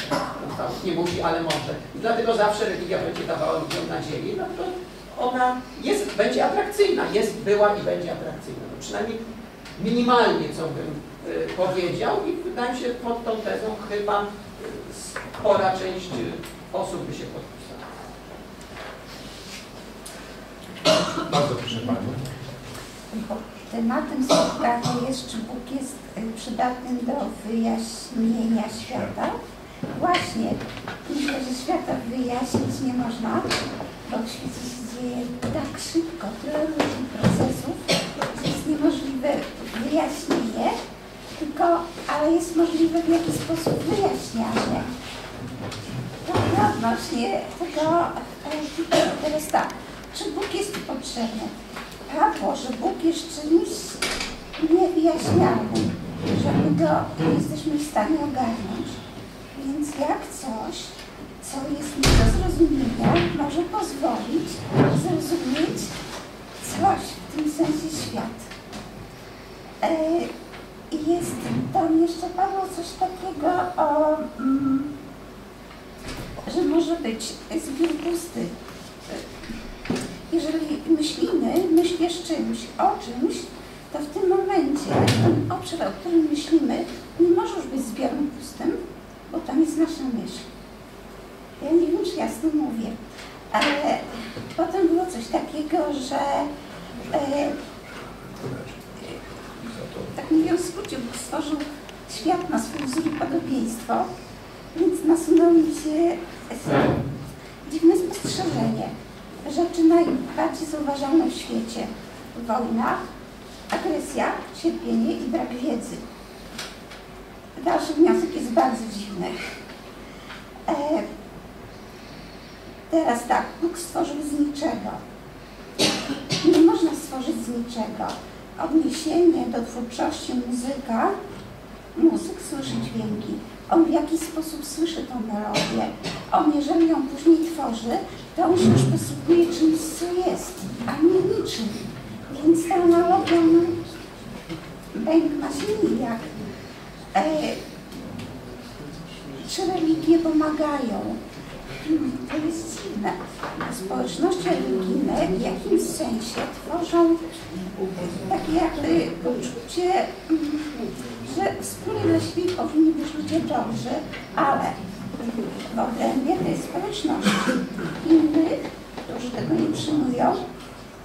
Nie musi, ale może. I dlatego zawsze religia będzie dawała ludziom nadzieję, no to ona jest, będzie atrakcyjna, jest, była i będzie atrakcyjna. No przynajmniej minimalnie, co bym powiedział i wydaje mi się, pod tą tezą chyba y, spora część y, osób by się podpisała. Bardzo proszę Pani. Tematem spotkania jest, czy Bóg jest y, przydatny do wyjaśnienia świata. Właśnie, myślę, że świata wyjaśnić nie można, bo w świecie się dzieje tak szybko, tyle różnych procesów, że jest niemożliwe wyjaśnienie, tylko, ale jest możliwe w jakiś sposób wyjaśnianie. Prawda? Odnośnie tego, e, teraz tak, czy Bóg jest potrzebny? Padło, że Bóg jest czymś niewyjaśnialnym, że my go jesteśmy w stanie ogarnąć. Więc jak coś, co jest nie do zrozumienia, może pozwolić zrozumieć coś, w tym sensie świat. E, I jest tam jeszcze Paweł coś takiego o, mm, że może być zbiór pusty. Jeżeli myślimy, myślisz czymś, o czymś, to w tym momencie ten obszar, o którym myślimy, nie może już być zbiorem pustym, bo tam jest nasza myśl. Ja nie wiem, czy jasno mówię, ale potem było coś takiego, że e, tak mówiąc w skrócie, Bóg stworzył świat na swój wzór i podobieństwo, więc nasunęło mi się e, dziwne spostrzeżenie. Rzeczy najbardziej zauważalne w świecie. Wojna, agresja, cierpienie i brak wiedzy. Dalszy wniosek jest bardzo dziwny. E, teraz tak, Bóg stworzył z niczego. Nie można stworzyć z niczego. Odniesienie do twórczości muzyka, muzyk słyszy dźwięki. On w jakiś sposób słyszy tą melodię. On jeżeli ją później tworzy, to on się już posługuje czymś, co jest, a nie niczym. Więc ta analogia, ma się nijak. E, czy religie pomagają? To jest dziwne. Społeczności religijne w jakimś sensie tworzą takie jakby poczucie, że wspólnie dla siebie powinni być ludzie dobrzy, ale w obrębie tej społeczności innych, którzy tego nie przyjmują,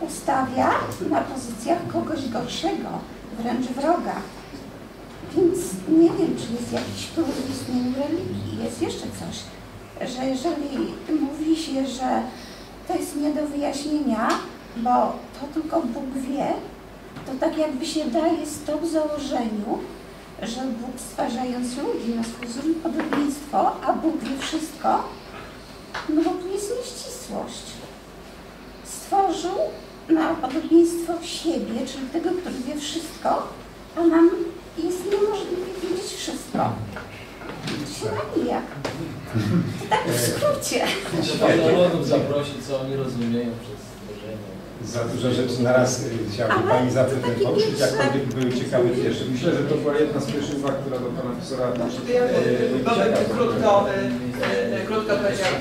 ustawia na pozycjach kogoś gorszego, wręcz wroga. Więc nie wiem, czy jest jakiś plus w istnieniu religii. Jest jeszcze coś, że jeżeli mówi się, że to jest nie do wyjaśnienia, bo to tylko Bóg wie, to tak jakby się daje stop założeniu, że Bóg stwarzając ludzi na swój wzór i podobieństwo, a Bóg wie wszystko, no bo tu jest nieścisłość. Stworzył na podobieństwo siebie, czyli tego, który wie wszystko, a nam jest niemożliwe wiedzieć wszystko. To. To tak w skrócie. Filologów zaprosić, co oni rozumieją przez stworzenie. Za dużo rzeczy na raz y, chciałbym Ale Pani to zapytać, takie poruszyć, jakkolwiek były ciekawe pierwsze. Myślę, że to była jedna z pierwszych uwag, która do Pana Profesora Ja e, krótko, y, y, krótko powiedział,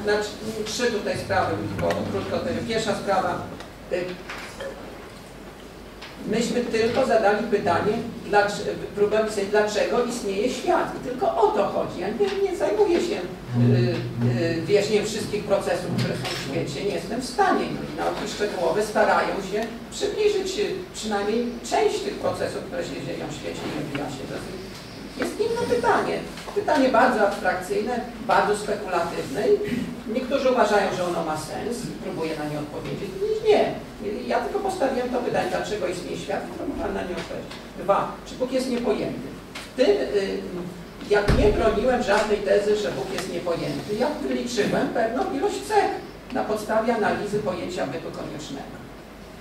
y, znaczy trzy tutaj sprawy, bo krótko powiedział. Pierwsza sprawa, myśmy tylko zadali pytanie, próbujemy sobie, dlaczego istnieje świat. I tylko o to chodzi. Ja nie, nie zajmuję się y, y, wyjaśnieniem wszystkich procesów, które są w świecie. Nie jestem w stanie. Nauki szczegółowe starają się przybliżyć y, przynajmniej część tych procesów, które się dzieją w świecie i wyjaśnię. Jest- inne pytanie. Pytanie bardzo abstrakcyjne, bardzo spekulatywne. Niektórzy uważają, że ono ma sens i próbuję na nie odpowiedzieć. Nie. Ja tylko postawiłem to pytanie, dlaczego istnieje świat, to można na nie odpowiedzieć. Dwa, czy Bóg jest niepojęty? Tym, y, jak nie broniłem żadnej tezy, że Bóg jest niepojęty, ja wyliczyłem pewną ilość cech na podstawie analizy pojęcia bytu koniecznego.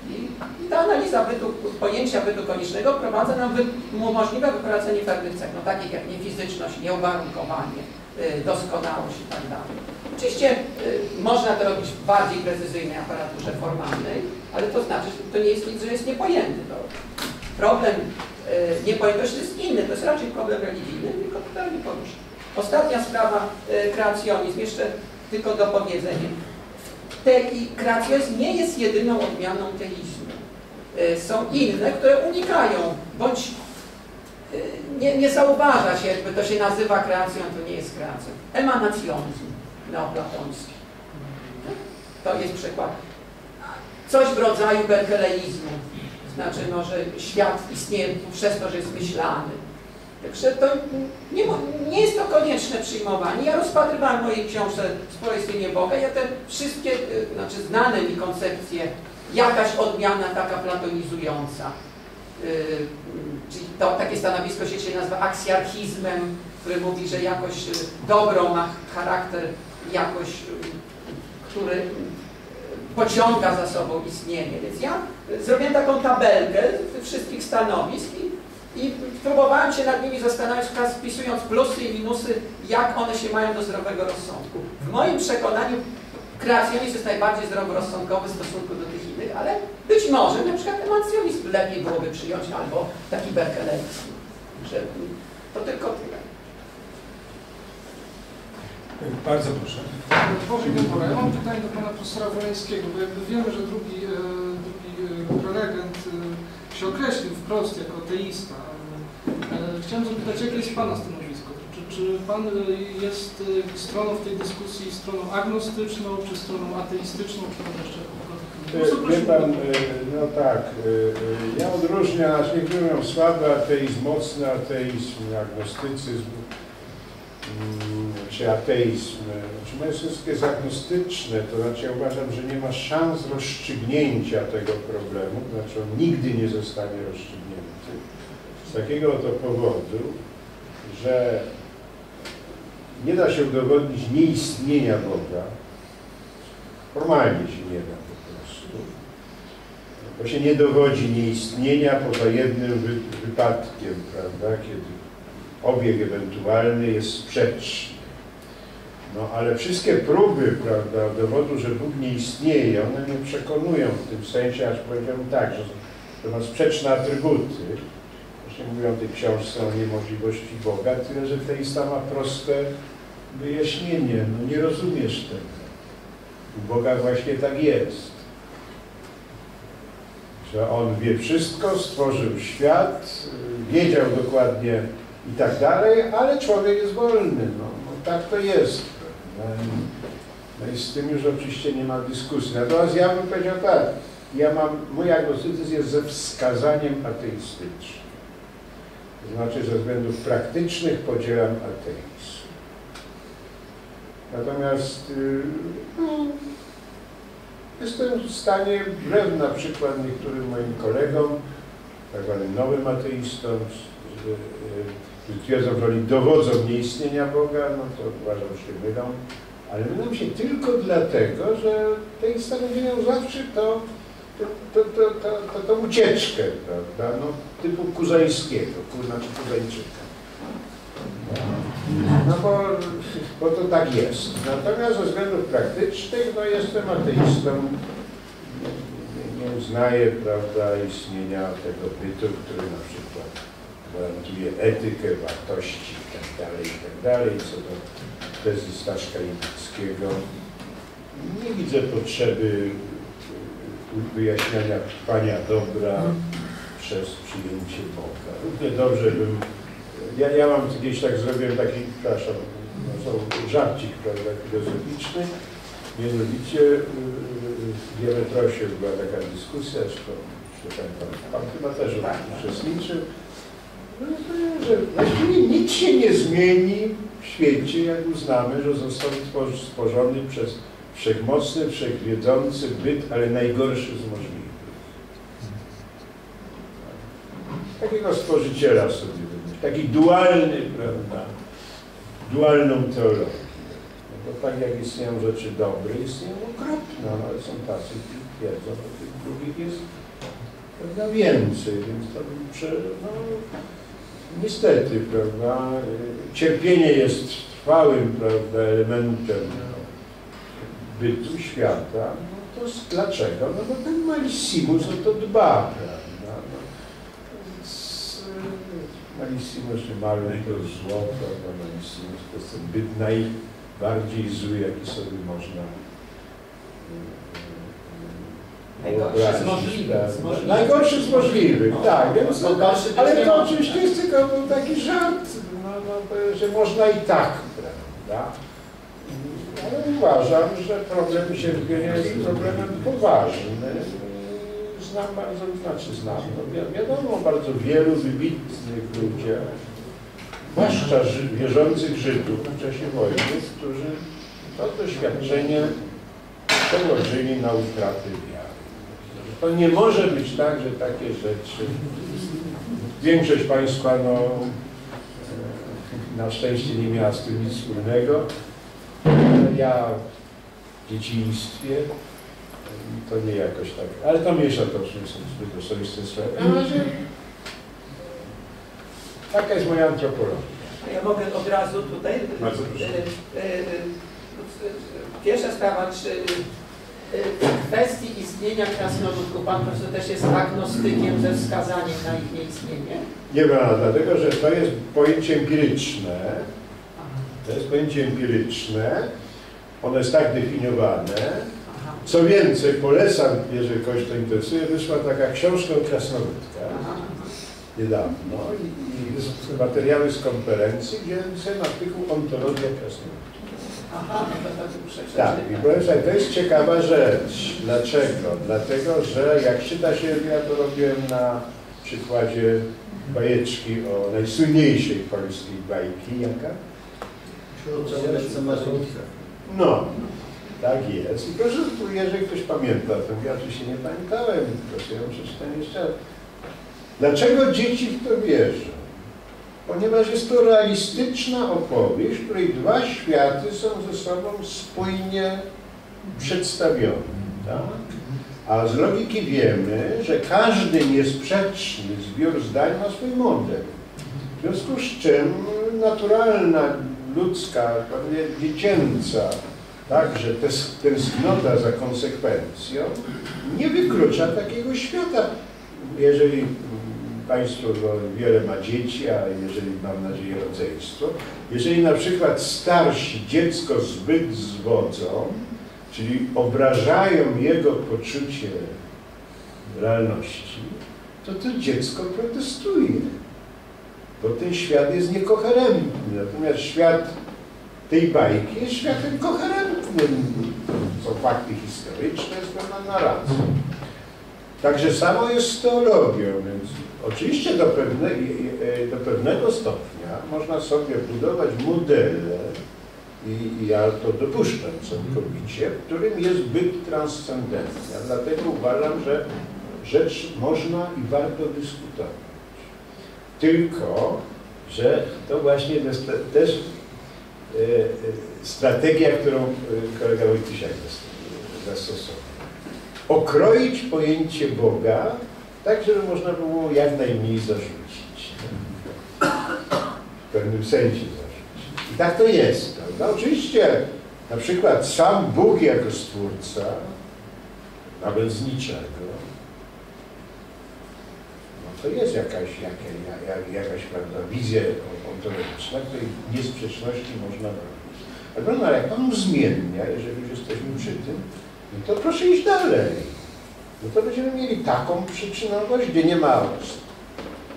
I, ta analiza bytu, pojęcia bytu koniecznego prowadza nam, wy, umożliwia wyprowadzenie pewnych cech, no, takich jak niefizyczność, nieuwarunkowanie, y, doskonałość i tak. Oczywiście y, można to robić w bardziej precyzyjnej aparaturze formalnej, ale to znaczy, że to nie jest nic, że jest niepojęty. To problem y, niepojętości jest inny, to jest raczej problem religijny, tylko tutaj nie poruszę. Ostatnia sprawa, y, kreacjonizm, jeszcze tylko dopowiedzenie te, kreacjonizm nie jest jedyną odmianą teizmu. Y, Są inne, które unikają, bądź y, nie, nie zauważa się, jakby to się nazywa kreacją, to nie jest kreacją. Emanacjonizm neoplatoński. To jest przykład. Coś w rodzaju berkeleizmu. Znaczy, no, że świat istnieje przez to, że jest myślany. Także to nie, nie jest to konieczne przyjmowanie. Ja rozpatrywałem w mojej książce Społeczeństwie Boga, ja te wszystkie, y, znaczy znane mi koncepcje, jakaś odmiana taka platonizująca, y, czyli to takie stanowisko się dzisiaj nazywa aksjarchizmem, który mówi, że jakoś y, dobro ma charakter jakoś, który pociąga za sobą istnienie. Więc ja zrobiłem taką tabelkę wszystkich stanowisk i i próbowałem się nad nimi zastanawiać, wpisując plusy i minusy, jak one się mają do zdrowego rozsądku. W moim przekonaniu kreacjonizm jest najbardziej zdroworozsądkowy w stosunku do tych innych, ale być może na przykład emancjonizm lepiej byłoby przyjąć albo taki berkelejski. Że to tylko tyle. Bardzo proszę. Gębora, ja mam pytanie do pana profesora Woleńskiego, bo jakby wiemy, że drugi, e, drugi e, prelegent e, się określił wprost jako ateista. Chciałem zapytać, jakie jest pana stanowisko? Czy, czy pan jest e, stroną w tej dyskusji stroną agnostyczną, czy stroną ateistyczną, czy może jeszcze E, Wie pan, e, no tak, e, ja odróżniam, niektórzy mówią słaby ateizm, mocny ateizm, agnostycyzm, czy ateizm. Moje stanowisko jest agnostyczne, to znaczy ja uważam, że nie ma szans rozstrzygnięcia tego problemu, to znaczy on nigdy nie zostanie rozstrzygnięty. Z takiego oto powodu, że nie da się udowodnić nieistnienia Boga, formalnie się nie da po prostu, bo się nie dowodzi nieistnienia poza jednym wy, wypadkiem, prawda, kiedy obieg ewentualny jest sprzeczny. No ale wszystkie próby, prawda, dowodu, że Bóg nie istnieje, one nie przekonują w tym sensie, aż powiedziałbym tak, że to ma sprzeczne atrybuty. Właśnie mówią w tej książce o niemożliwości Boga, tyle że teista ma proste wyjaśnienie. No nie rozumiesz tego. U Boga właśnie tak jest. Że On wie wszystko, stworzył świat, wiedział dokładnie i tak dalej, ale człowiek jest wolny. No, no tak to jest. No i z tym już oczywiście nie ma dyskusji. Natomiast ja bym powiedział tak, ja mam, mój agnostycyzm jest ze wskazaniem ateistycznym. To znaczy ze względów praktycznych podzielam ateizm. Natomiast y, no, jestem w stanie, wbrew na przykład niektórym moim kolegom, tak zwanym nowym ateistom, którzy twierdzą, że oni dowodzą nieistnienia Boga, no to uważam, że się mylą. Ale mylą się tylko dlatego, że będzie miał zawsze to, to, to, to, to, to, to ucieczkę, prawda, no, typu kuzańskiego, ku- znaczy kuzańczyka. No bo, bo to tak jest. Natomiast ze względów praktycznych, no jestem ateistą. Nie, nie uznaję, prawda, istnienia tego bytu, który na przykład gwarantuje etykę, wartości itd., itd. Co do tezy Staszka Iwickiego, nie widzę potrzeby y, wyjaśniania trwania dobra przez przyjęcie Boga. Równie dobrze bym ja, ja mam gdzieś tak zrobiłem taki, przepraszam, no, są żarcik, prawda, filozoficzny. Mianowicie yy, w Diametrosie była taka dyskusja, zresztą zresztą pan, pan chyba też Tak. uczestniczył, to, że właściwie nic się nie zmieni w świecie, jak uznamy, że został stwor- stworzony przez wszechmocny, wszechwiedzący byt, ale najgorszy z możliwych. Takiego stworzyciela sobie wymyślił, taki dualny, prawda, dualną teologię. No bo tak jak istnieją rzeczy dobre, istnieją okropne, no, ale są tacy, którzy twierdzą, że tych drugich jest prawda, więcej, więc to bym prze, no, niestety, prawda, cierpienie jest trwałym, prawda, elementem bytu świata, no to dlaczego? No bo ten Malissimus o to dba, prawda, no, więc y, Malissimus czy Malum to zło, prawda, Malissimus to jest ten byt najbardziej zły, jaki sobie można Najgorszy z możliwych, tak. Najgorszy z możliwych, tak, więc gorszy ale to oczywiście jest tylko był taki żart, no, no, że można i tak, prawda? Ale uważam, że problem cierpienia jest problemem poważnym. Znam bardzo, znaczy znam, no wi- wiadomo bardzo wielu wybitnych ludziach, zwłaszcza Ży, wierzących Żydów w czasie wojny, którzy to doświadczenie przełożyli na utratę wiary. To nie może być tak, że takie rzeczy Większość Państwa no, e, na szczęście nie miała z tym nic wspólnego. Ja w dzieciństwie e, to nie jakoś tak, ale to mniejsza to już nie są zbyt osobiste sprawy. Taka jest moja antropologia. Ja mogę od razu tutaj. Bardzo proszę. e, e, y, pierwsza sprawa, czy w kwestii istnienia krasnoludków pan profesor też jest agnostykiem ze wskazaniem na ich nieistnienie? Nie ma, dlatego że to jest pojęcie empiryczne. To jest pojęcie empiryczne. Ono jest tak definiowane. Co więcej, polecam, jeżeli kogoś to interesuje, wyszła taka książka o krasnoludkach niedawno i, i materiały z konferencji, gdzie jest artykuł Ontologia krasnoludków. Tak i sobie, to jest ciekawa rzecz. Dlaczego? Dlatego, że jak czyta się, ja to robiłem na przykładzie bajeczki o najsłynniejszej polskiej bajki, jaka? No, tak jest. I proszę, jeżeli ktoś pamięta, to ja oczywiście nie pamiętałem, proszę ją przeczytać jeszcze raz. Dlaczego dzieci w to wierzą? Ponieważ jest to realistyczna opowieść, w której dwa światy są ze sobą spójnie przedstawione. Tak? A z logiki wiemy, że każdy niesprzeczny zbiór zdań ma swój model. W związku z czym naturalna, ludzka, dziecięca, także tęsknota za konsekwencją nie wyklucza takiego świata. Jeżeli Państwo wiele ma dzieci, a jeżeli mam nadzieję rodzeństwo, jeżeli na przykład starsi dziecko zbyt zwodzą, czyli obrażają jego poczucie realności, to to dziecko protestuje bo ten świat jest niekoherentny. Natomiast świat tej bajki jest światem koherentnym. Są fakty historyczne, jest pewna narracja. Także samo jest z teologią, więc oczywiście do, pewne, do pewnego stopnia można sobie budować modele i, ja to dopuszczam całkowicie, w którym jest byt transcendencja. Dlatego uważam, że rzecz można i warto dyskutować. Tylko, że to właśnie też e, e, strategia, którą e, kolega Wojtysiak zas- zastosował. Okroić pojęcie Boga tak, żeby można było jak najmniej zarzucić. W pewnym sensie zarzucić. I tak to jest. Prawda? Oczywiście na przykład sam Bóg jako Stwórca, nawet z niczego, no to jest jakaś, jaka, jak, jakaś prawda, wizja ontologiczna, której niesprzeczności można bronić. Ale proszę, ale jak Pan zmiennia, jeżeli już jesteśmy przy tym, no to proszę iść dalej. No to będziemy mieli taką przyczynowość, gdzie nie ma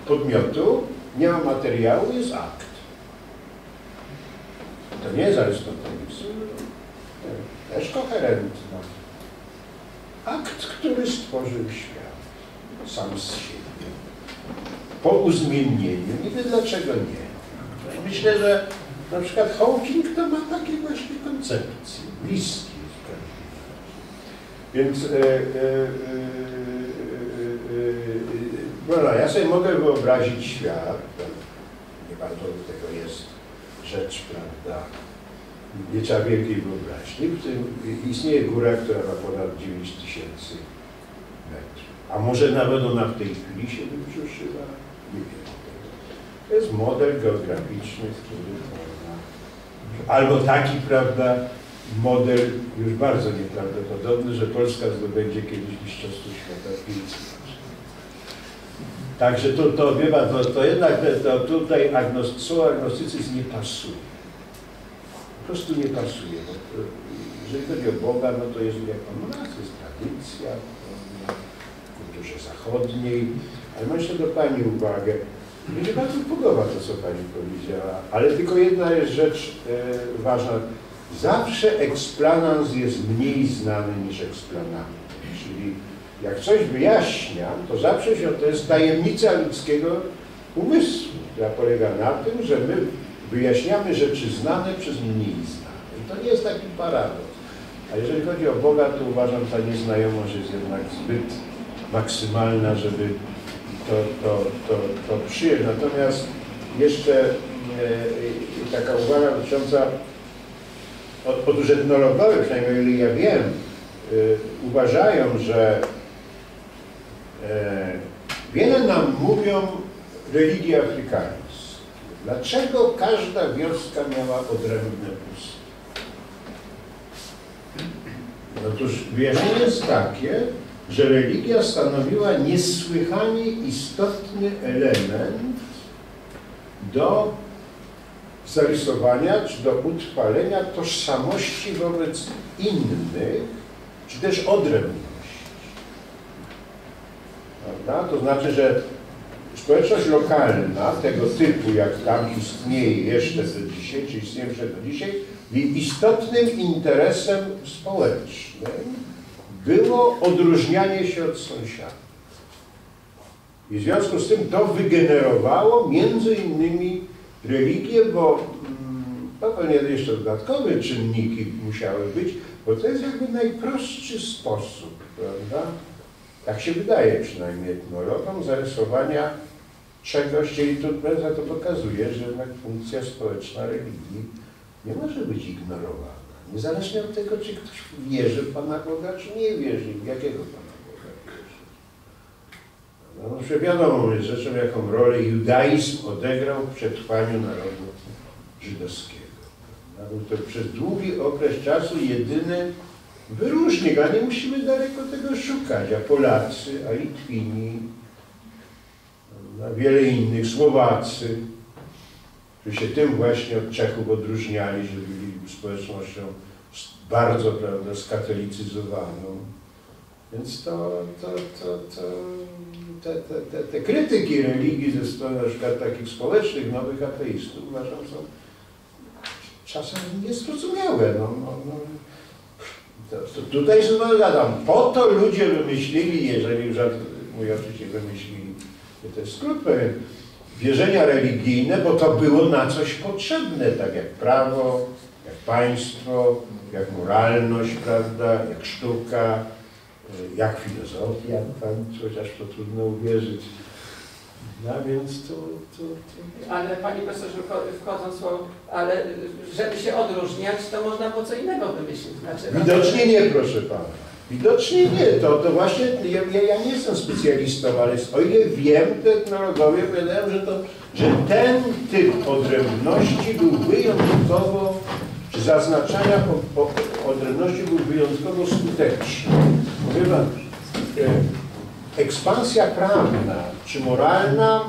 podmiotu, nie ma materiału, jest akt. To nie jest arystotelizm, też koherentna. Akt, który stworzył świat sam z siebie. Po uzmiennieniu, niby dlaczego nie. Myślę, że na przykład Hawking to ma takie właśnie koncepcje, bliskie. Więc e, e, e, e, voilà, ja sobie mogę wyobrazić świat, nie bardzo do tego jest rzecz, prawda, nie trzeba wielkiej wyobraźni, w tym istnieje góra, która ma ponad 9 tysięcy metrów. A może nawet ona w tej chwili się wybrzuszyła? Nie wiem. To jest model geograficzny, który można... Albo taki, prawda, model już bardzo nieprawdopodobny, że Polska zdobędzie kiedyś Mistrzostwo Świata w piłce. Także to, to, wie pan, to, to jednak to tutaj agnost, słowo agnostycyzm nie pasuje. Po prostu nie pasuje. Bo, e, jeżeli chodzi o Boga, no to jest, jak rację, jest tradycja w kulturze zachodniej. Ale mam jeszcze do Pani uwagę. Mnie bardzo podoba to, co Pani powiedziała, ale tylko jedna jest rzecz e, ważna. Zawsze eksplanans jest mniej znany niż eksplanant. Czyli jak coś wyjaśniam, to zawsze się, to jest tajemnica ludzkiego umysłu, która polega na tym, że my wyjaśniamy rzeczy znane przez mniej znane. I to nie jest taki paradoks. A jeżeli chodzi o Boga, to uważam, ta nieznajomość jest jednak zbyt maksymalna, żeby to, to, to, to przyjąć. Natomiast jeszcze e, e, taka uwaga dotycząca, otóż etnologowie, przynajmniej o ile ja wiem, e, uważają, że e, wiele nam mówią religii afrykańskie. Dlaczego każda wioska miała odrębne bóstwo? Otóż wyjaśnienie jest takie, że religia stanowiła niesłychanie istotny element do zarysowania czy do utrwalenia tożsamości wobec innych, czy też odrębności. Prawda? To znaczy, że społeczność lokalna tego typu, jak tam istnieje jeszcze do dzisiaj, czy istnieje jeszcze do dzisiaj, istotnym interesem społecznym było odróżnianie się od sąsiadów. I w związku z tym to wygenerowało między innymi religię, bo mm, to pewnie jeszcze dodatkowe czynniki musiały być, bo to jest jakby najprostszy sposób, prawda? Tak się wydaje przynajmniej etnologom, zarysowania czegoś, czyli tu Breza to pokazuje, że jednak funkcja społeczna religii nie może być ignorowana. Niezależnie od tego, czy ktoś wierzy w Pana Boga, czy nie wierzy, w jakiego Pana. No, że wiadomo jest rzeczą, jaką rolę judaizm odegrał w przetrwaniu narodu żydowskiego. prawda? Był to przez długi okres czasu jedyny wyróżnik, a nie musimy daleko tego szukać, a Polacy, a Litwini, prawda? wiele innych, Słowacy, którzy się tym właśnie od Czechów odróżniali, że byli społecznością bardzo prawda, skatolicyzowaną. Więc to, to, to, to te, te, te, te krytyki religii ze strony na przykład takich społecznych, nowych ateistów uważam są czasem niezrozumiałe. No, no, no. To, to tutaj znowu gadam, po to ludzie wymyślili, jeżeli już mówię oczywiście wymyślili, to jest skrót pewien, wierzenia religijne, bo to było na coś potrzebne, tak jak prawo, jak państwo, jak moralność, prawda, jak sztuka, jak filozofia, tam, chociaż to trudno uwierzyć. No więc to, to, to Ale Panie Profesorze, wcho- wchodząc słowo, ale żeby się odróżniać, to można było co innego wymyślić. Znaczy, Widocznie nie, proszę pana. Widocznie nie. To, to właśnie, ja, ja, ja nie jestem specjalistą, ale o ile wiem, to etnologowie powiadają, że, to, że ten typ odrębności był wyjątkowo, zaznaczania po, po, odrębności był wyjątkowo skuteczny. Mówię wam, e, ekspansja prawna czy moralna,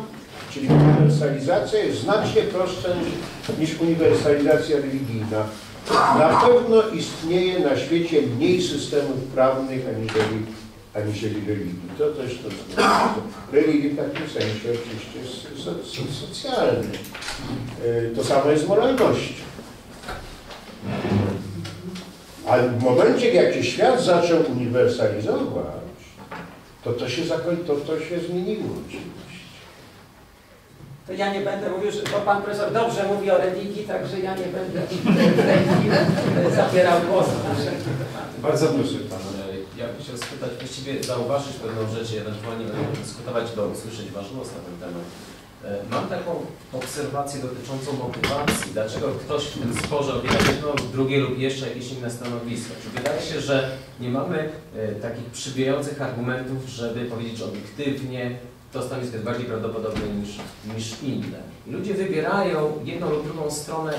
czyli uniwersalizacja jest znacznie prostsza niż, uniwersalizacja religijna. Na pewno istnieje na świecie mniej systemów prawnych aniżeli, aniżeli religii. To też to, to religii w takim sensie oczywiście jest so, so, socjalny. E, To samo jest z moralnością. Ale w momencie, jak się świat zaczął uniwersalizować, to to się, zakoń, to, to się zmieniło oczywiście. To ja nie będę mówił, że bo Pan Profesor dobrze mówi o religii, także ja nie będę w tej chwili y, zabierał głosu na wszelkie tematy. Bardzo proszę Pana. E, Ja bym chciał spytać, właściwie zauważyć pewną rzecz i ewentualnie dyskutować, bo usłyszeć Wasz głos na ten temat. E, Mam taką obserwację dotyczącą motywacji, dlaczego ktoś w tym sporze obiera jedno, drugie lub jeszcze jakieś inne stanowisko. Czy wydaje się, że nie mamy e, takich przybijających argumentów, żeby powiedzieć, że obiektywnie to stanowisko jest bardziej prawdopodobne niż, niż inne. Ludzie wybierają jedną lub drugą stronę.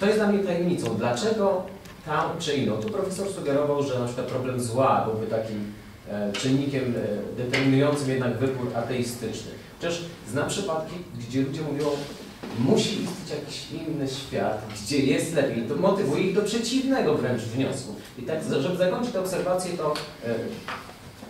To jest dla mnie tajemnicą. Dlaczego tam czy inną? Tu profesor sugerował, że na przykład problem zła byłby takim e, czynnikiem determinującym jednak wybór ateistyczny. Chociaż znam przypadki, gdzie ludzie mówią, musi istnieć jakiś inny świat, gdzie jest lepiej. To motywuje ich do przeciwnego wręcz wniosku. I tak, żeby zakończyć tę obserwację, to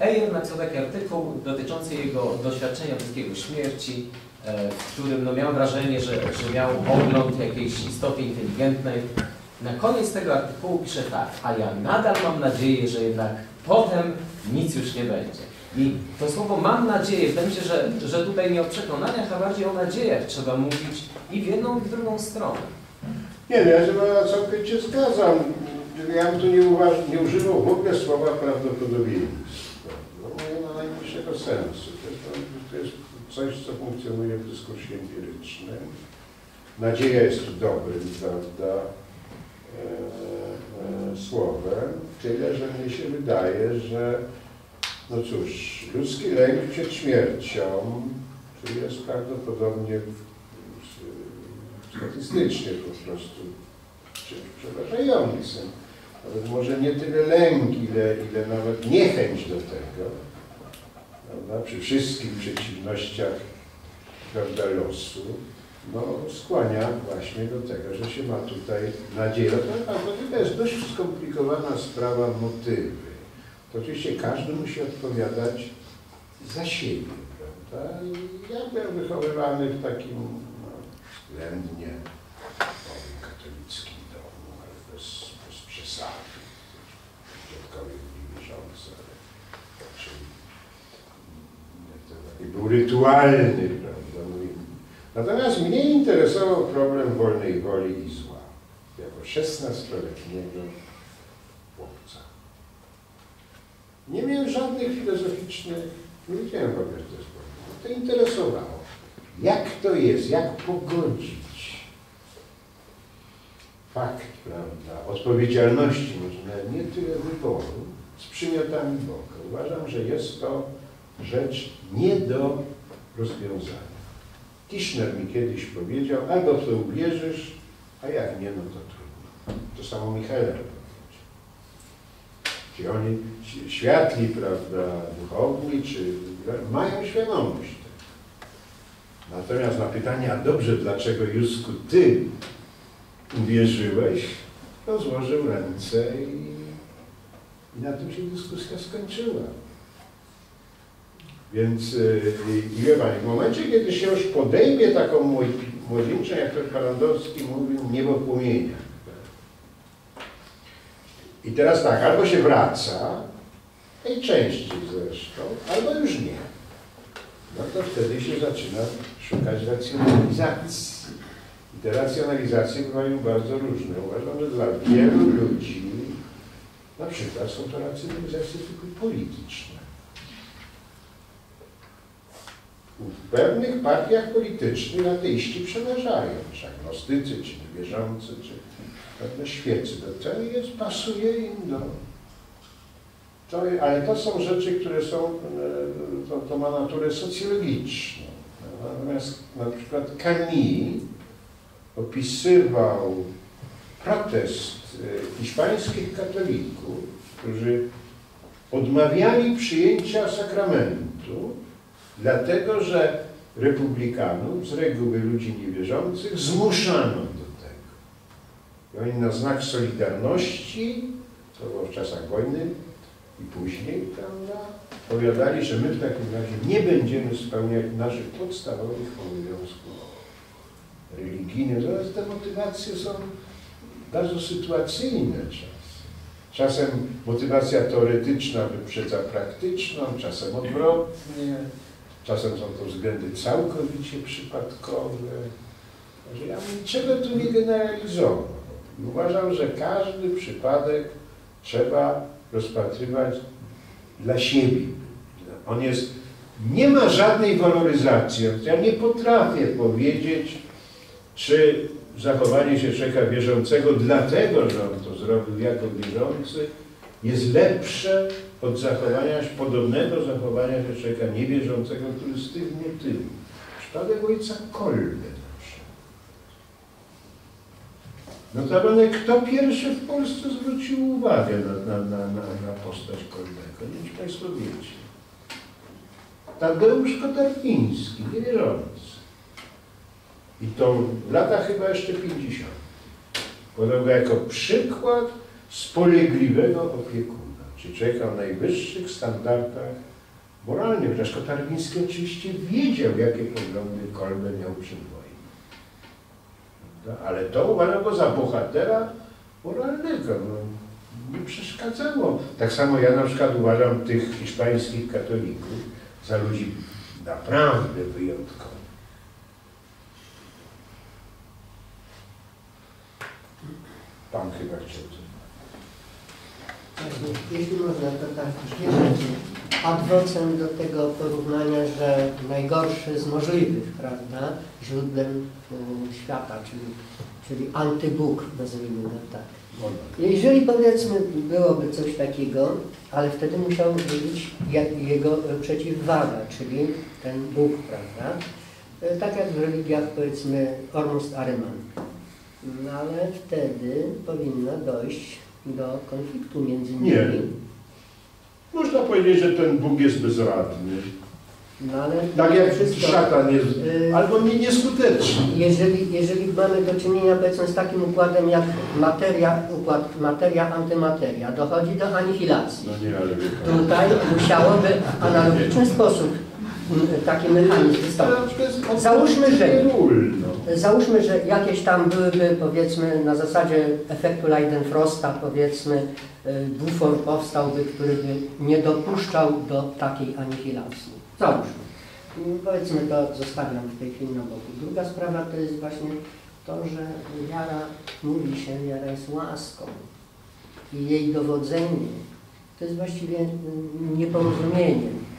e, Ejer napisał taki artykuł dotyczący jego doświadczenia bliskiego śmierci, e, w którym no, miał wrażenie, że, że miał ogląd jakiejś istoty inteligentnej. Na koniec tego artykułu pisze tak, a ja nadal mam nadzieję, że jednak potem nic już nie będzie. I to słowo mam nadzieję, wydaje mi się, że, że tutaj nie o przekonaniach, a bardziej o nadziejach trzeba mówić i w jedną, i w drugą stronę. Nie, no ja się całkowicie zgadzam. Ja bym tu nie, uważ, nie używał w ogóle słowa prawdopodobieństwo. No nie ma najmniejszego sensu. To jest, to jest coś, co funkcjonuje w dyskursie empirycznym. Nadzieja jest dobrym, prawda, e, e, słowem. Tyle, że mnie się wydaje, że no cóż, ludzki lęk przed śmiercią, czyli jest prawdopodobnie statystycznie po prostu przeważającym. nawet może nie tyle lęk, ile, ile nawet niechęć do tego, prawda, przy wszystkich przeciwnościach prawda, losu, no, skłania właśnie do tego, że się ma tutaj nadzieję. To jest dość skomplikowana sprawa motywy. To oczywiście każdy musi odpowiadać za siebie, prawda? I ja byłem wychowywany w takim no, względnie powiem, katolickim domu, ale bez, bez przesady. Dziadkowie byli wierzący, ale raczej był rytualny, prawda? Natomiast mnie interesował problem wolnej woli i zła. Jako 16-letniego Nie miałem żadnych filozoficznych, nie wiedziałem ogóle, że to interesowało. Jak to jest, jak pogodzić fakt, prawda, odpowiedzialności, może nawet nie tyle wyboru, z przymiotami Boga. Uważam, że jest to rzecz nie do rozwiązania. Tischner mi kiedyś powiedział, albo w to uwierzysz, a jak nie, no to trudno. To samo powiedział. Czy oni światli, prawda, duchowni, czy mają świadomość tego. Natomiast na pytanie, a dobrze, dlaczego Jusku ty uwierzyłeś, to złożył ręce i, i na tym się dyskusja skończyła. Więc yy, i wie Pani, w momencie, kiedy się już podejmie taką młodzieńczą, jak to Parandowski mówił, niebo płomienia. I teraz tak, albo się wraca, najczęściej zresztą, albo już nie. No to wtedy się zaczyna szukać racjonalizacji. I te racjonalizacje bywają bardzo różne. Uważam, że dla wielu ludzi na przykład są to racjonalizacje tylko polityczne. W pewnych partiach politycznych ateiści przeważają, czy agnostycy, czy niewierzący, czy pewne świecy. To, to jest, pasuje im do... To, ale to są rzeczy, które są, to, to ma naturę socjologiczną. Natomiast na przykład Camus opisywał protest hiszpańskich katolików, którzy odmawiali przyjęcia sakramentu, dlatego że republikanów, z reguły ludzi niewierzących, zmuszano do tego. I oni na znak solidarności, to było w czasach wojny i później, prawda, powiadali, że my w takim razie nie będziemy spełniać naszych podstawowych obowiązków religijnych. Zaraz te motywacje są bardzo sytuacyjne czasem. Czasem motywacja teoretyczna wyprzedza praktyczną, czasem odwrotnie. Czasem są to względy całkowicie przypadkowe. Ja niczego tu nie generalizował. Uważam, że każdy przypadek trzeba rozpatrywać dla siebie. On jest, nie ma żadnej waloryzacji. Ja nie potrafię powiedzieć, czy zachowanie się człowieka wierzącego, dlatego, że on to zrobił jako wierzący, jest lepsze od zachowania, podobnego zachowania się człowieka niewierzącego, który z tych motywów. Przypadek ojca Kolbe No to będę, kto pierwszy w Polsce zwrócił uwagę na, na, na, na, postać Kolbego? Nie wiem, czy Państwo wiecie. Tadeusz Kotarpiński, niewierzący. I to w latach chyba jeszcze 50. Podał go jako przykład spolegliwego opiekuna, czyli człowieka o najwyższych standardach moralnych. Chociaż Kotarbiński oczywiście wiedział, jakie poglądy Kolbe miał wojną. Ale to uważał go za bohatera moralnego. No, nie przeszkadzało. Tak samo ja na przykład uważam tych hiszpańskich katolików za ludzi naprawdę wyjątkowych. Pan chyba chciał coś. Jeśli można, to tak adwocem do tego porównania, że najgorszy z możliwych, prawda, źródłem y, świata, czyli, czyli antybóg, nazwijmy go tak. Jeżeli powiedzmy byłoby coś takiego, ale wtedy musiał być jego przeciwwaga, czyli ten Bóg, prawda? Y, tak jak w religiach powiedzmy Ormus Aryman. No ale wtedy powinno dojść do konfliktu między nimi. Nie. Można powiedzieć, że ten Bóg jest bezradny. No ale Tak jak wszystko, szatan jest, y, albo nie, nieskuteczny. Jeżeli, jeżeli mamy do czynienia powiedzmy z takim układem jak materia, układ materia, antymateria, dochodzi do anihilacji. No nie, ale. Tutaj musiałoby w analogiczny sposób taki mechanizm wystąpić. Załóżmy, że- no. Załóżmy, że jakieś tam byłyby powiedzmy na zasadzie efektu Leidenfrosta powiedzmy y, bufor powstałby, który by nie dopuszczał do takiej anihilacji. Załóżmy. Mm, Powiedzmy to zostawiam w tej chwili na boku. Druga sprawa to jest właśnie to, że wiara, mówi się, wiara jest łaską i jej dowodzenie to jest właściwie mm, nieporozumieniem. E,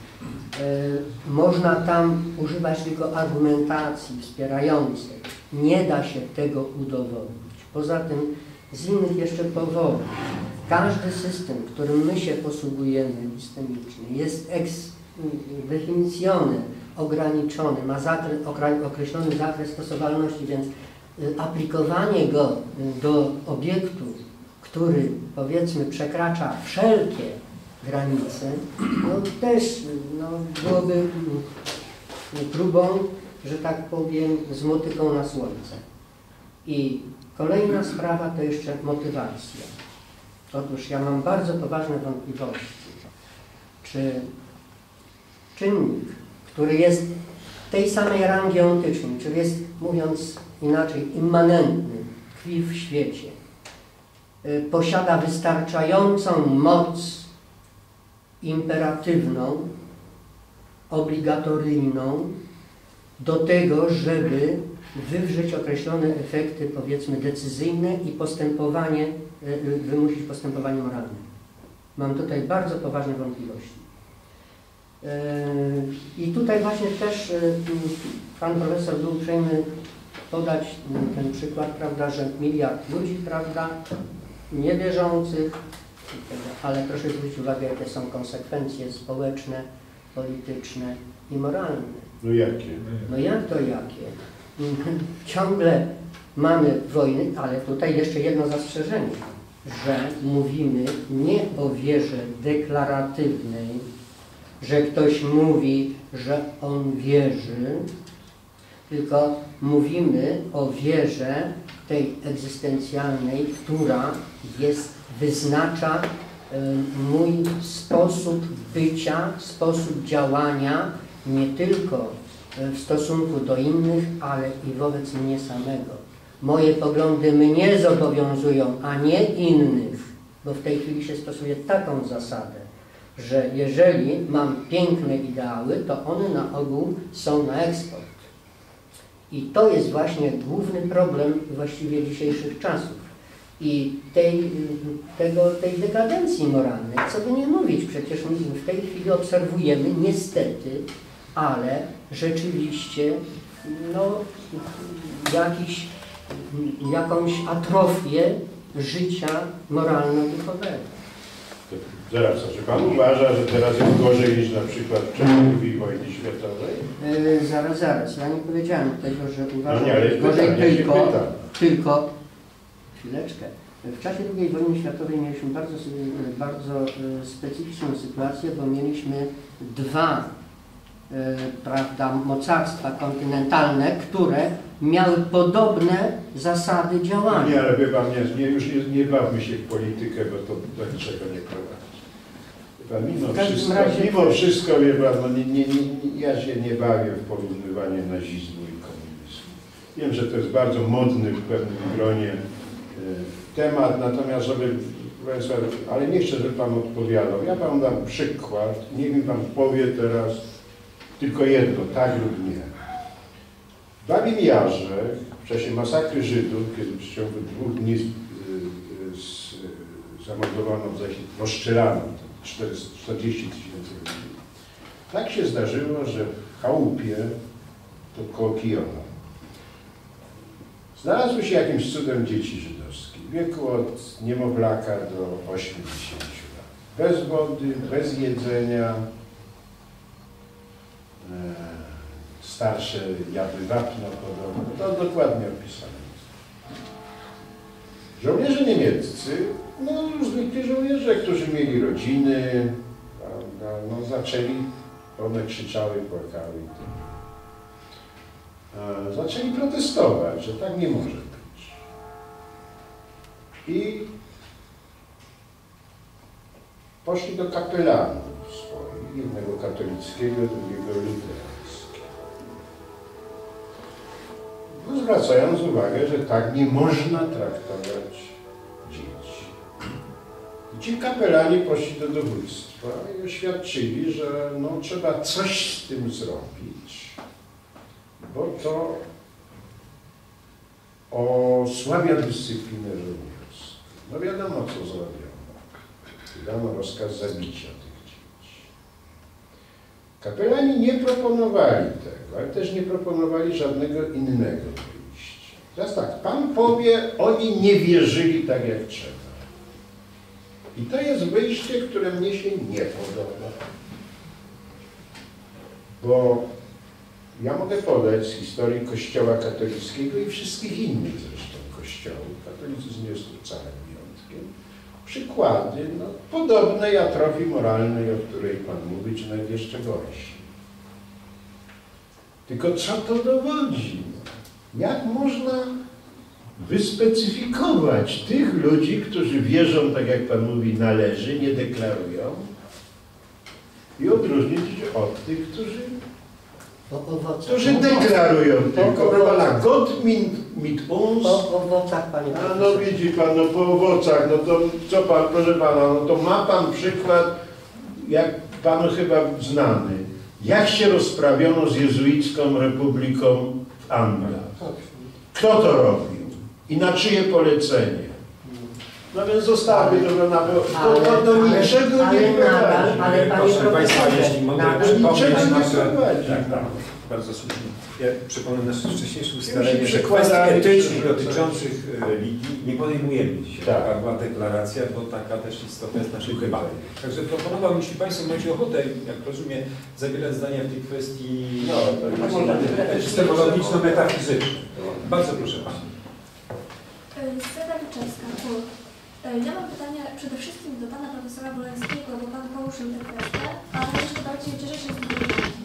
Można tam używać tylko argumentacji wspierającej. Nie da się tego udowodnić. Poza tym z innych jeszcze powodów. Każdy system, którym my się posługujemy, epistemiczny, jest ex definicjony ograniczony, ma zakres, określony zakres stosowalności, więc y, aplikowanie go y, do obiektu, który powiedzmy przekracza wszelkie granice, no też no, byłoby próbą, że tak powiem, z motyką na słońce. I kolejna sprawa to jeszcze motywacja. Otóż ja mam bardzo poważne wątpliwości, czy czynnik, który jest tej samej rangi ontycznej, czyli jest, mówiąc inaczej, immanentny, tkwi w świecie, y, posiada wystarczającą moc imperatywną, obligatoryjną do tego, żeby wywrzeć określone efekty, powiedzmy, decyzyjne i postępowanie, y, wymusić postępowanie moralne. Mam tutaj bardzo poważne wątpliwości. Yy, I tutaj właśnie też yy, Pan Profesor był uprzejmy podać yy, ten przykład, prawda, że miliard ludzi, prawda, niewierzących, ale proszę zwrócić uwagę, jakie są konsekwencje społeczne, polityczne i moralne. No jakie? No jak to jakie? Ciągle mamy wojny, ale tutaj jeszcze jedno zastrzeżenie, że mówimy nie o wierze deklaratywnej, że ktoś mówi, że on wierzy, tylko mówimy o wierze tej egzystencjalnej, która jest, wyznacza y, mój sposób bycia, sposób działania, nie tylko y, w stosunku do innych, ale i wobec mnie samego. Moje poglądy mnie zobowiązują, a nie innych, bo w tej chwili się stosuje taką zasadę, że jeżeli mam piękne ideały, to one na ogół są na eksport. I to jest właśnie główny problem właściwie dzisiejszych czasów. I tej, tego, tej dekadencji moralnej, co by nie mówić, przecież my w tej chwili obserwujemy niestety, ale rzeczywiście no, jakiś, jakąś atrofię życia moralno-duchowego. Zaraz, a czy Pan uważa, że teraz jest gorzej niż na przykład w II wojny światowej? Yy, zaraz, zaraz. Ja nie powiedziałem tego, że uważam, No nie, ale że gorzej się tylko, tylko, chwileczkę. W czasie II wojny światowej mieliśmy bardzo, sy- bardzo e, specyficzną sytuację, bo mieliśmy dwa e, prawda, mocarstwa kontynentalne, które miały podobne zasady działania. nie, ale nie, nie, już nie, nie bawmy się w politykę, bo to do niczego nie prowadzi. Pan, mimo wszystko, razie- mimo wszystko, Pan, no nie, nie, nie, ja się nie bawię w porównywanie nazizmu i komunizmu. Wiem, że to jest bardzo modny w pewnym gronie e, temat, natomiast żeby, ale nie chcę, żeby Pan odpowiadał. Ja Panu dam przykład, niech mi Pan powie teraz tylko jedno, tak lub nie. W Babim Jarze w czasie masakry Żydów, kiedy w ciągu dwóch dni y, y, y, zamordowano, rozstrzelano 400 40 tysięcy ludzi, tak się zdarzyło, że w chałupie, to koło Kijowa, znalazły się jakimś cudem dzieci żydowskie, w wieku od niemowlaka do 80 lat. Bez wody, bez jedzenia, e, starsze jadły wapno podobno. To dokładnie opisane. Żołnierze niemieccy No, różnych żołnierzy, którzy mieli rodziny, prawda, no, zaczęli, one krzyczały, płakały. tak. E, Zaczęli protestować, że tak nie może. I poszli do kapelanów swoich, jednego katolickiego, drugiego luterskiego. No, zwracając uwagę, że tak nie można traktować dzieci. I ci kapelani poszli do dowództwa i oświadczyli, że no, trzeba coś z tym zrobić, bo to osłabia dyscyplinę żołnierską. No wiadomo, co zrobiono. Wydano rozkaz zabicia tych dzieci. Kapelani nie proponowali tego, ale też nie proponowali żadnego innego wyjścia. Teraz tak, Pan powie, oni nie wierzyli tak jak trzeba. I to jest wyjście, które mnie się nie podoba. Bo ja mogę podać z historii Kościoła katolickiego i wszystkich innych zresztą kościołów. Katolicyzm jest tu wyjątkiem. Przykłady no, podobnej atrofii moralnej, o której Pan mówi, czy nawet jeszcze gorsi. Tylko co to dowodzi? Jak można wyspecyfikować tych ludzi, którzy wierzą, tak jak Pan mówi, należy, nie deklarują i odróżnić od tych, którzy, O owocach. którzy deklarują tylko, prawda, Gott mit, mit uns, O owocach, panie a no profesorze. widzi Pan, no po owocach, no to co Pan, proszę Pana, no to ma Pan przykład, jak Panu chyba znany, jak się rozprawiono z jezuicką republiką w Anglii. Kto to robił? I na czyje polecenie? No więc zostawmy to, na, bo to, to do niczego ale nie prowadzi. ale Proszę Państwa, jeśli mogę przypomnieć nasze... prowadzi. Tak, tak, bardzo słusznie. Ja przypomnę nasze wcześniejsze ustalenie, że kwestii etycznych dotyczących e, religii nie podejmujemy dzisiaj. Tak. Taka była deklaracja, bo taka też istotna jest naszych debat. Także proponowałbym, jeśli Państwo macie ochotę, jak rozumiem, zabierać zdania w tej kwestii No, epistemologiczno-metafizycznej. Bardzo proszę Pani. Zeta Wyczewska, KUR. Ja mam pytanie przede wszystkim do Pana Profesora Woleńskiego, bo Pan poruszył tę kwestię, ale jeszcze bardziej cieszę się z tej uwagi.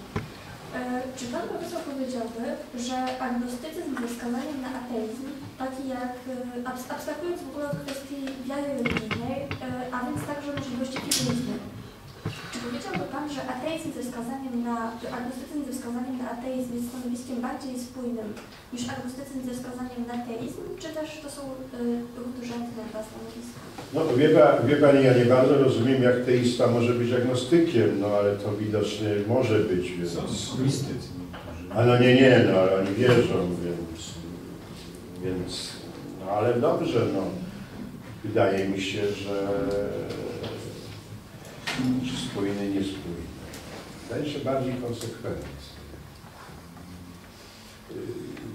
Czy Pan Profesor powiedziałby, że agnostycyzm ze wskazaniem na ateizm, taki jak, e, abs- abstrahując w ogóle od kwestii wiary religijnej, e, a więc także możliwości fizyczne, czy powiedziałby Pan, że ateizm ze wskazaniem na, agnostycyzm ze wskazaniem na ateizm jest stanowiskiem bardziej spójnym niż agnostycyzm ze wskazaniem na teizm, czy też to są y, równorzędne dwa stanowiska? No wie, wie Pani, ja nie bardzo rozumiem, jak teista może być agnostykiem, no ale to widocznie może być, więc... Są mistycy. A no nie, nie, no ale oni wierzą, więc... Więc... No ale dobrze, no. Wydaje mi się, że... Czy spójny, niespójny. Wydaje się bardziej konsekwentny.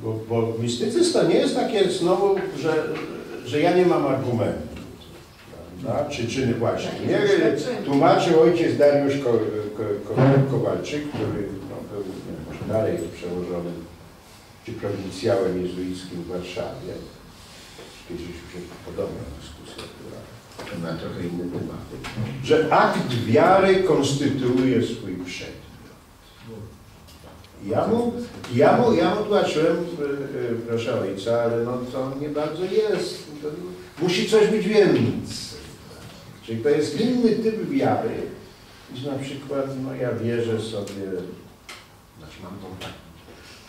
Bo, bo mistycyzm to nie jest takie znowu, że, że ja nie mam argumentu. Prawda? Czy czyny właśnie. Nie, tłumaczył ojciec Dariusz Ko, Ko, Ko, Kowalczyk, który no, był, nie może dalej jest przełożony czy prowincjałem jezuickim w Warszawie. Kiedyś się podobna dyskusja, która ma trochę inny temat. Że akt wiary konstytuuje swój przedmiot. Ja mu, ja mu, ja mu tłumaczyłem, y, y, proszę ojca, ale no to nie bardzo jest. To musi coś być więcej. Czyli to jest inny typ wiary, niż na przykład, no ja wierzę sobie, znaczy mam tą taką.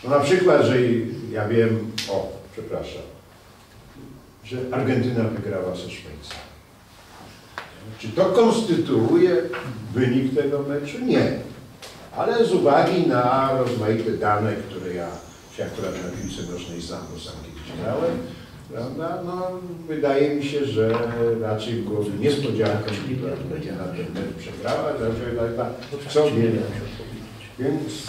No na przykład, że ja wiem, o, przepraszam, że Argentyna wygrała ze Szwajcarią. Czy to konstytuuje wynik tego meczu? Nie. Ale z uwagi na rozmaite dane, które ja się akurat na piłce nożnej znam, bo sam kiedyś grałem, prawda, no wydaje mi się, że raczej byłoby niespodzianką, że Argentyna ten mecz przegrała, że tak co wie. Więc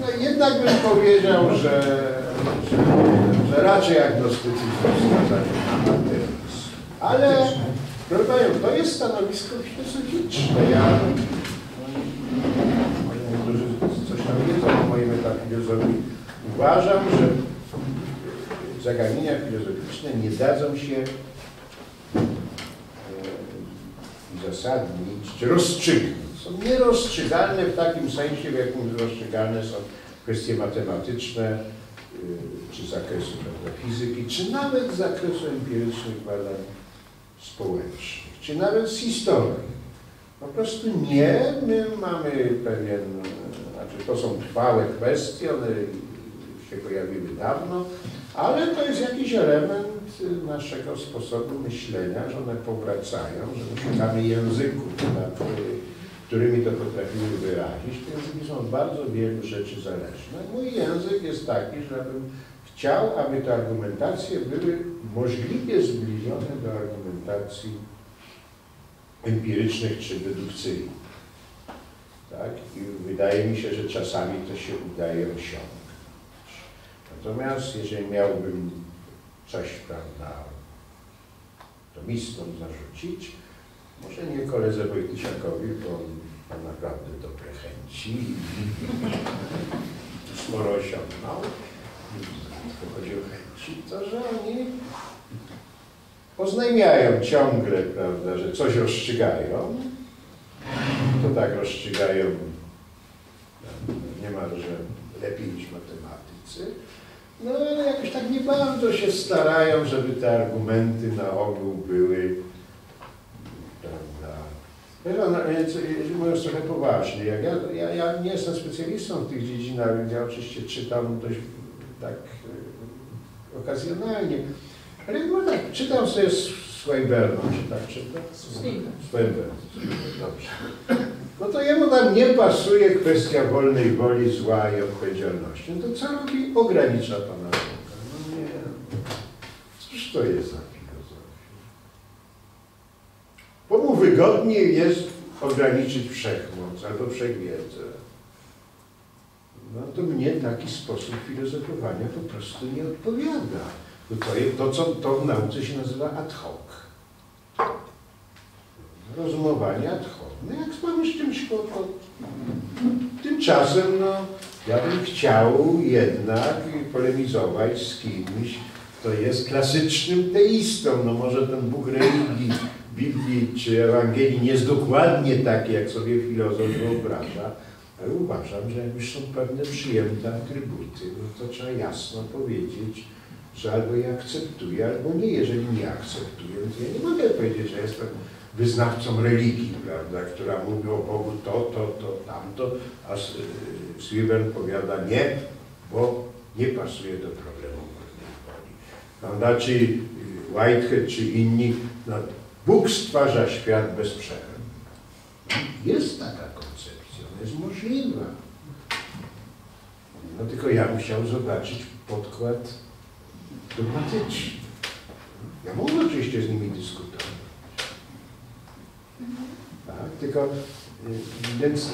no, jednak bym powiedział, że, że, że raczej agnostycyzm wskazany na ateizm. Ale proszę to jest stanowisko filozoficzne. Ja, niektórzy coś tam wiedzą o mojej metafilozofii. Uważam, że zagadnienia filozoficzne nie dadzą się uzasadnić, czy rozstrzygnąć. Są nierozstrzygalne w takim sensie, w jakim rozstrzygalne są kwestie matematyczne, y, czy zakresu prawda, fizyki, czy nawet zakresu empirycznych badań społecznych, czy nawet z historii. Po prostu nie, my mamy pewien, znaczy to są trwałe kwestie, one się pojawiły dawno, ale to jest jakiś element naszego sposobu myślenia, że one powracają, że my szukamy języków, którymi to potrafimy wyrazić. Te języki są bardzo wielu rzeczy zależne. Mój język jest taki, żebym chciał, aby te argumentacje były możliwie zbliżone do argumentacji empirycznych czy dedukcyjnych. Tak? I wydaje mi się, że czasami to się udaje osiągnąć. Natomiast jeżeli miałbym coś, prawda, tomistom zarzucić, może nie koledze Wojtysiakowi, bo on ma naprawdę dobre chęci sporo osiągnął, tylko chodzi o chęci, to że oni oznajmiają ciągle, prawda, że coś rozstrzygają, to tak rozstrzygają niemalże lepiej niż matematycy, no ale jakoś tak nie bardzo się starają, żeby te argumenty na ogół były, prawda. Więc, y, mówiąc trochę poważnie, jak ja, ja, ja nie jestem specjalistą w tych dziedzinach, więc ja oczywiście czytam dość tak okazjonalnie, ale no tak, czytam sobie Swinburna, czy tak czytam? Swinburne, dobrze. No to jemu tam nie pasuje kwestia wolnej woli, zła i odpowiedzialności. No to co robi? Ogranicza Pana Boga. No nie. Cóż to jest za filozofia? Bo mu wygodniej jest ograniczyć wszechmoc albo wszechwiedzę. No to mnie taki sposób filozofowania po prostu nie odpowiada. To, to, to, co, to w nauce się nazywa ad hoc. Rozumowanie ad hoc. No jak mamy z czymś? Tymczasem, no, ja bym chciał jednak polemizować z kimś, kto jest klasycznym teistą. No może ten Bóg religii, Biblii czy Ewangelii nie jest dokładnie taki, jak sobie filozof wyobraża, ale uważam, że jak już są pewne przyjęte atrybuty, no to trzeba jasno powiedzieć, że albo je akceptuję, albo nie. Jeżeli nie akceptuję, to ja nie mogę powiedzieć, że jestem wyznawcą religii, prawda, która mówi o Bogu to, to, to, tamto, a y, Swinburne powiada nie, bo nie pasuje do problemu woli. Prawda, czy y, Whitehead, czy inni, no, Bóg stwarza świat bez przerwy. Jest taka koncepcja, jest możliwa. No tylko ja chciał zobaczyć podkład dogmatyczny. Ja mogę oczywiście z nimi dyskutować. Tak, tylko, y, więc, y,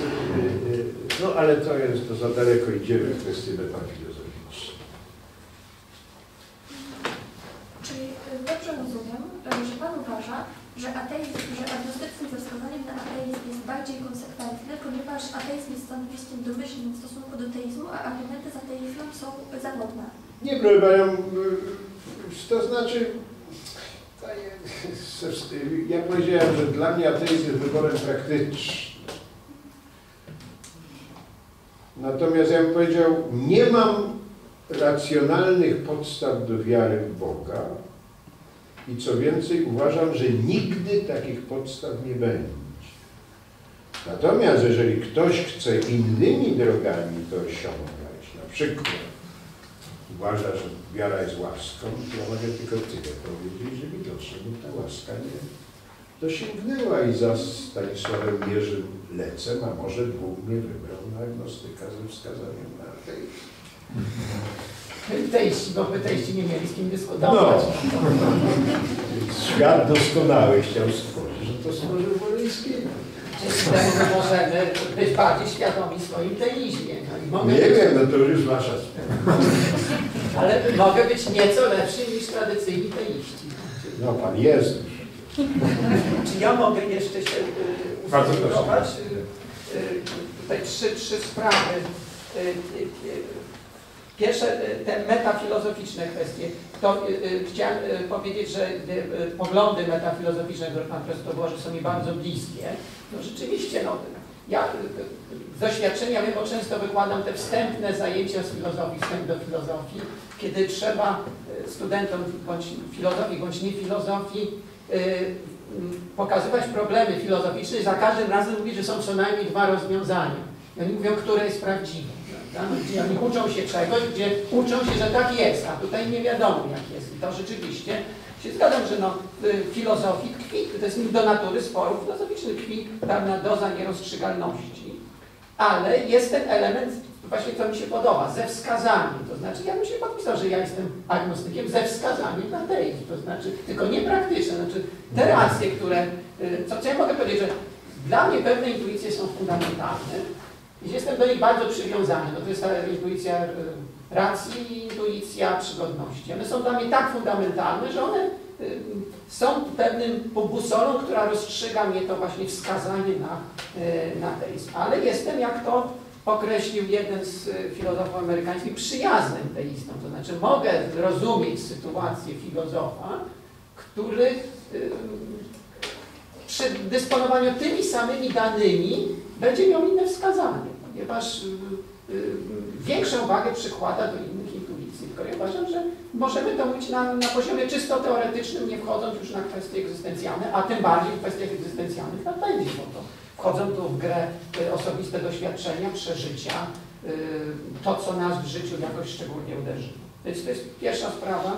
y, no ale to jest, to za daleko idziemy w kwestii metafilozoficznej. Czyli dobrze rozumiem, że Pan uważa, że ateizm, że agnostycyzm ze wskazaniem na ateizm jest bardziej konsekwentny, ponieważ ateizm jest stanowiskiem domyślnym w stosunku do teizmu, a argumenty za ateizmem są zawodne. Nie, proszę Panią, to znaczy, ja powiedziałem, że dla mnie ateizm jest wyborem praktycznym. Natomiast ja bym powiedział, nie mam racjonalnych podstaw do wiary w Boga i co więcej uważam, że nigdy takich podstaw nie będzie. Natomiast jeżeli ktoś chce innymi drogami to osiągać, na przykład uważa, że wiara jest łaską, to ja mogę tylko tyle powiedzieć, że widocznie ta łaska nie dosięgnęła i za Stanisławem Jerzym lecem, a może Bóg mnie wybrał na agnostyka ze wskazaniem na ateizm. Tejści, bo my tejści nie mieli z kim dyskutować. Więc świat doskonały chciał stworzyć, że to stworzył Woleńskiego. Dzięki temu my możemy być bardziej świadomi swoim teizmie. No Nie być, wiem, no to już wasza sprawa. ale mogę być nieco lepszy niż tradycyjni teiści. No pan jest. Czy ja mogę jeszcze się y, ustosunkować? Y, y, Tutaj trzy, trzy sprawy. Pierwsze, y, te metafilozoficzne kwestie. To y, y, chciałem powiedzieć, że y, y, poglądy metafilozoficzne, które Pan Profesor włożył, są mi bardzo bliskie. No rzeczywiście, no, ja z doświadczenia wiem, bo często wykładam te wstępne zajęcia z filozofii, wstęp do filozofii, kiedy trzeba studentom bądź filozofii, bądź nie filozofii pokazywać problemy filozoficzne i za każdym razem mówić, że są co najmniej dwa rozwiązania. I oni mówią, które jest prawdziwe. No, Gdzie oni uczą się czegoś, gdzie uczą się, że tak jest, a tutaj nie wiadomo jak jest. I to rzeczywiście się zgadzam, że no, w filozofii tkwi, to jest do natury sporów filozoficznych, tkwi pewna doza nierozstrzygalności, ale jest ten element, właśnie co mi się podoba, ze wskazaniem. To znaczy, ja bym się podpisał, że ja jestem agnostykiem ze wskazaniem na teizm. To znaczy, tylko nie praktyczne. Znaczy, te racje, które, y, co, co ja mogę powiedzieć, że dla mnie pewne intuicje są fundamentalne i jestem do nich bardzo przywiązany. No to jest ta intuicja y, racji i intuicja przygodności. One są dla mnie tak fundamentalne, że one y, są pewnym busolą, która rozstrzyga mnie to właśnie wskazanie na, y, na teizm. Ale jestem, jak to określił jeden z filozofów amerykańskich, przyjaznym teistą. To znaczy mogę zrozumieć sytuację filozofa, który przy dysponowaniu tymi samymi danymi będzie miał inne wskazanie, ponieważ y, y, większą wagę przykłada do innych intuicji. Tylko ja uważam, że możemy to mówić na, na poziomie czysto teoretycznym, nie wchodząc już na kwestie egzystencjalne, a tym bardziej w kwestiach egzystencjalnych na teizm, bo to wchodzą tu w grę y, osobiste doświadczenia, przeżycia, y, to, co nas w życiu jakoś szczególnie uderzy. Więc to jest pierwsza sprawa.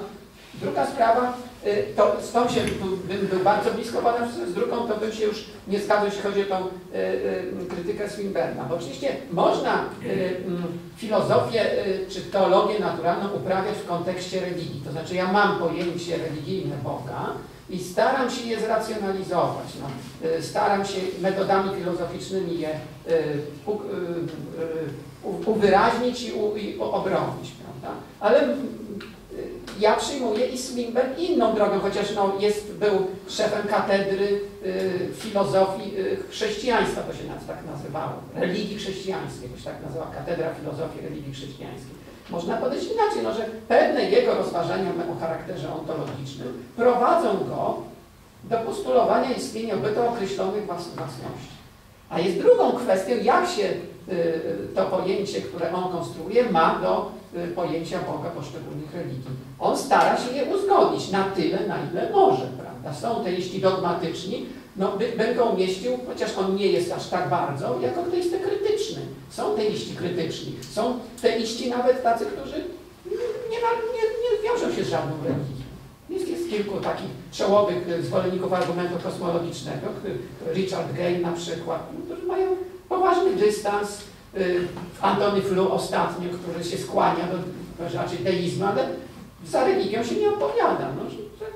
Druga sprawa, y, to z tą się tu bym był bardzo blisko Pana, z drugą to bym się już nie zgadzał, jeśli chodzi o tą y, y, krytykę Swinburna. Bo oczywiście można mm, filozofię czy teologię naturalną uprawiać w kontekście religii. To znaczy ja mam pojęcie religijne Boga i staram się je zracjonalizować. No, staram się metodami filozoficznymi je uwyraźnić i, i obronić. Prawda? Ale ja przyjmuję i Swinburne inną drogą, chociaż no, jest, był szefem katedry y, filozofii y, chrześcijaństwa, to się nas tak nazywało, religii chrześcijańskiej, to się tak nazywa Katedra Filozofii Religii Chrześcijańskiej. Można podejść inaczej, no, że pewne jego rozważania o charakterze ontologicznym prowadzą go do postulowania istnienia bytu określonych włas- własności. A jest drugą kwestią, jak się y, to pojęcie, które on konstruuje, ma do y, pojęcia Boga poszczególnych religii. On stara się je uzgodnić na tyle, na ile może, prawda? Są teiści dogmatyczni, no, by, bym go umieścił, chociaż on nie jest aż tak bardzo, jako teistę krytyczny. Są teiści krytyczni, są teiści nawet tacy, którzy nie, nie, nie wiążą się z żadną religią. Jest, jest kilku takich czołowych y, zwolenników argumentu kosmologicznego, Richard Gay na przykład, którzy mają poważny dystans. Y, Antony Flew ostatnio, który się skłania do raczej deizmu, ale za religią się nie opowiada. No, że, że,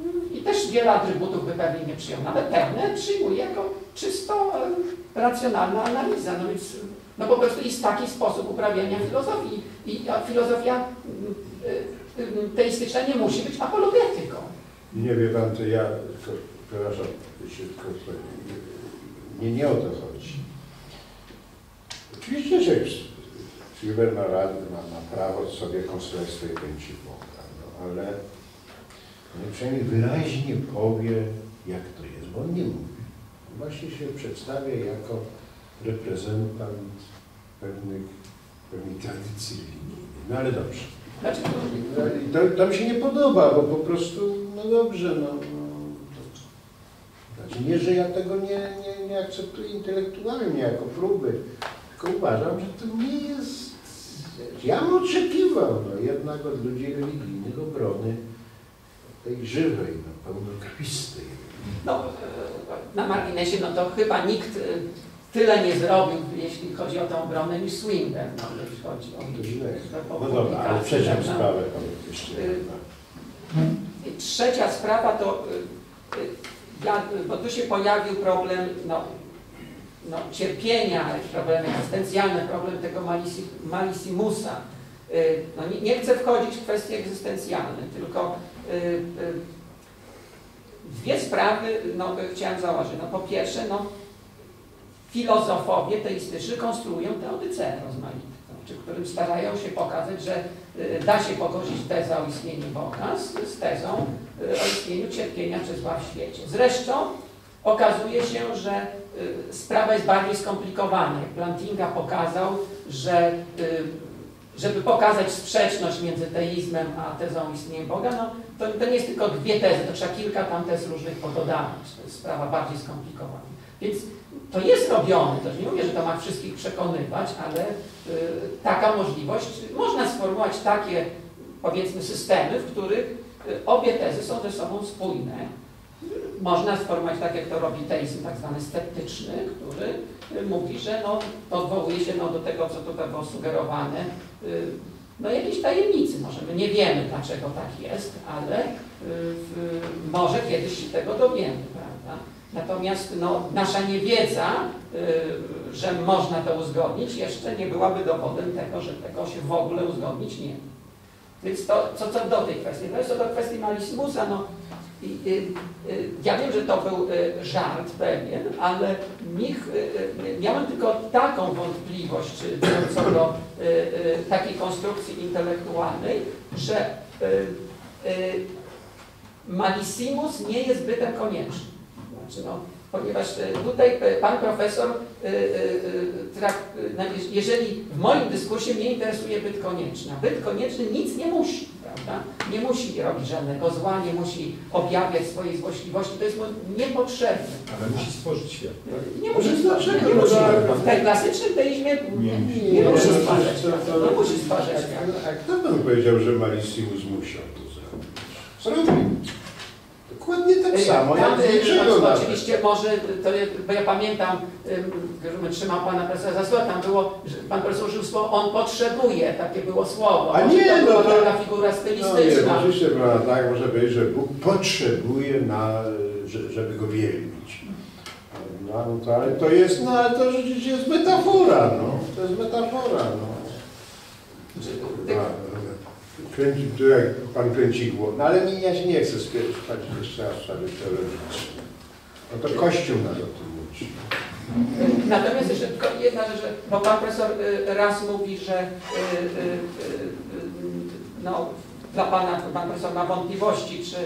mm, I też wiele atrybutów by pewnie nie przyjął, ale pewne przyjmuje jako czysto e, racjonalna analiza. No, więc, no po prostu jest taki sposób uprawiania filozofii. I filozofia mm, y, y, teistyczna nie musi być apologetyką. Nie wie pan, to ja, przepraszam, się tylko, nie, nie o to chodzi. Oczywiście, że już Silver ma, rad, ma, ma prawo sobie konstruować swoje no, ale niech przynajmniej wyraźnie powie, jak to jest, bo on nie mówi. On Właśnie się przedstawia jako reprezentant pewnych, pewnej tradycji religijnej. No ale dobrze. Znaczy, No i To, to mi się nie podoba, bo po prostu, no dobrze, no. no znaczy nie, że ja tego nie, nie, nie akceptuję intelektualnie jako próby, tylko uważam, że to nie jest. Ja bym oczekiwał no, jednak od ludzi religijnych obrony tej żywej, no, pełnokrwistej. No, na marginesie, no to chyba nikt e, tyle nie zrobił, jeśli chodzi o tę obronę, niż Swinburne, no, jeśli chodzi o, To źle. o No dobra, ale trzecią prawda? sprawę pan jeszcze. Y, I Trzecia sprawa to, y, y, ja, bo tu się pojawił problem no, no, cierpienia, problem egzystencjalny, problem tego malisi, malisimusa. Y, No, nie, nie chcę wchodzić w kwestie egzystencjalne, tylko y, y, dwie sprawy no, chciałem zauważyć. No, po pierwsze, no, filozofowie teistyczni konstruują teodyceę rozmaitą. czy w którym starają się pokazać, że da się pogodzić tezę o istnieniu Boga z, z tezą o istnieniu cierpienia czy zła w świecie. Zresztą okazuje się, że sprawa jest bardziej skomplikowana. Plantinga pokazał, że y, żeby pokazać sprzeczność między teizmem a tezą istnienia Boga, no, to, to nie jest tylko dwie tezy, to trzeba kilka tam tez różnych pododawać. To jest sprawa bardziej skomplikowana. Więc to jest robione, też nie mówię, że to ma wszystkich przekonywać, ale y, taka możliwość, można sformułować takie, powiedzmy, systemy, w których y, obie tezy są ze sobą spójne. Można sformułować tak, jak to robi teizm tak zwany sceptyczny, który y, mówi, że no, to odwołuje się no, do tego, co tutaj było sugerowane, y, no jakiejś tajemnicy. Może my nie wiemy, dlaczego tak jest, ale y, może kiedyś się tego dowiemy, prawda? Natomiast no, nasza niewiedza, że można to uzgodnić, jeszcze nie byłaby dowodem tego, że tego się w ogóle uzgodnić nie da. Więc to, co, co do tej kwestii. No co do kwestii Malismusa, no, y, y, ja wiem, że to był y, żart pewien, ale mich, y, miałem tylko taką wątpliwość co do takiej konstrukcji intelektualnej, że Malissimus nie jest bytem koniecznym. Znaczy, no, ponieważ y, tutaj y, pan profesor, jeż- jeżeli w moim dyskursie mnie interesuje byt konieczny, a byt konieczny nic nie musi, prawda? Nie musi robić żadnego zła, nie musi objawiać swojej złośliwości, to jest mu niepotrzebne. Ale musi stworzyć świat. Nie musi Dlaczego? nie musi, No, w tej klasycznym teizmie Nie. nie musi no, stwarzać nie musi stwarzać. A kto panu powiedział, że Malissimus musiał to zrobić? Zrobił. Dokładnie tak samo, Tam, nawet. oczywiście może, to, bo ja pamiętam, ym, trzymał pana profesora za słowo, tam było, że pan profesor użył słowa, on potrzebuje, takie było słowo. A Może nie, to była no to- taka figura No nie, stylistyczna. oczywiście pana tak może powiedzieć, że Bóg potrzebuje, na, że- żeby go wielbić. No, no to, ale to jest, no ale to rzeczywiście jest metafora, no. To jest metafora, no. Ty- A, Kręci, tu jak pan kręci głową. No ale mi- ja się nie chcę spierać jeszcze raz w sprawie teologicznej. No to Kościół nas o tym uczy. Natomiast jeszcze tylko jedna rzecz, bo pan profesor y, raz mówi, że y, y, no, dla pana, pan profesor ma wątpliwości, czy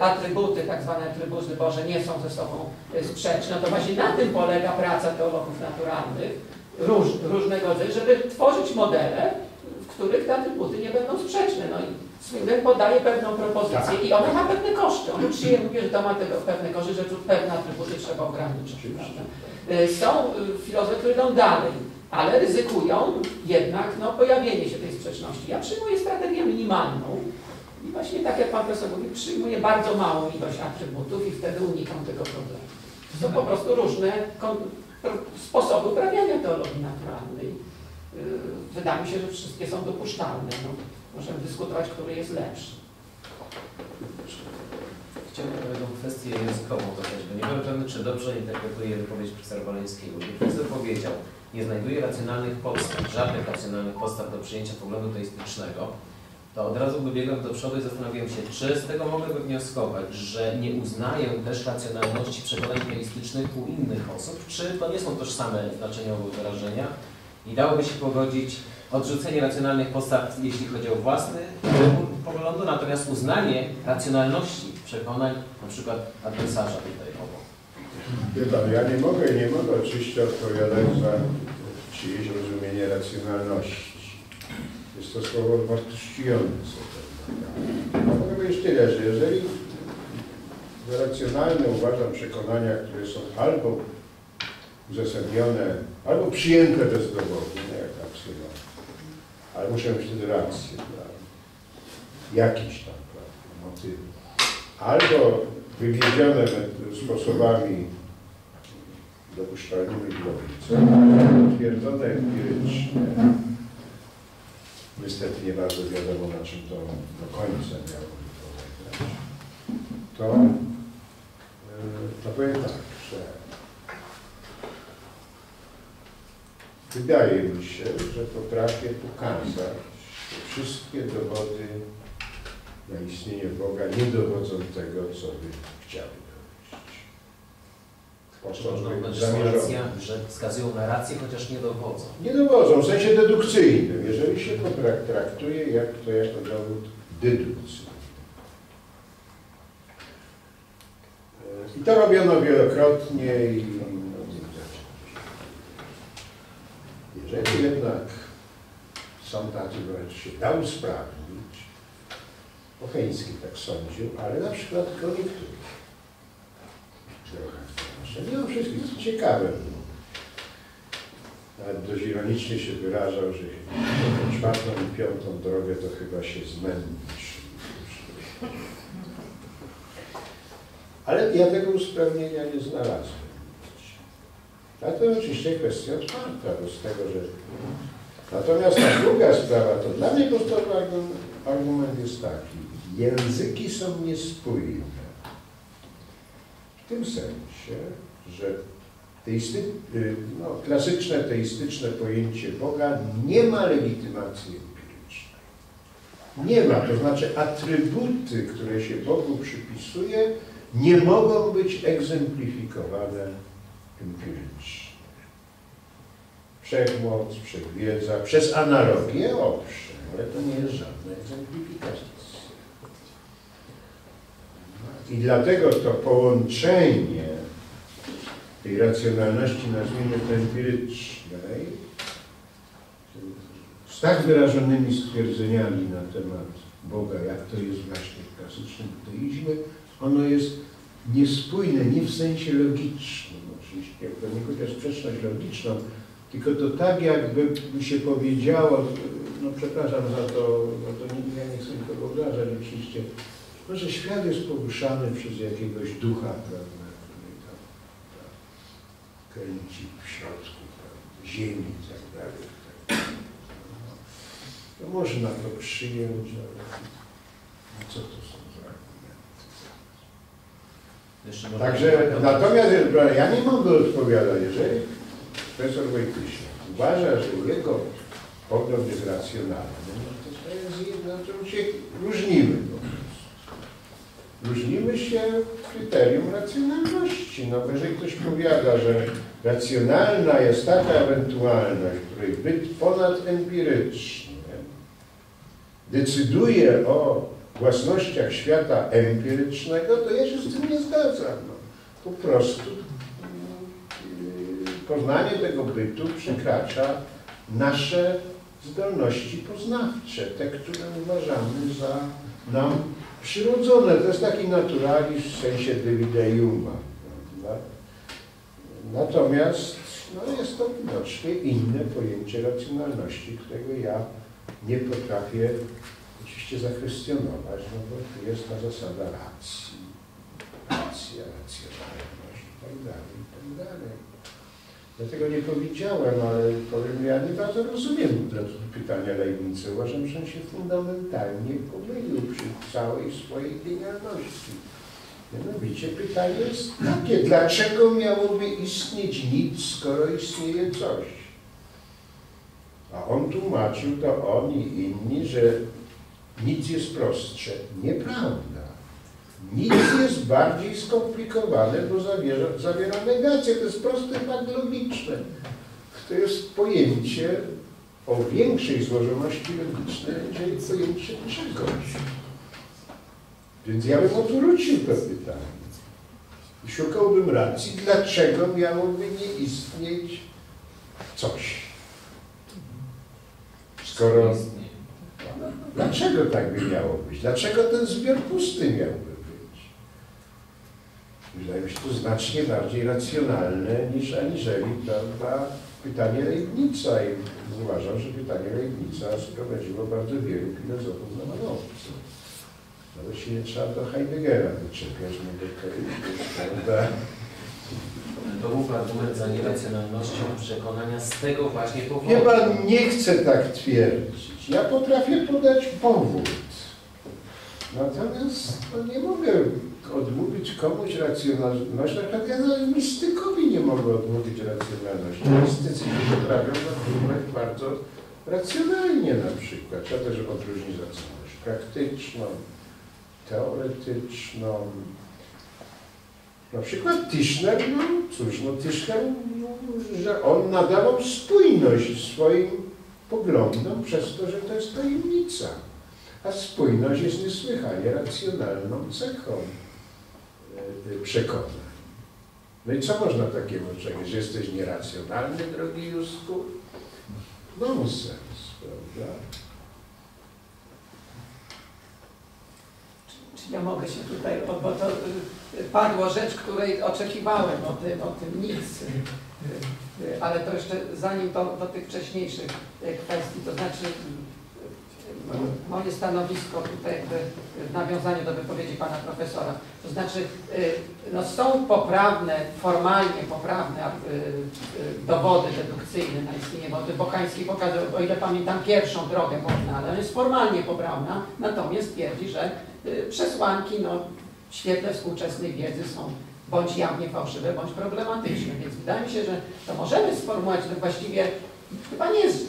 atrybuty, tak zwane atrybuty Boże nie są ze sobą sprzeczne. No to właśnie na tym polega praca teologów naturalnych, róż, różnego rodzaju, żeby tworzyć modele, których te atrybuty nie będą sprzeczne. No i Swinburne podaje pewną propozycję i ona ma pewne koszty. On uczciwie mówi, że to ma tego, pewne koszty, że pewne atrybuty trzeba ograniczyć. Prawda? Y, Są y, filozofy, które idą dalej, ale ryzykują jednak no, pojawienie się tej sprzeczności. Ja przyjmuję strategię minimalną i właśnie tak jak pan profesor mówi, przyjmuję bardzo małą ilość atrybutów i wtedy unikam tego problemu. To są po prostu różne sposoby uprawiania teologii naturalnej. Wydaje mi się, że wszystkie są dopuszczalne. No, możemy dyskutować, który jest lepszy. Chciałbym jedną kwestię językową dodać, bo nie byłem pewny, czy dobrze interpretuję wypowiedź profesora Waleńskiego. Profesor powiedział, nie znajduje racjonalnych podstaw, żadnych racjonalnych podstaw do przyjęcia poglądu teistycznego, to od razu wybiegłem do przodu i zastanawiałem się, czy z tego mogę wywnioskować, że nie uznaję też racjonalności przekonań teistycznych u innych osób, czy to nie są tożsame znaczeniowo wyrażenia i dałoby się pogodzić odrzucenie racjonalnych postaw, jeśli chodzi o własny poglądu, natomiast uznanie racjonalności przekonań, na przykład adwersarza tutaj obok. Pan, ja nie mogę, nie mogę oczywiście odpowiadać za czyjeś rozumienie racjonalności. Jest to słowo wartościujące. Mogę powiedzieć tyle, że jeżeli za racjonalne uważam przekonania, które są albo uzasadnione, albo przyjęte bezdowodnie, jak aksyoma, ale muszę mieć wtedy rację, prawda? jakiś tam prawda, motywy, albo wywiedzione sposobami dopuszczalnymi dla ojca, twierdzone empirycznie, niestety nie bardzo wiadomo na czym to do końca miało polegać, to, yy, to powiem tak, że wydaje mi się, że potrafię pokazać, że wszystkie dowody na istnienie Boga nie dowodzą tego, co by chciały są zamierzone. że wskazują na rację, chociaż nie dowodzą? Nie dowodzą, w sensie dedukcyjnym, jeżeli się to trak- traktuje jak to jako dowód dedukcyjny. E, I to robiono wielokrotnie i jeżeli jednak są tacy, wręcz się da usprawnić, Ocheński tak sądził, ale na przykład tylko niektórych. Nie o wszystkich, co ciekawe. Nawet dość ironicznie się wyrażał, że tą czwartą i piątą drogę to chyba się zmęczy. Ale ja tego usprawnienia nie znalazłem. A to oczywiście kwestia otwarta, z tego, że... Natomiast ta druga sprawa, to dla mnie podstawowy argument, argument jest taki. Języki są niespójne. W tym sensie, że teisty, y, no, klasyczne teistyczne pojęcie Boga nie ma legitymacji empirycznej. Nie ma, to znaczy atrybuty, które się Bogu przypisuje, nie mogą być egzemplifikowane empirycznie. Wszechmoc, wszechwiedza, przez analogię owszem, ale to nie jest żadna egzemplifikacja. I dlatego to połączenie tej racjonalności, nazwijmy to empirycznej, z tak wyrażonymi stwierdzeniami na temat Boga, jak to jest właśnie w klasycznym teizmie, ono jest niespójne, nie w sensie logicznym, oczywiście, nie chodzi o sprzeczność logiczną, tylko to tak jakby się powiedziało, no przepraszam za to, no to nie, ja nie chcę nikogo obrażać oczywiście, no, że świat jest poruszany przez jakiegoś ducha, prawda, który tam tak, kręci w środku prawda, ziemi i tak dalej. Tak. No, to można to przyjąć, ale co to są za argumenty? Jeszcze można Także, natomiast ja nie mogę odpowiadać, jeżeli profesor Wojtysiak uważa, że jego pogląd jest racjonalny, no to to jest jedno, czym się różnimy po prostu. Różnimy się w kryterium racjonalności. No bo jeżeli ktoś powiada, że racjonalna jest taka ewentualność, której byt ponadempiryczny decyduje o własnościach świata empirycznego, to ja się z tym nie zgadzam. No. Po prostu yy, poznanie tego bytu przekracza nasze zdolności poznawcze, te, które uważamy za nam przyrodzone. To jest taki naturalizm w sensie. Prawda? Natomiast no, jest to widocznie inne pojęcie racjonalności, którego ja nie potrafię oczywiście zakwestionować, no bo tu jest ta zasada racji, racja, racjonalność i tak dalej, i tak dalej. Dlatego nie powiedziałem, ale powiem, ja nie bardzo rozumiem pytania Leibniza. Uważam, że on się fundamentalnie pomylił przy całej swojej genialności. Mianowicie pytanie jest takie, dlaczego miałoby istnieć nic, skoro istnieje coś? A on tłumaczył to on i inni, że nic jest prostsze. Nieprawda. Nic jest bardziej skomplikowane, bo zawiera, zawiera negację. To jest proste tak logiczne. To jest pojęcie o większej złożoności logicznej, niż pojęcie czegoś. Więc ja bym odwrócił to pytanie. I szukałbym racji, dlaczego miałoby nie istnieć coś. Skoro Dlaczego tak by miało być? Dlaczego ten zbiór pusty miałby być? Wydaje mi się to znacznie bardziej racjonalne niż aniżeli prawda, pytanie Leibnica. I uważam, że pytanie Leibnica sprowadziło bardzo wielu filozofów na manowce. Nawet się nie trzeba do Heideggera wyczepiać, no bo to prawda. Był argument za nieracjonalnością przekonania z tego właśnie powodu. Wie pan, nie chcę tak twierdzić. Ja potrafię podać powód. Natomiast no, nie mogę odmówić komuś racjonalności. Na przykład ja mistykowi nie mogę odmówić racjonalności. Mistycy się potrafią rozumieć bardzo racjonalnie na przykład. Trzeba też odróżnić racjonalność praktyczną, teoretyczną. Na przykład Tischner, no cóż, no Tischner mówił, że on nadawał spójność swoim poglądom przez to, że to jest tajemnica. A spójność jest niesłychanie racjonalną cechą e, przekonań. No i co można takiego czegoś? Że jesteś nieracjonalny, drogi Jusku? Nonsens, prawda? Ja mogę się tutaj, bo, bo to y, padło rzecz, której oczekiwałem o tym, o tym nic. Y, y, Ale to jeszcze zanim do, do tych wcześniejszych kwestii, to znaczy moje stanowisko tutaj w nawiązaniu do wypowiedzi pana profesora. To znaczy no są poprawne, formalnie poprawne dowody dedukcyjne na istnienie wody. Bokański pokazał, o ile pamiętam, pierwszą drogę można, ale ona jest formalnie poprawna, natomiast twierdzi, że przesłanki no, świetle współczesnej wiedzy są bądź jawnie fałszywe, bądź problematyczne. Więc wydaje mi się, że to możemy sformułować, że właściwie chyba nie jest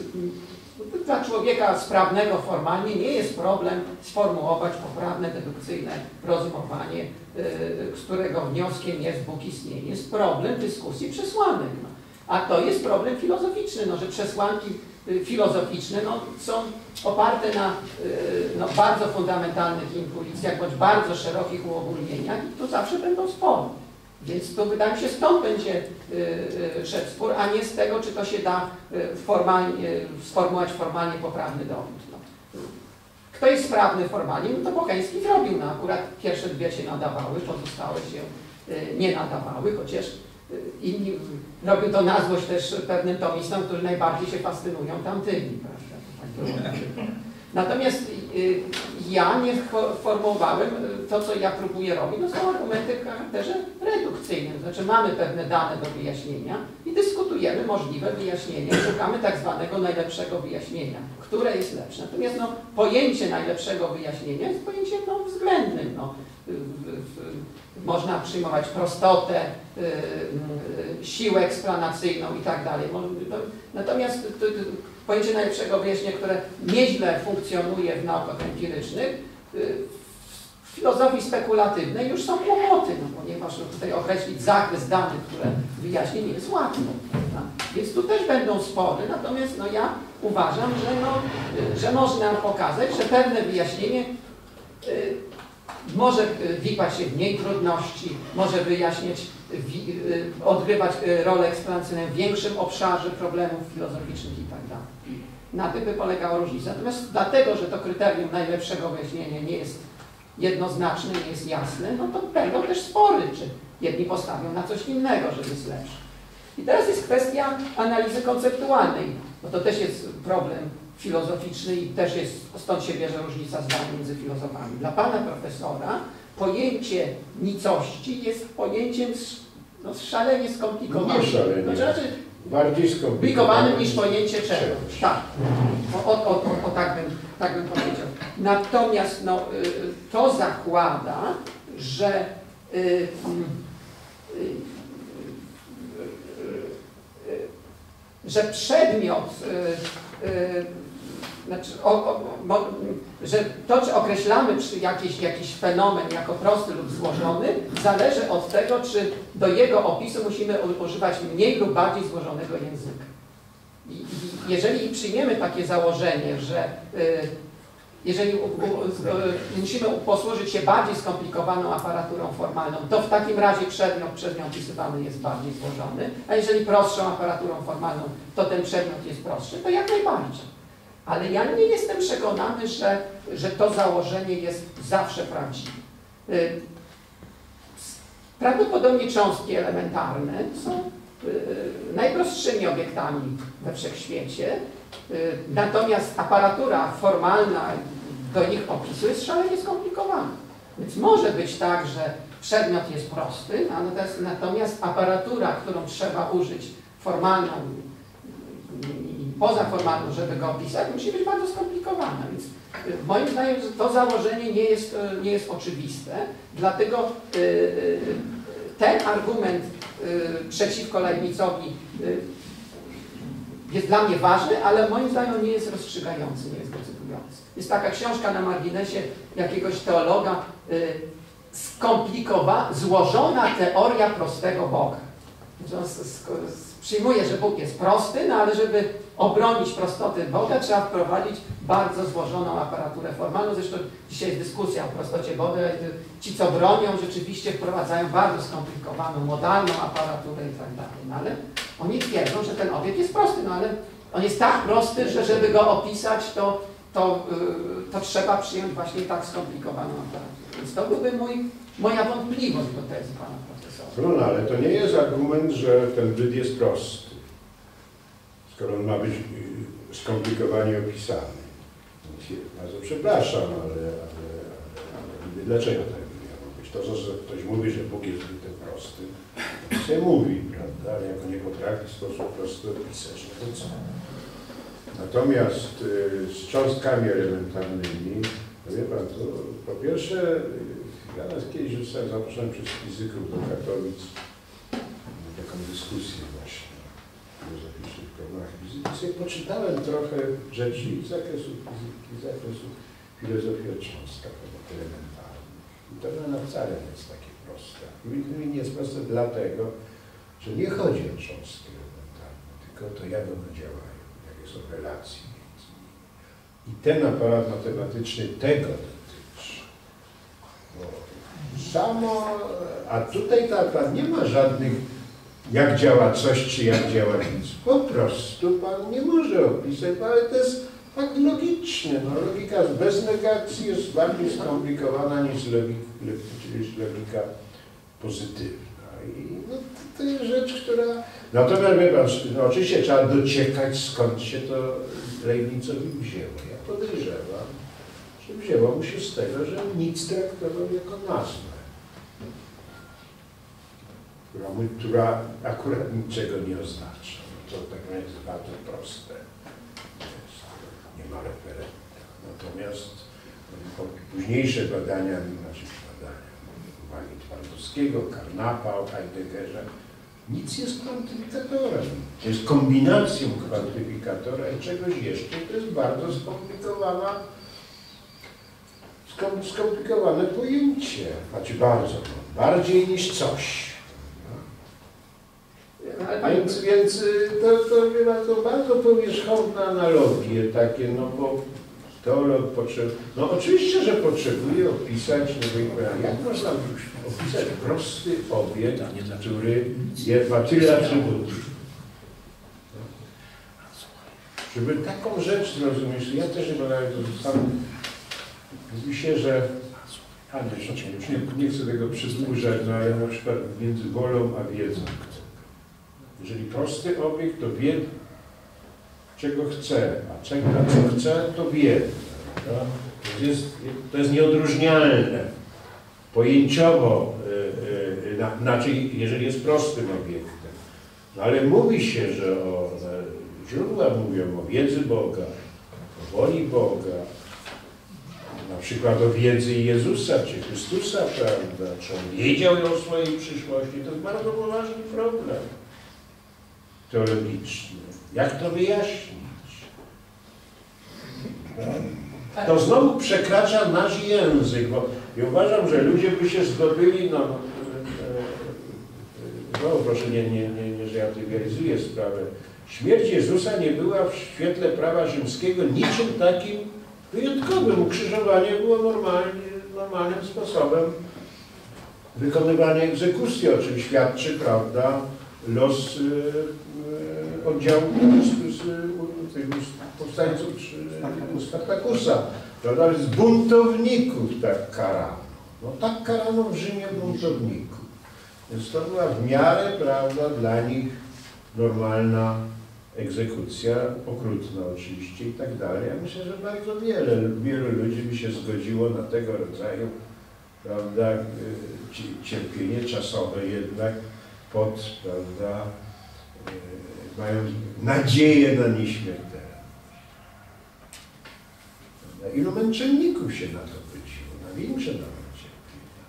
dla człowieka sprawnego formalnie nie jest problem sformułować poprawne, dedukcyjne rozumowanie, z którego wnioskiem jest Bóg istnieje. Jest problem dyskusji przesłanek. No. A to jest problem filozoficzny, no, że przesłanki y, filozoficzne no, są oparte na y, no, bardzo fundamentalnych intuicjach bądź bardzo szerokich uogólnieniach i tu zawsze będą spory. Więc to wydaje mi się stąd będzie y, y, szedł spór, a nie z tego, czy to się da y, formalnie, sformułować formalnie poprawny dowód. No. Kto jest sprawny formalnie, no to Bocheński zrobił. No akurat pierwsze dwie się nadawały, pozostałe się y, nie nadawały, chociaż inni robił to na złość też pewnym tomistom, którzy najbardziej się fascynują tamtymi. To tak. Natomiast y, ja nie fo- formułowałem y, to, co ja próbuję robić, no są argumenty w charakterze redukcyjnym. Znaczy mamy pewne dane do wyjaśnienia i dyskutujemy możliwe wyjaśnienie. Szukamy tak zwanego najlepszego wyjaśnienia, które jest lepsze. Natomiast no, pojęcie najlepszego wyjaśnienia jest pojęciem no, względnym. No. W- w- Można przyjmować prostotę, siłę eksplanacyjną i tak dalej. No, Natomiast to- to pojęcie najlepszego wyjaśnienia, które nieźle funkcjonuje w naukach empirycznych, y, w filozofii spekulatywnej już są kłopoty, no, ponieważ tutaj określić zakres danych, które wyjaśni, nie jest łatwo. Więc tu też będą spory, natomiast no, ja uważam, że, no, y, że można pokazać, że pewne wyjaśnienie y, może y, wikłać się w mniej trudności, może wyjaśniać, y, odgrywać y, rolę eksplanacyjną w większym obszarze problemów filozoficznych i tak. Na tym by polegała różnica. Natomiast dlatego, że to kryterium najlepszego wyjaśnienia nie jest jednoznaczne, nie jest jasne, no to będą też spory, czy jedni postawią na coś innego, że jest lepsze. I teraz jest kwestia analizy konceptualnej, bo to też jest problem filozoficzny i też jest, stąd się bierze różnica zdań między filozofami. Dla pana profesora pojęcie nicości jest pojęciem no, szalenie skomplikowanym. Nie szalenie. To znaczy Bardziej skomplikowanym niż pojęcie czegoś. Tak. O, o, o, o, tak, bym, tak bym powiedział. Natomiast no, y, to zakłada, że y, y, że przedmiot, znaczy, o, o, mo, że to, czy określamy przy jakiś, jakiś fenomen jako prosty lub złożony, zależy od tego, czy do jego opisu musimy używać mniej lub bardziej złożonego języka. I, i jeżeli przyjmiemy takie założenie, że y, jeżeli u, u, y, musimy posłużyć się bardziej skomplikowaną aparaturą formalną, to w takim razie przedmiot przez nią opisywany jest bardziej złożony, a jeżeli prostszą aparaturą formalną, to ten przedmiot jest prostszy, to jak najbardziej. Ale ja nie jestem przekonany, że, że to założenie jest zawsze prawdziwe. Y, Prawdopodobnie cząstki elementarne są y, najprostszymi obiektami we wszechświecie, y, natomiast aparatura formalna do ich opisu jest szalenie skomplikowana. Więc może być tak, że przedmiot jest prosty, natomiast, aparatura, którą trzeba użyć formalną poza formalną, żeby go opisać, musi być bardzo skomplikowana. Więc y, moim zdaniem to założenie nie jest, y, nie jest oczywiste, dlatego y, ten argument przeciwko Leibnizowi jest dla mnie ważny, ale moim zdaniem nie jest rozstrzygający, nie jest decydujący. Jest taka książka na marginesie jakiegoś teologa, skomplikowana, złożona teoria prostego Boga. Przyjmuje, że Bóg jest prosty, no ale żeby obronić prostotę Boga, trzeba wprowadzić bardzo złożoną aparaturę formalną. Zresztą dzisiaj jest dyskusja o prostocie Boga. Ci, co bronią, rzeczywiście wprowadzają bardzo skomplikowaną, modalną aparaturę i tak dalej. No ale oni twierdzą, że ten obiekt jest prosty, no ale on jest tak prosty, że żeby go opisać, to, to, yy, to trzeba przyjąć właśnie tak skomplikowaną aparaturę. Więc to byłby mój, moja wątpliwość do tezy pana profesora. No, no, ale to nie jest argument, że ten byt jest prosty, skoro on ma być y, skomplikowanie opisany. Bardzo przepraszam, ale, ale, ale, dlaczego tak miało być? To, że ktoś mówi, że Bóg jest bytem prostym, to się mówi, prawda? Ale jak on nie potrafi w sposób prosty opisać, no to co? Natomiast y, z cząstkami elementarnymi, to wie pan, to po pierwsze, y, ja nas kiedyś zostałem zaproszony przez fizyków do Katowic na taką dyskusję problemach fizyki. Sobie poczytałem trochę rzeczy z zakresu fizyki, z zakresu filozofii o cząstkach elementarnych. I to no, wcale nie jest takie proste. Innymi nie jest proste dlatego, że nie chodzi o cząstki elementarne, tylko to, jak one działają, jakie są relacje między nimi. I ten aparat matematyczny tego dotyczy. Bo samo, a tutaj ta nie ma żadnych, jak działa coś, czy jak działa nic. Po prostu pan nie może opisać, ale to jest fakt logiczny. No, logika bez negacji jest bardziej skomplikowana niż logika, pozytywna. I no, to- jest rzecz, która... Natomiast wie pan, no, oczywiście trzeba dociekać, skąd się to Leibnizowi wzięło. Ja podejrzewam, że wzięło mu się z tego, że nic traktował jako nazwę, która, która akurat niczego nie oznacza. No to tak jest bardzo proste. Jest, nie ma referenta. Natomiast no, późniejsze badania, znaczy badania, uwagi Twardowskiego, Karnapa o Heideggerze, nic jest kwantyfikatorem. To jest kombinacją kwantyfikatora i czegoś jeszcze. To jest bardzo skomplikowana skom- skomplikowane pojęcie. Znaczy bardzo, no, bardziej niż coś. Panie Więc, więc y, to, to, to bardzo powierzchowne analogie takie, no bo teolog potrzebuje, no oczywiście, że potrzebuje opisać, no jak można opisać prosty obiekt, który jest, ma tyle atrybutów. Żeby taką rzecz zrozumieć, ja też będę to sam, mówi się, że a nie, nie, nie chcę tego przedłużać, no ale na przykład między wolą a wiedzą. Jeżeli prosty obiekt, to wie, czego chce, a czego, co chce, to wie. To jest, to jest nieodróżnialne. Pojęciowo, y, y, na, znaczy, jeżeli jest prostym obiektem. No ale mówi się, że o, źródła mówią o wiedzy Boga, o woli Boga, na przykład o wiedzy Jezusa czy Chrystusa, prawda? Czy on wiedział o swojej przyszłości? To jest bardzo poważny problem teologiczny. Jak to wyjaśnić? To znowu przekracza nasz język, bo ja uważam, że ludzie by się zdobyli, no, e, e, no proszę, nie, nie, nie, nie, że ja trywializuję sprawę. Śmierć Jezusa nie była w świetle prawa rzymskiego niczym takim wyjątkowym. Ukrzyżowanie było normalnie, normalnym sposobem wykonywania egzekucji, o czym świadczy, prawda, los oddziału z, z, z, powstańców czy Spartakusa. Prawda? Z buntowników tak karano. No tak karano w Rzymie buntowników. Więc to była w miarę, prawda, dla nich normalna egzekucja, okrutna oczywiście i tak dalej. Ja myślę, że bardzo wiele, wielu ludzi by się zgodziło na tego rodzaju prawda, ci- cierpienie czasowe jednak pod, prawda, mają nadzieję na nieśmiertelność. Ilu męczenników się na to godziło, na większe nawet cierpienia.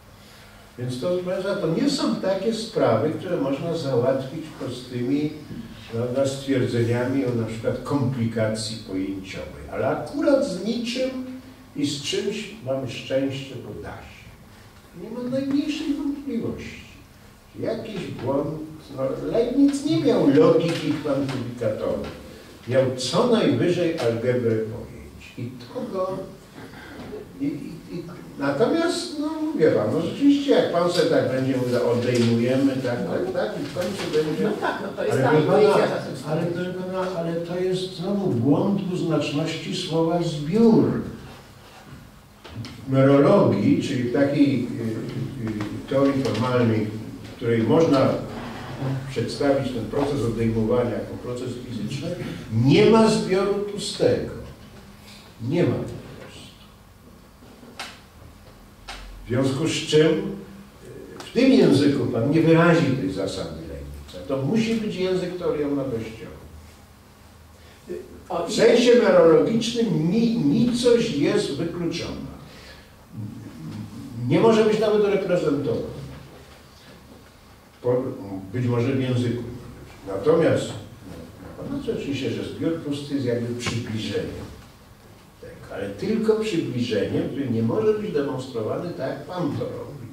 Więc to, to nie są takie sprawy, które można załatwić prostymi prawda, stwierdzeniami o na przykład komplikacji pojęciowej. Ale akurat z niczym i z czymś mamy szczęście, bo da się. Nie ma najmniejszej wątpliwości. Jakiś błąd, no Leibniz nie miał logiki kwantyfikatowej. Miał co najwyżej algebrę pojęć. I to go... I, i, i, natomiast, no mówię Wam, no rzeczywiście jak Pan sobie tak będzie mówił, odejmujemy, tak, tak, tak, i w końcu będzie... No tak, no to jest Ale ta proszę intuicja pana, ale, pana, ale to jest znowu błąd dwuznaczności słowa zbiór. Merologii, czyli takiej y, y, teorii formalnej, której można przedstawić ten proces odejmowania jako proces fizyczny, nie ma zbioru pustego. Nie ma po prostu. W związku z czym y, w tym języku Pan nie wyrazi tej zasady Leibniza. To musi być język teoriowo-nadościowy. O, W sensie merologicznym ni, nicość jest wykluczona. Nie może być nawet reprezentowana. Być może w języku. Natomiast no, oczywiście, że zbiór pusty jest jakby przybliżeniem. Tak, ale tylko przybliżeniem, który nie może być demonstrowany tak, jak Pan to robi.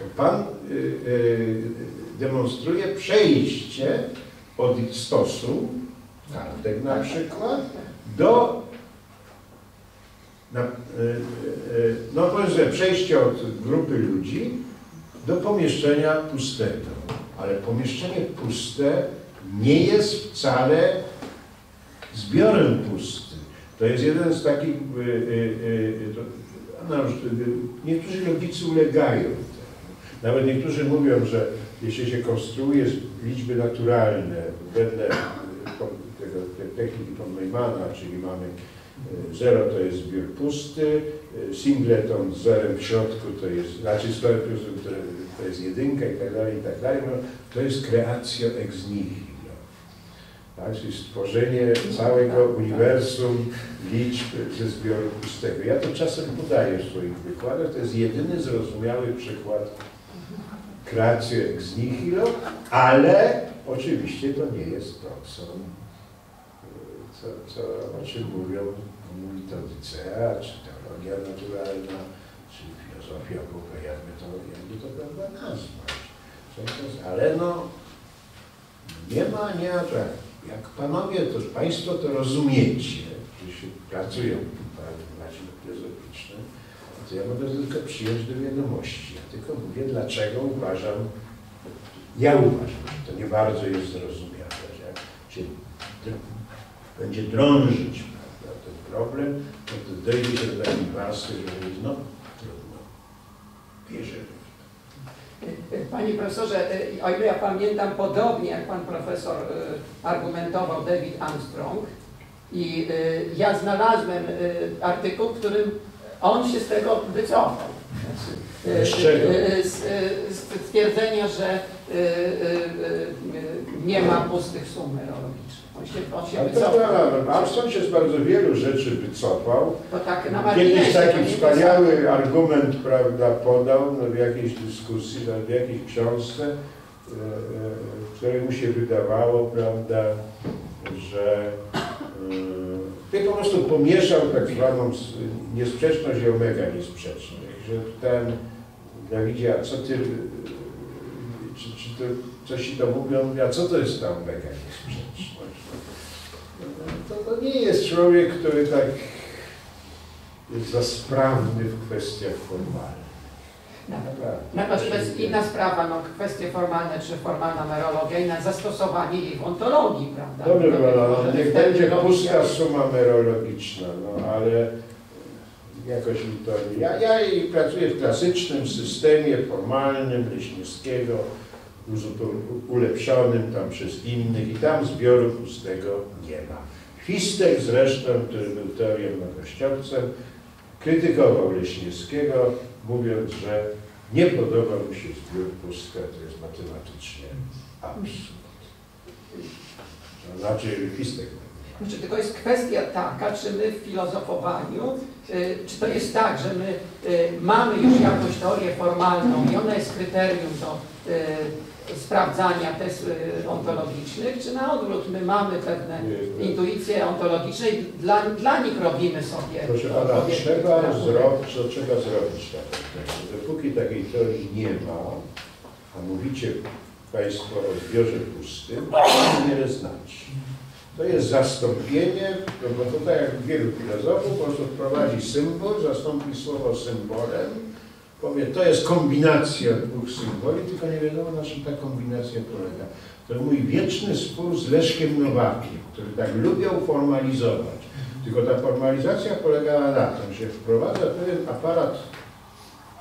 Bo Pan y, y, demonstruje przejście od stosu, kartek na przykład, do na, y, y, y, no powiedzmy przejście od grupy ludzi do pomieszczenia pustego. Ale pomieszczenie puste nie jest wcale zbiorem pustym. To jest jeden z takich, y, y, y, to, no, y, niektórzy logicy ulegają. Nawet niektórzy mówią, że jeśli się konstruuje liczby naturalne wedle y, tego, te- techniki von Neumana, czyli mamy y, zero to jest zbiór pusty, y, singleton z zerem w środku to jest, znaczy zero plus to, to jest jedynka i tak dalej, i tak dalej, no, to jest kreacja ex nihilo. Czyli stworzenie całego uniwersum liczb ze zbioru pustego. Ja to czasem podaję w swoich wykładach, to jest jedyny zrozumiały przykład kreacji ex nihilo, ale oczywiście to nie jest to, co, co, co o czym mówią metodicea, czy naturalna, czy filozofia Boga, jakby to, jakby to prawda nazwać. Ale no, nie ma, nie ma, że jak panowie, to Państwo to rozumiecie, się pracują w macie filozoficznym, to ja mogę tylko przyjąć do wiadomości. Ja tylko mówię, dlaczego uważam, ja uważam, że to nie bardzo jest zrozumiałe, że jak się będzie drążyć prawda, ten problem, dojdzie się do takiej warstwy, że no trudno. Wierzę. Panie profesorze, y, o ile ja pamiętam, podobnie jak pan profesor y, argumentował David Armstrong i y, ja znalazłem artykuł, w którym on się z tego wycofał. Z Z, stwierdzenia, że nie ma pustych sum. On się, on się Ale to wycofał. prawda, Armstrong się z bardzo wielu rzeczy wycofał. To tak na Kiedyś marginesie, to taki nie wspaniały argument prawda, podał no, w jakiejś dyskusji, no, w jakiejś książce, e, e, w której mu się wydawało, prawda, że e, ty po prostu pomieszał tak zwaną s- niesprzeczność i omega niesprzeczność. Że pytałem Dawidzie, a co ty, e, czy, czy to, coś ci to mówią? A co to jest ta omega niesprzeczność? To, to nie jest człowiek, który tak jest za sprawny w kwestiach formalnych. Natomiast to jest inna sprawa, no, kwestie formalne czy formalna merologia i na zastosowanie jej w ontologii, prawda? Dobrze, No, no, może niech będzie pusta suma merologiczna, no ale jakoś mi to... Ja, ja pracuję w klasycznym systemie formalnym Leśniewskiego, ulepszonym tam przez innych i tam zbioru pustego nie ma. Fistek zresztą, który był teorią wartościowcem, krytykował Leśniewskiego, mówiąc, że nie podoba mu się zbiór pustka, to jest matematycznie absurd. To znaczy Fistek. Znaczy, tylko jest kwestia taka, czy my w filozofowaniu, y, czy to jest tak, że my y, mamy już jakąś teorię formalną i ona jest kryterium do y, sprawdzania test y, ontologicznych, czy na odwrót, my mamy pewne intuicje ontologiczne i dla, dla nich robimy sobie Proszę pana, trzeba zrobić, co trzeba zrobić teorię. Dopóki takiej teorii nie ma, a mówicie Państwo o zbiorze pustym, to niewiele znaczy. To jest zastąpienie, no bo tutaj jak wielu filozofów po prostu wprowadzi symbol, zastąpi słowo symbolem, powie, to jest kombinacja dwóch symboli, tylko nie wiadomo na czym ta kombinacja polega. To mój wieczny spór z Leszkiem Nowakiem, który tak lubią formalizować. Tylko ta formalizacja polegała na tym, że wprowadza pewien aparat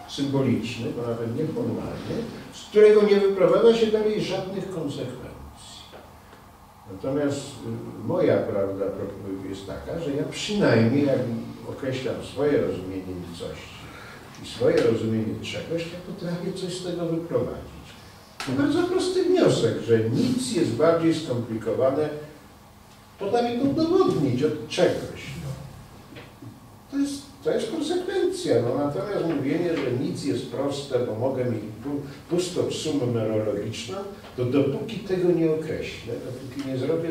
symboliczny, bo nawet nieformalny, z którego nie wyprowadza się dalej żadnych konsekwencji. Natomiast y, moja prawda jest taka, że ja przynajmniej, jak określam swoje rozumienie nicości i swoje rozumienie czegoś, ja potrafię coś z tego wyprowadzić. To bardzo prosty wniosek, że nic jest bardziej skomplikowane, potrafię to udowodnić od czegoś. To jest, to jest konsekwencja. No, natomiast mówienie, że nic jest proste, bo mogę mieć pu- pustą sumę numerologiczną, to dopóki tego nie określę, dopóki nie zrobię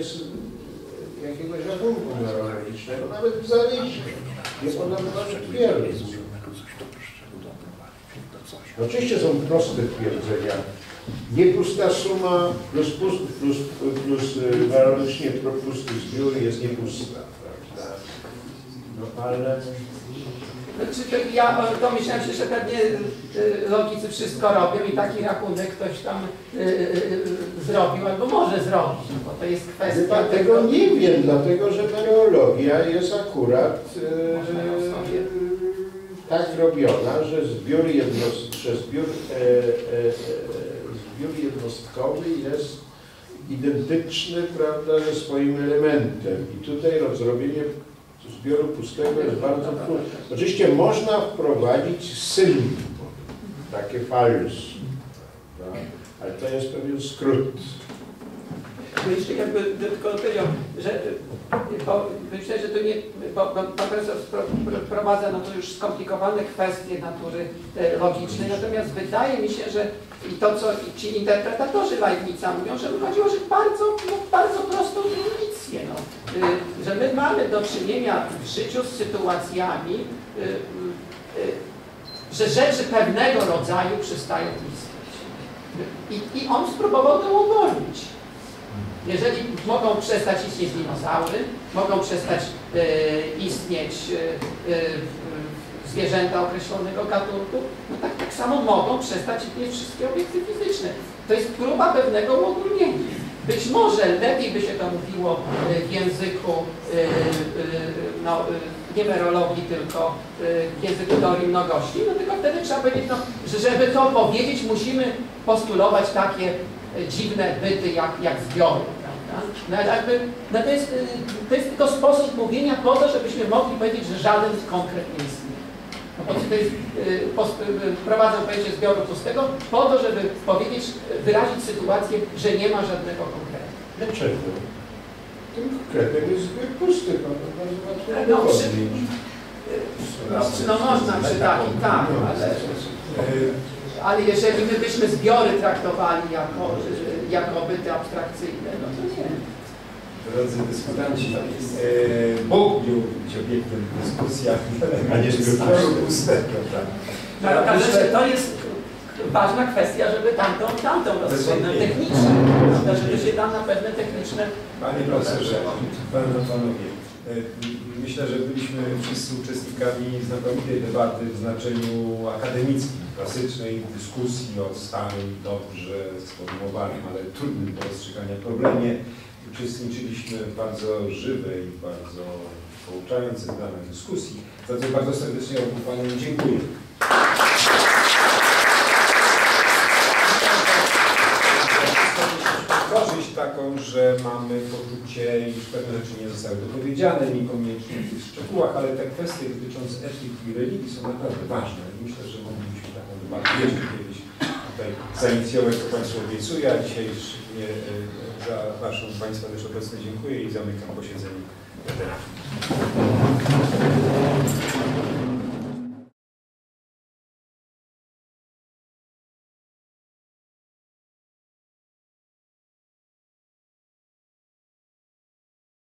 jakiegoś rachunku numerologicznego, nawet w zarysie, nie podam nawet twierdzy. Oczywiście są proste twierdzenia. Niepusta suma plus, plus, plus, plus y, waruncznie pusty zbiór jest niepusta, prawda? No ale Znaczy, ja domyślam się, że pewnie y, logicy wszystko robią i taki rachunek ktoś tam y, y, y, zrobił albo może zrobić, no bo to jest kwestia Chyba tego nie wiem, dlatego że meteorologia jest akurat e, tak robiona, że zbiór, jednost, że zbiór, e, e, e, zbiór jednostkowy jest identyczny prawda, ze swoim elementem. I tutaj rozrobienie zbioru pustego jest bardzo trudne. Oczywiście można wprowadzić symbol, takie fals, prawda, ale to jest pewien skrót. Bo jeszcze jakby tylko tyle, że bo myślę, że tu nie, bo, pan profesor wprowadza no to już skomplikowane kwestie natury e, logicznej, natomiast wydaje mi się, że i to, co ci interpretatorzy Leibnica mówią, że chodziło że bardzo, no, bardzo prostą intuicję, no. Y, że my mamy do czynienia w życiu z sytuacjami, y, że rzeczy pewnego rodzaju przestają istnieć. I, I on spróbował to uwolnić. Jeżeli mogą przestać istnieć dinozaury, mogą przestać e, istnieć e, e, zwierzęta określonego gatunku, no tak, tak samo mogą przestać istnieć wszystkie obiekty fizyczne. To jest próba pewnego uogólnienia. Być może lepiej by się to mówiło w języku no, nie tylko w języku teorii mnogości, no tylko wtedy trzeba powiedzieć, no, że żeby to powiedzieć, musimy postulować takie dziwne byty jak, jak zbiory. prawda? No, ale jakby, no to, jest, y, to jest tylko sposób mówienia po to, żebyśmy mogli powiedzieć, że żaden konkret nie istnieje. No to jest, y, y, wprowadzę pojęcie zbioru pustego po to, żeby powiedzieć, wyrazić sytuację, że nie ma żadnego konkretu. Dlaczego? Tym konkretem jest zbiór pusty, pan No, udowodnić. przy, no można przy takim, tak, ale, E, ale jeżeli my byśmy zbiory traktowali jako, jako byty abstrakcyjne, no to nie. Drodzy dyskutanci, e, Bóg miał być obiektem dyskusji, a nie zbioru pustego. tak? No, ale okaże się, to jest ważna kwestia, żeby tamtą, tamtą rozstrzygnąć technicznie, prawda, żeby się tam na pewne techniczne Panie profesorze, panie panowie, e, myślę, że byliśmy wszyscy uczestnikami znakomitej debaty w znaczeniu akademickim, klasycznej dyskusji o starym, dobrze sformułowanym, ale trudnym do rozstrzygania problemie. Uczestniczyliśmy w bardzo żywej, bardzo pouczającej dla dyskusji. Za to bardzo serdecznie Paniom dziękuję. korzyść taką, że mamy poczucie, iż pewne rzeczy nie zostały dopowiedziane, niekoniecznie w tych szczegółach, ale te kwestie dotyczące etyki i religii są naprawdę ważne. Myślę, że moglibyśmy taką debatę jeszcze kiedyś tutaj zainicjować, co Państwu obiecuję, a dzisiaj szczególnie e, za Waszą Państwa też obecność dziękuję i zamykam posiedzenie.